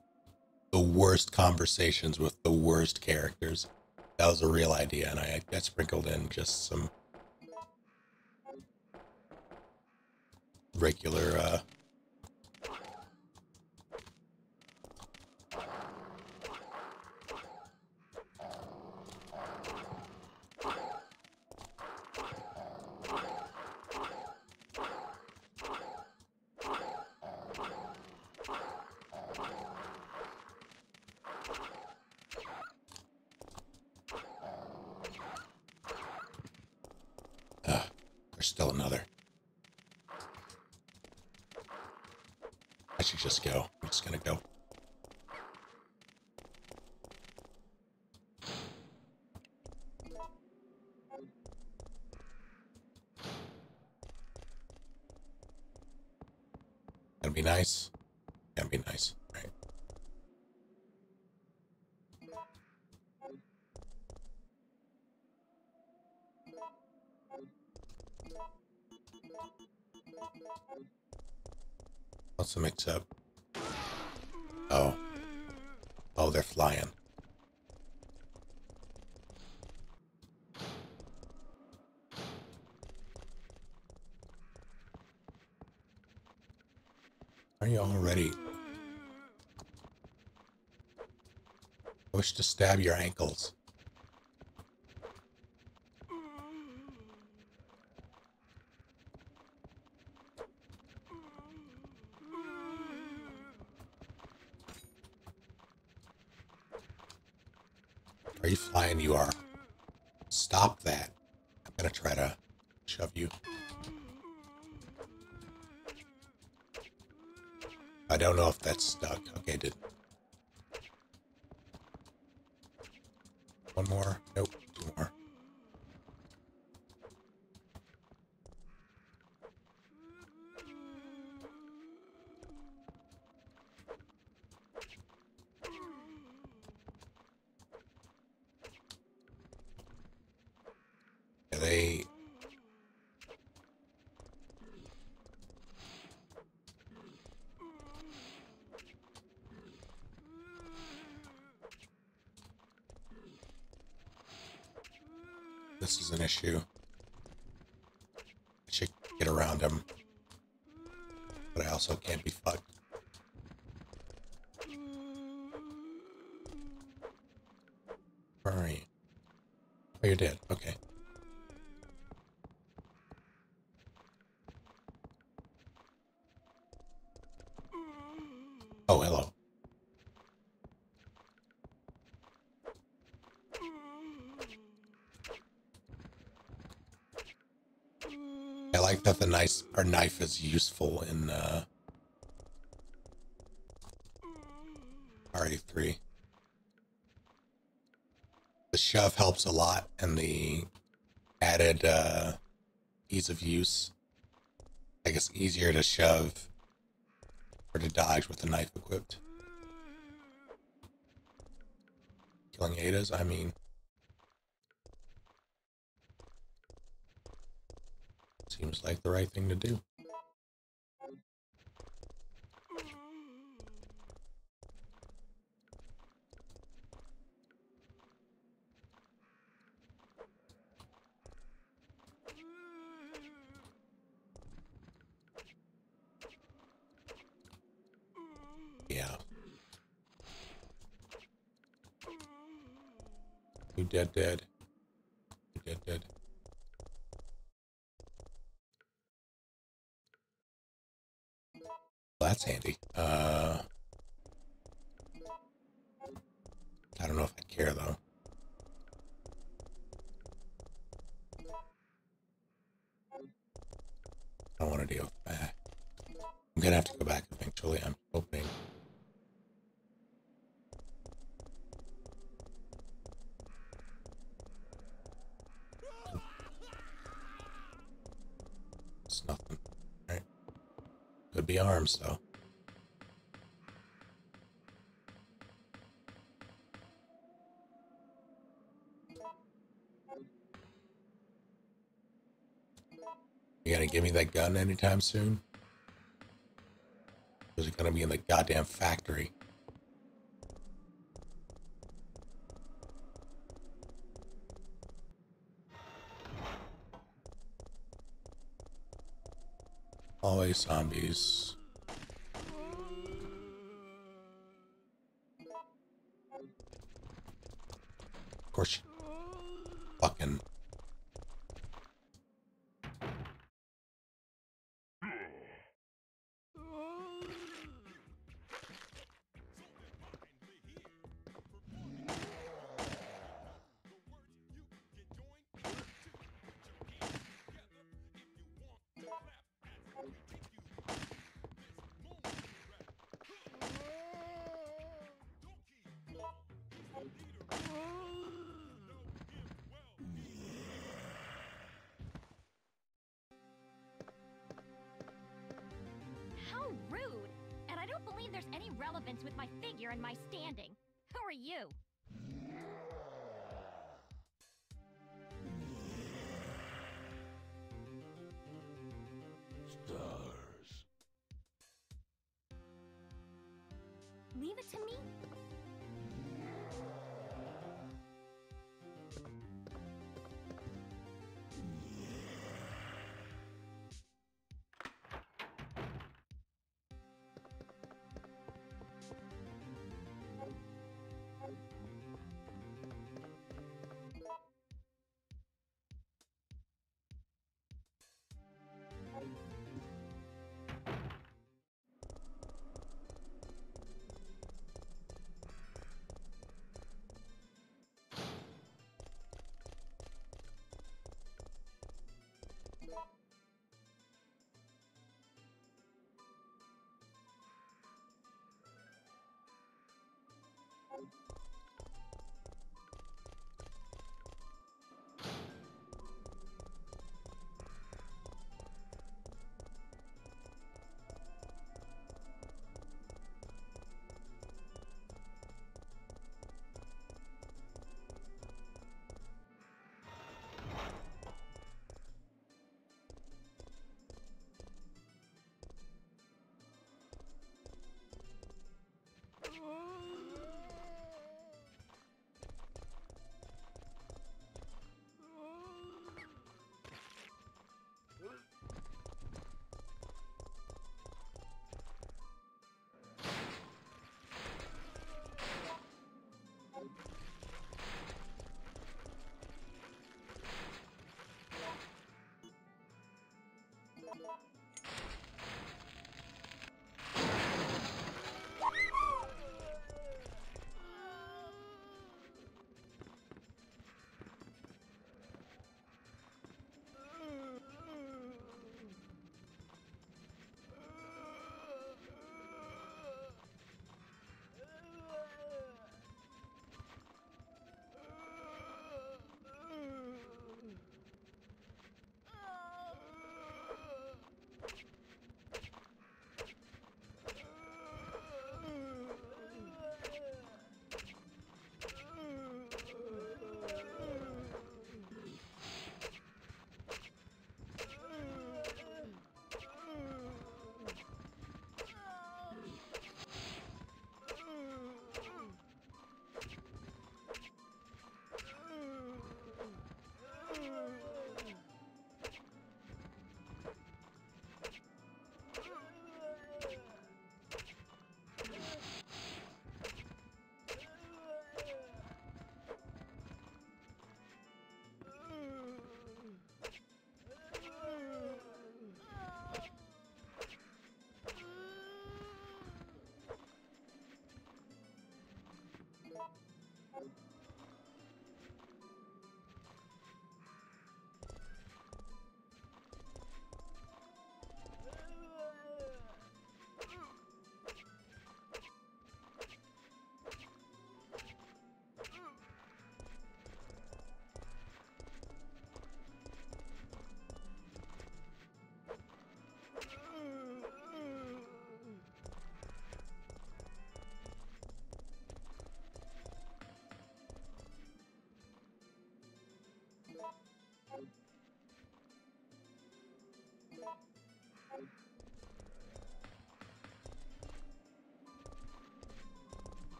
the worst conversations with the worst characters. That was a real idea, and I, I sprinkled in just some regular uh, What's the mix up? Oh. Oh, they're flying. Are you already? Wish to stab your ankles. Are you flying? You are. Stop that. I'm gonna try to shove you. I don't know if that's stuck. Okay, it didn't. One more. Nope. Two more. Yeah, they This is an issue. I should get around him. But I also can't be fucked. Where are you? Oh, you're dead. Okay. Oh, hello. I like that the our knife is useful in uh RE3. The shove helps a lot and the added uh ease of use. I guess easier to shove or to dodge with the knife equipped. Killing Ada's, I mean Seems like the right thing to do. Dead, dead. Be though. You gonna give me that gun anytime soon? Is it gonna be in the goddamn factory? Always zombies. There's any relevance with my figure and my standing. Who are you? Oh.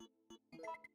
Thank you.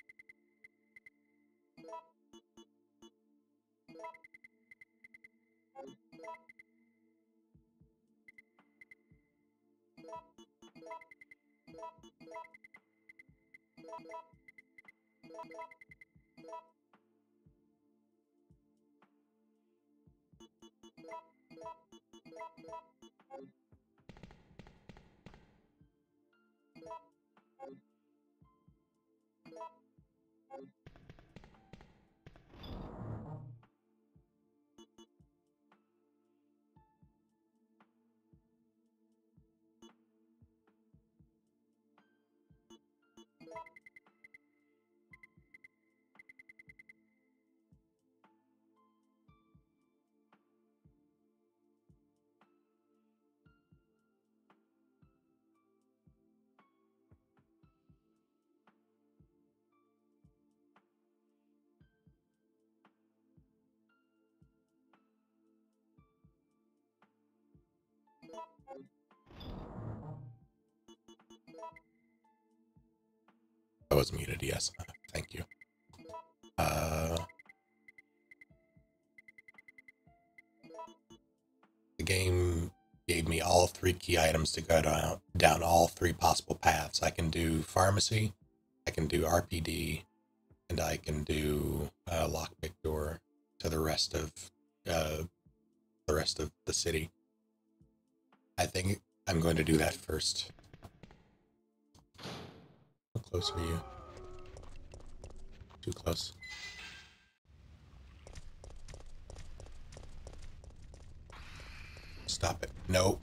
I was muted, yes. Thank you. Uh, the game gave me all three key items to go down, down all three possible paths. I can do pharmacy, I can do RPD, and I can do uh, lockpick door to the rest of uh, the rest of the city. I think I'm going to do that first. How close are you? Too close. Stop it. No.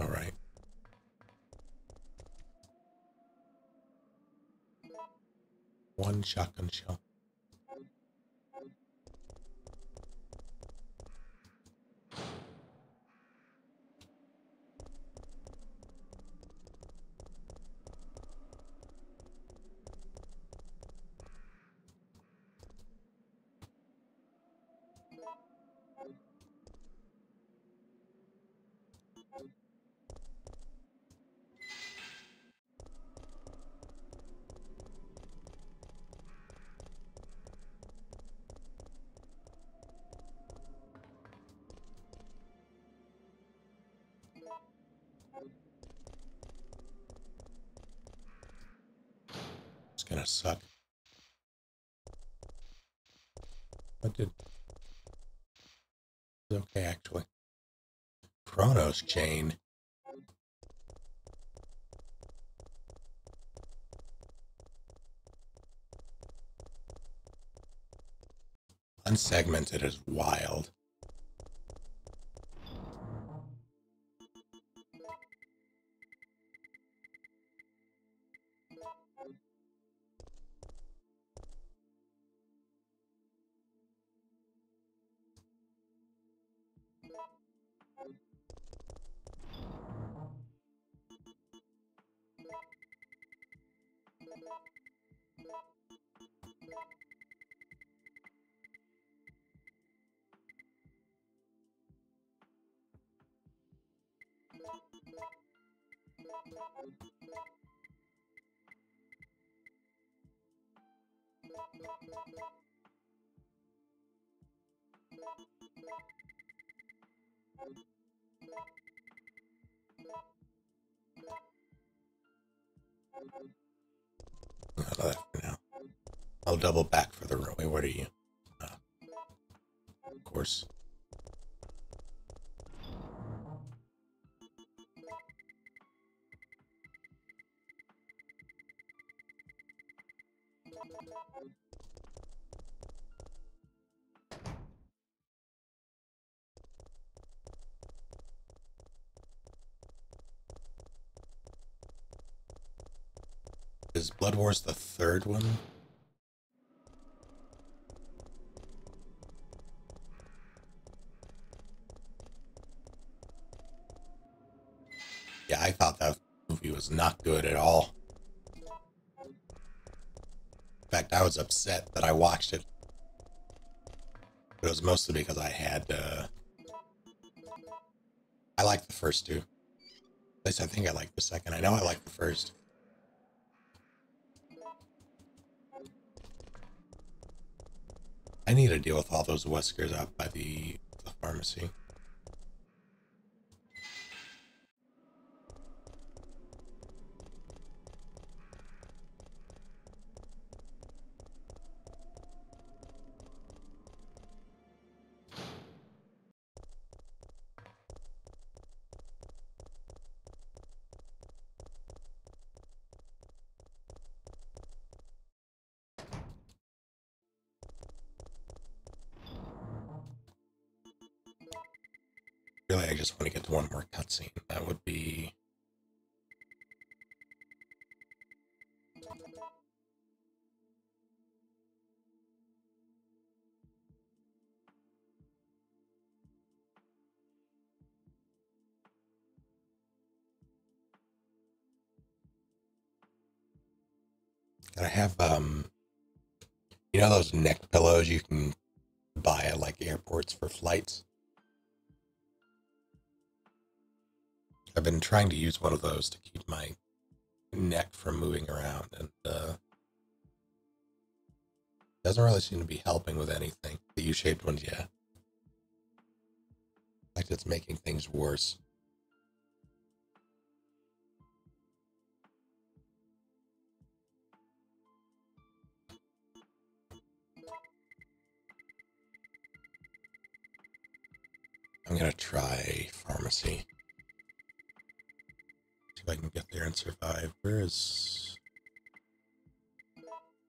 All right. One shotgun shell. Chain. Unsegmented is wild. Blood Wars the third one? Yeah, I thought that movie was not good at all. In fact, I was upset that I watched it. But it was mostly because I had, uh... I liked the first two. At least I think I liked the second. I know I liked the first. I need to deal with all those whiskers out by the, the pharmacy. Know, those neck pillows you can buy at like airports for flights? I've been trying to use one of those to keep my neck from moving around, and uh, doesn't really seem to be helping with anything. The U-shaped ones, yeah. In fact, it's making things worse. I'm gonna try pharmacy See if I can get there and survive. Where is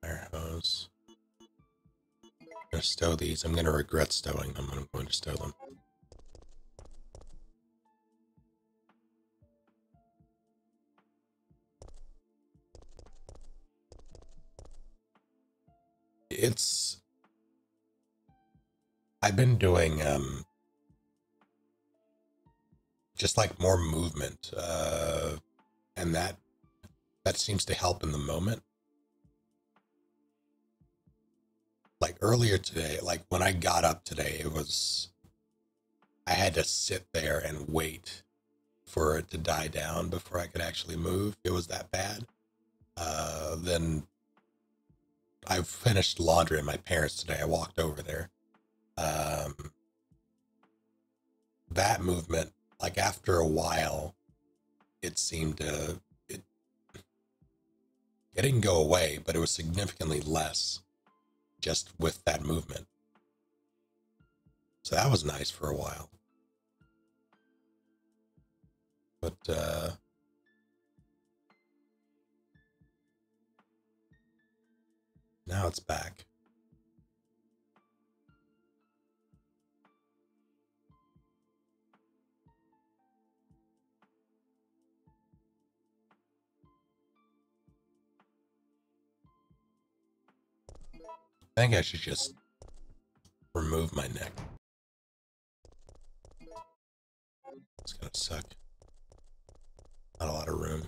fire hose? I'm gonna stow these. I'm gonna regret stowing them when I'm going to stow them. It's I've been doing um just like more movement uh and that that seems to help in the moment. Like earlier today like when i got up today it was i had to sit there and wait for it to die down before i could actually move. It was that bad. Uh then i finished laundry at my parents today. I walked over there. Um that movement like after a while it seemed to it it didn't go away but it was significantly less just with that movement. So that was nice for a while. But uh now it's back I think I should just remove my neck. It's gonna suck. Not a lot of room.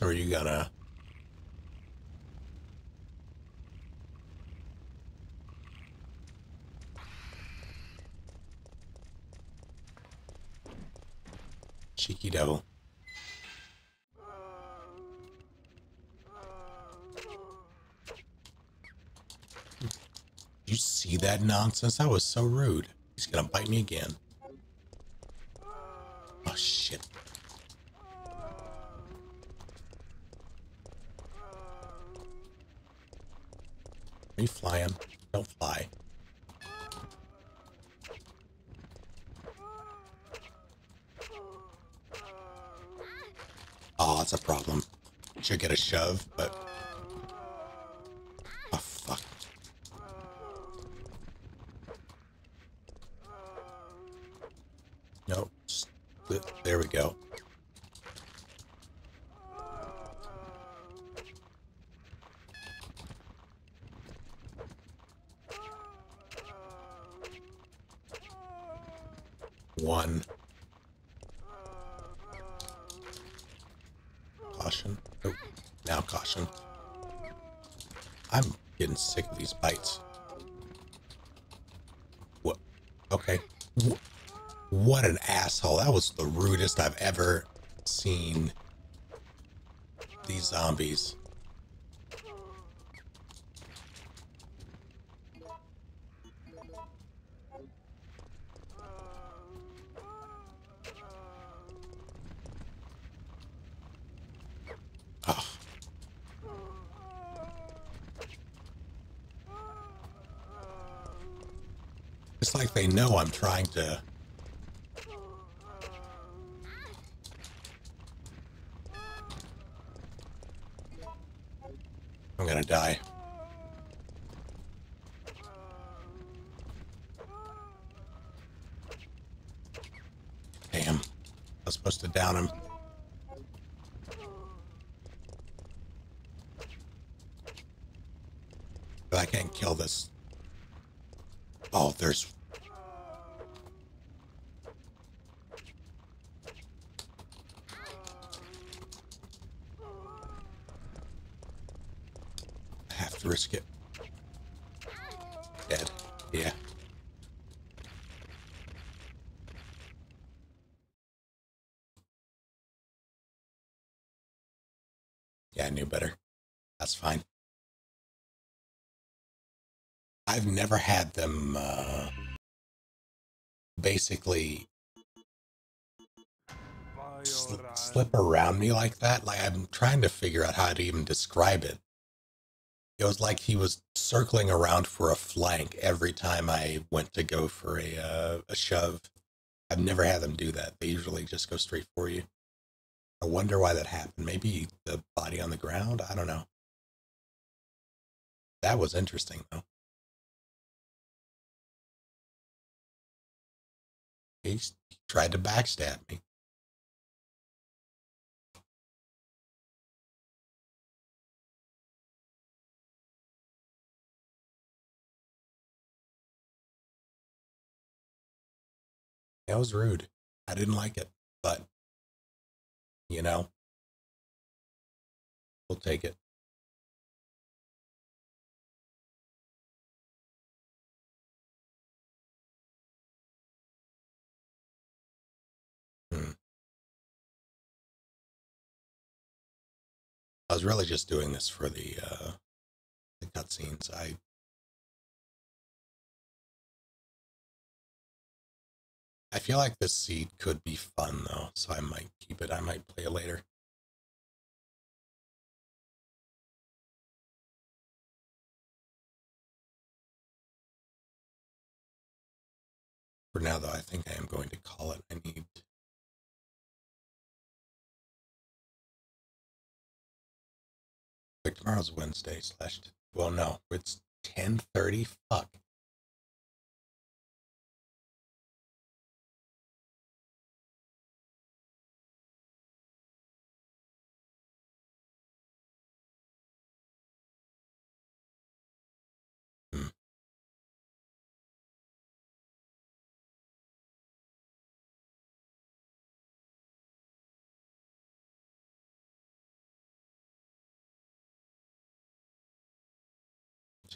So are you gonna cheeky devil? You see that nonsense? That was so rude. He's gonna bite me again. Oh shit. Are you flying? Don't fly. Oh, that's a problem. Should get a shove, but... Oh, fuck. Th- There we go. One. Caution. Oh, now caution. I'm getting sick of these bites. What? Okay. Wh- What an asshole. That was the rudest I've ever seen these zombies. Ugh. It's like they know I'm trying to. I'm gonna die. Damn. I was supposed to down him. But I can't kill this. Oh, there's. I have to risk it. Dead. Yeah. Yeah, I knew better. That's fine. I've never had them uh, basically sl- slip around me like that. Like I'm trying to figure out how to even describe it. It was like he was circling around for a flank every time I went to go for a uh, a shove. I've never had them do that. They usually just go straight for you. I wonder why that happened. Maybe the body on the ground. I don't know. That was interesting though. He tried to backstab me. That was rude. I didn't like it, but you know, we'll take it. I was really just doing this for the uh the cutscenes. I I feel like this seed could be fun though, so I might keep it. I might play it later. For now though, I think I am going to call it. I need Wait, tomorrow's Wednesday slash well no, it's ten thirty. Fuck.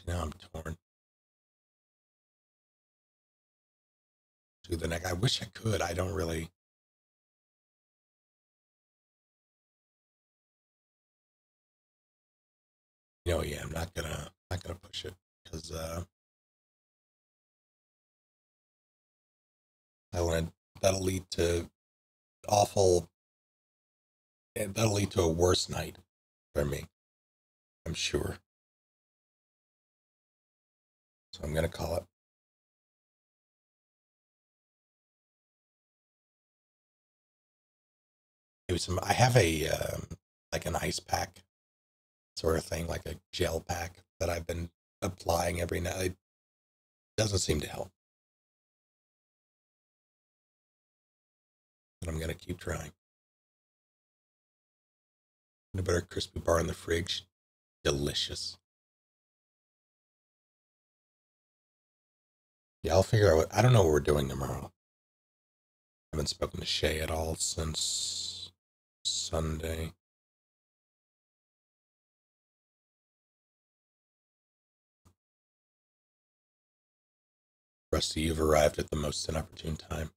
Now I'm torn. To the neck. I wish I could. I don't really. Know, yeah, I'm not gonna not gonna push it because uh, that'll that'll lead to awful. and That'll lead to a worse night for me. I'm sure. So I'm gonna call it. Some. I have a um, like an ice pack sort of thing, like a gel pack that I've been applying every night. It doesn't seem to help. but I'm gonna keep trying. and a butter crispy bar in the fridge, delicious. Yeah, I'll figure out what I don't know what we're doing tomorrow. I haven't spoken to Shay at all since Sunday. Rusty, you've arrived at the most inopportune time.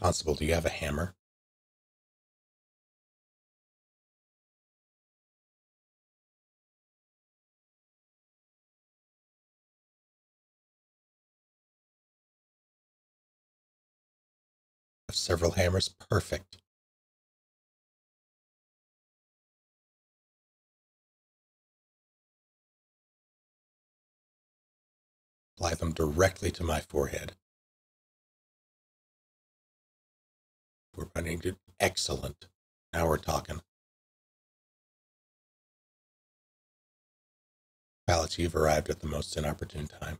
Constable, do you have a hammer? Have several hammers. Perfect. Apply them directly to my forehead. We're running to excellent. Now we're talking. Pallets, you've arrived at the most inopportune time.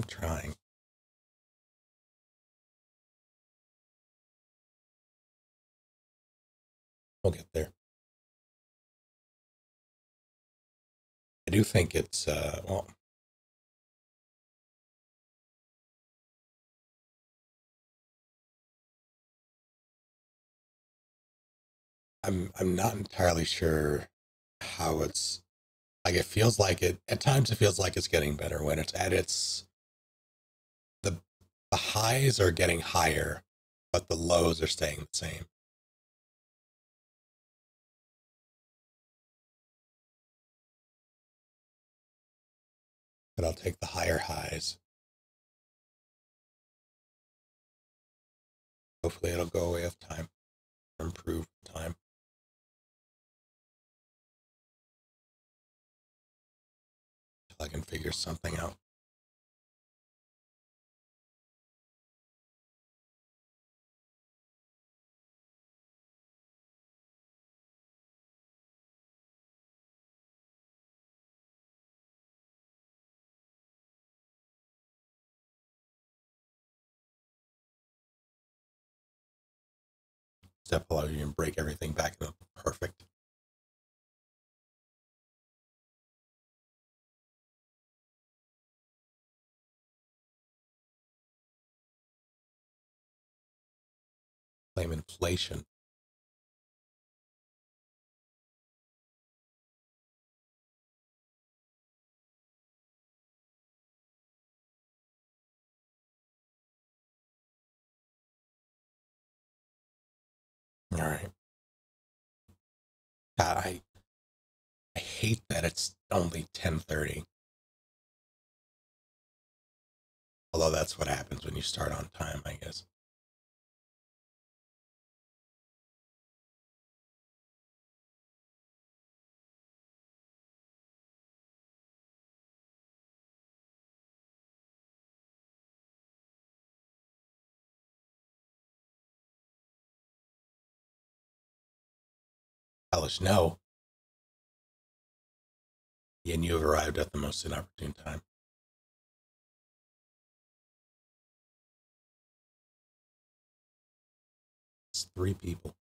I'm trying. We'll get there. I do think it's uh well I'm I'm not entirely sure how it's like it feels like it at times it feels like it's getting better when it's at its the highs are getting higher, but the lows are staying the same. But I'll take the higher highs. Hopefully it'll go away with time. Improve with time. I can figure something out. Step below you and break everything back up. Perfect. Claim inflation. God, I I hate that it's only 10:30. Although that's what happens when you start on time, I guess. Hellish no. And you have arrived at the most inopportune time. It's three people.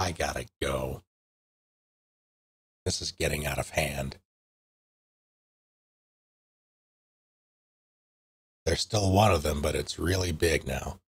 I gotta go. This is getting out of hand. There's still one of them, but it's really big now.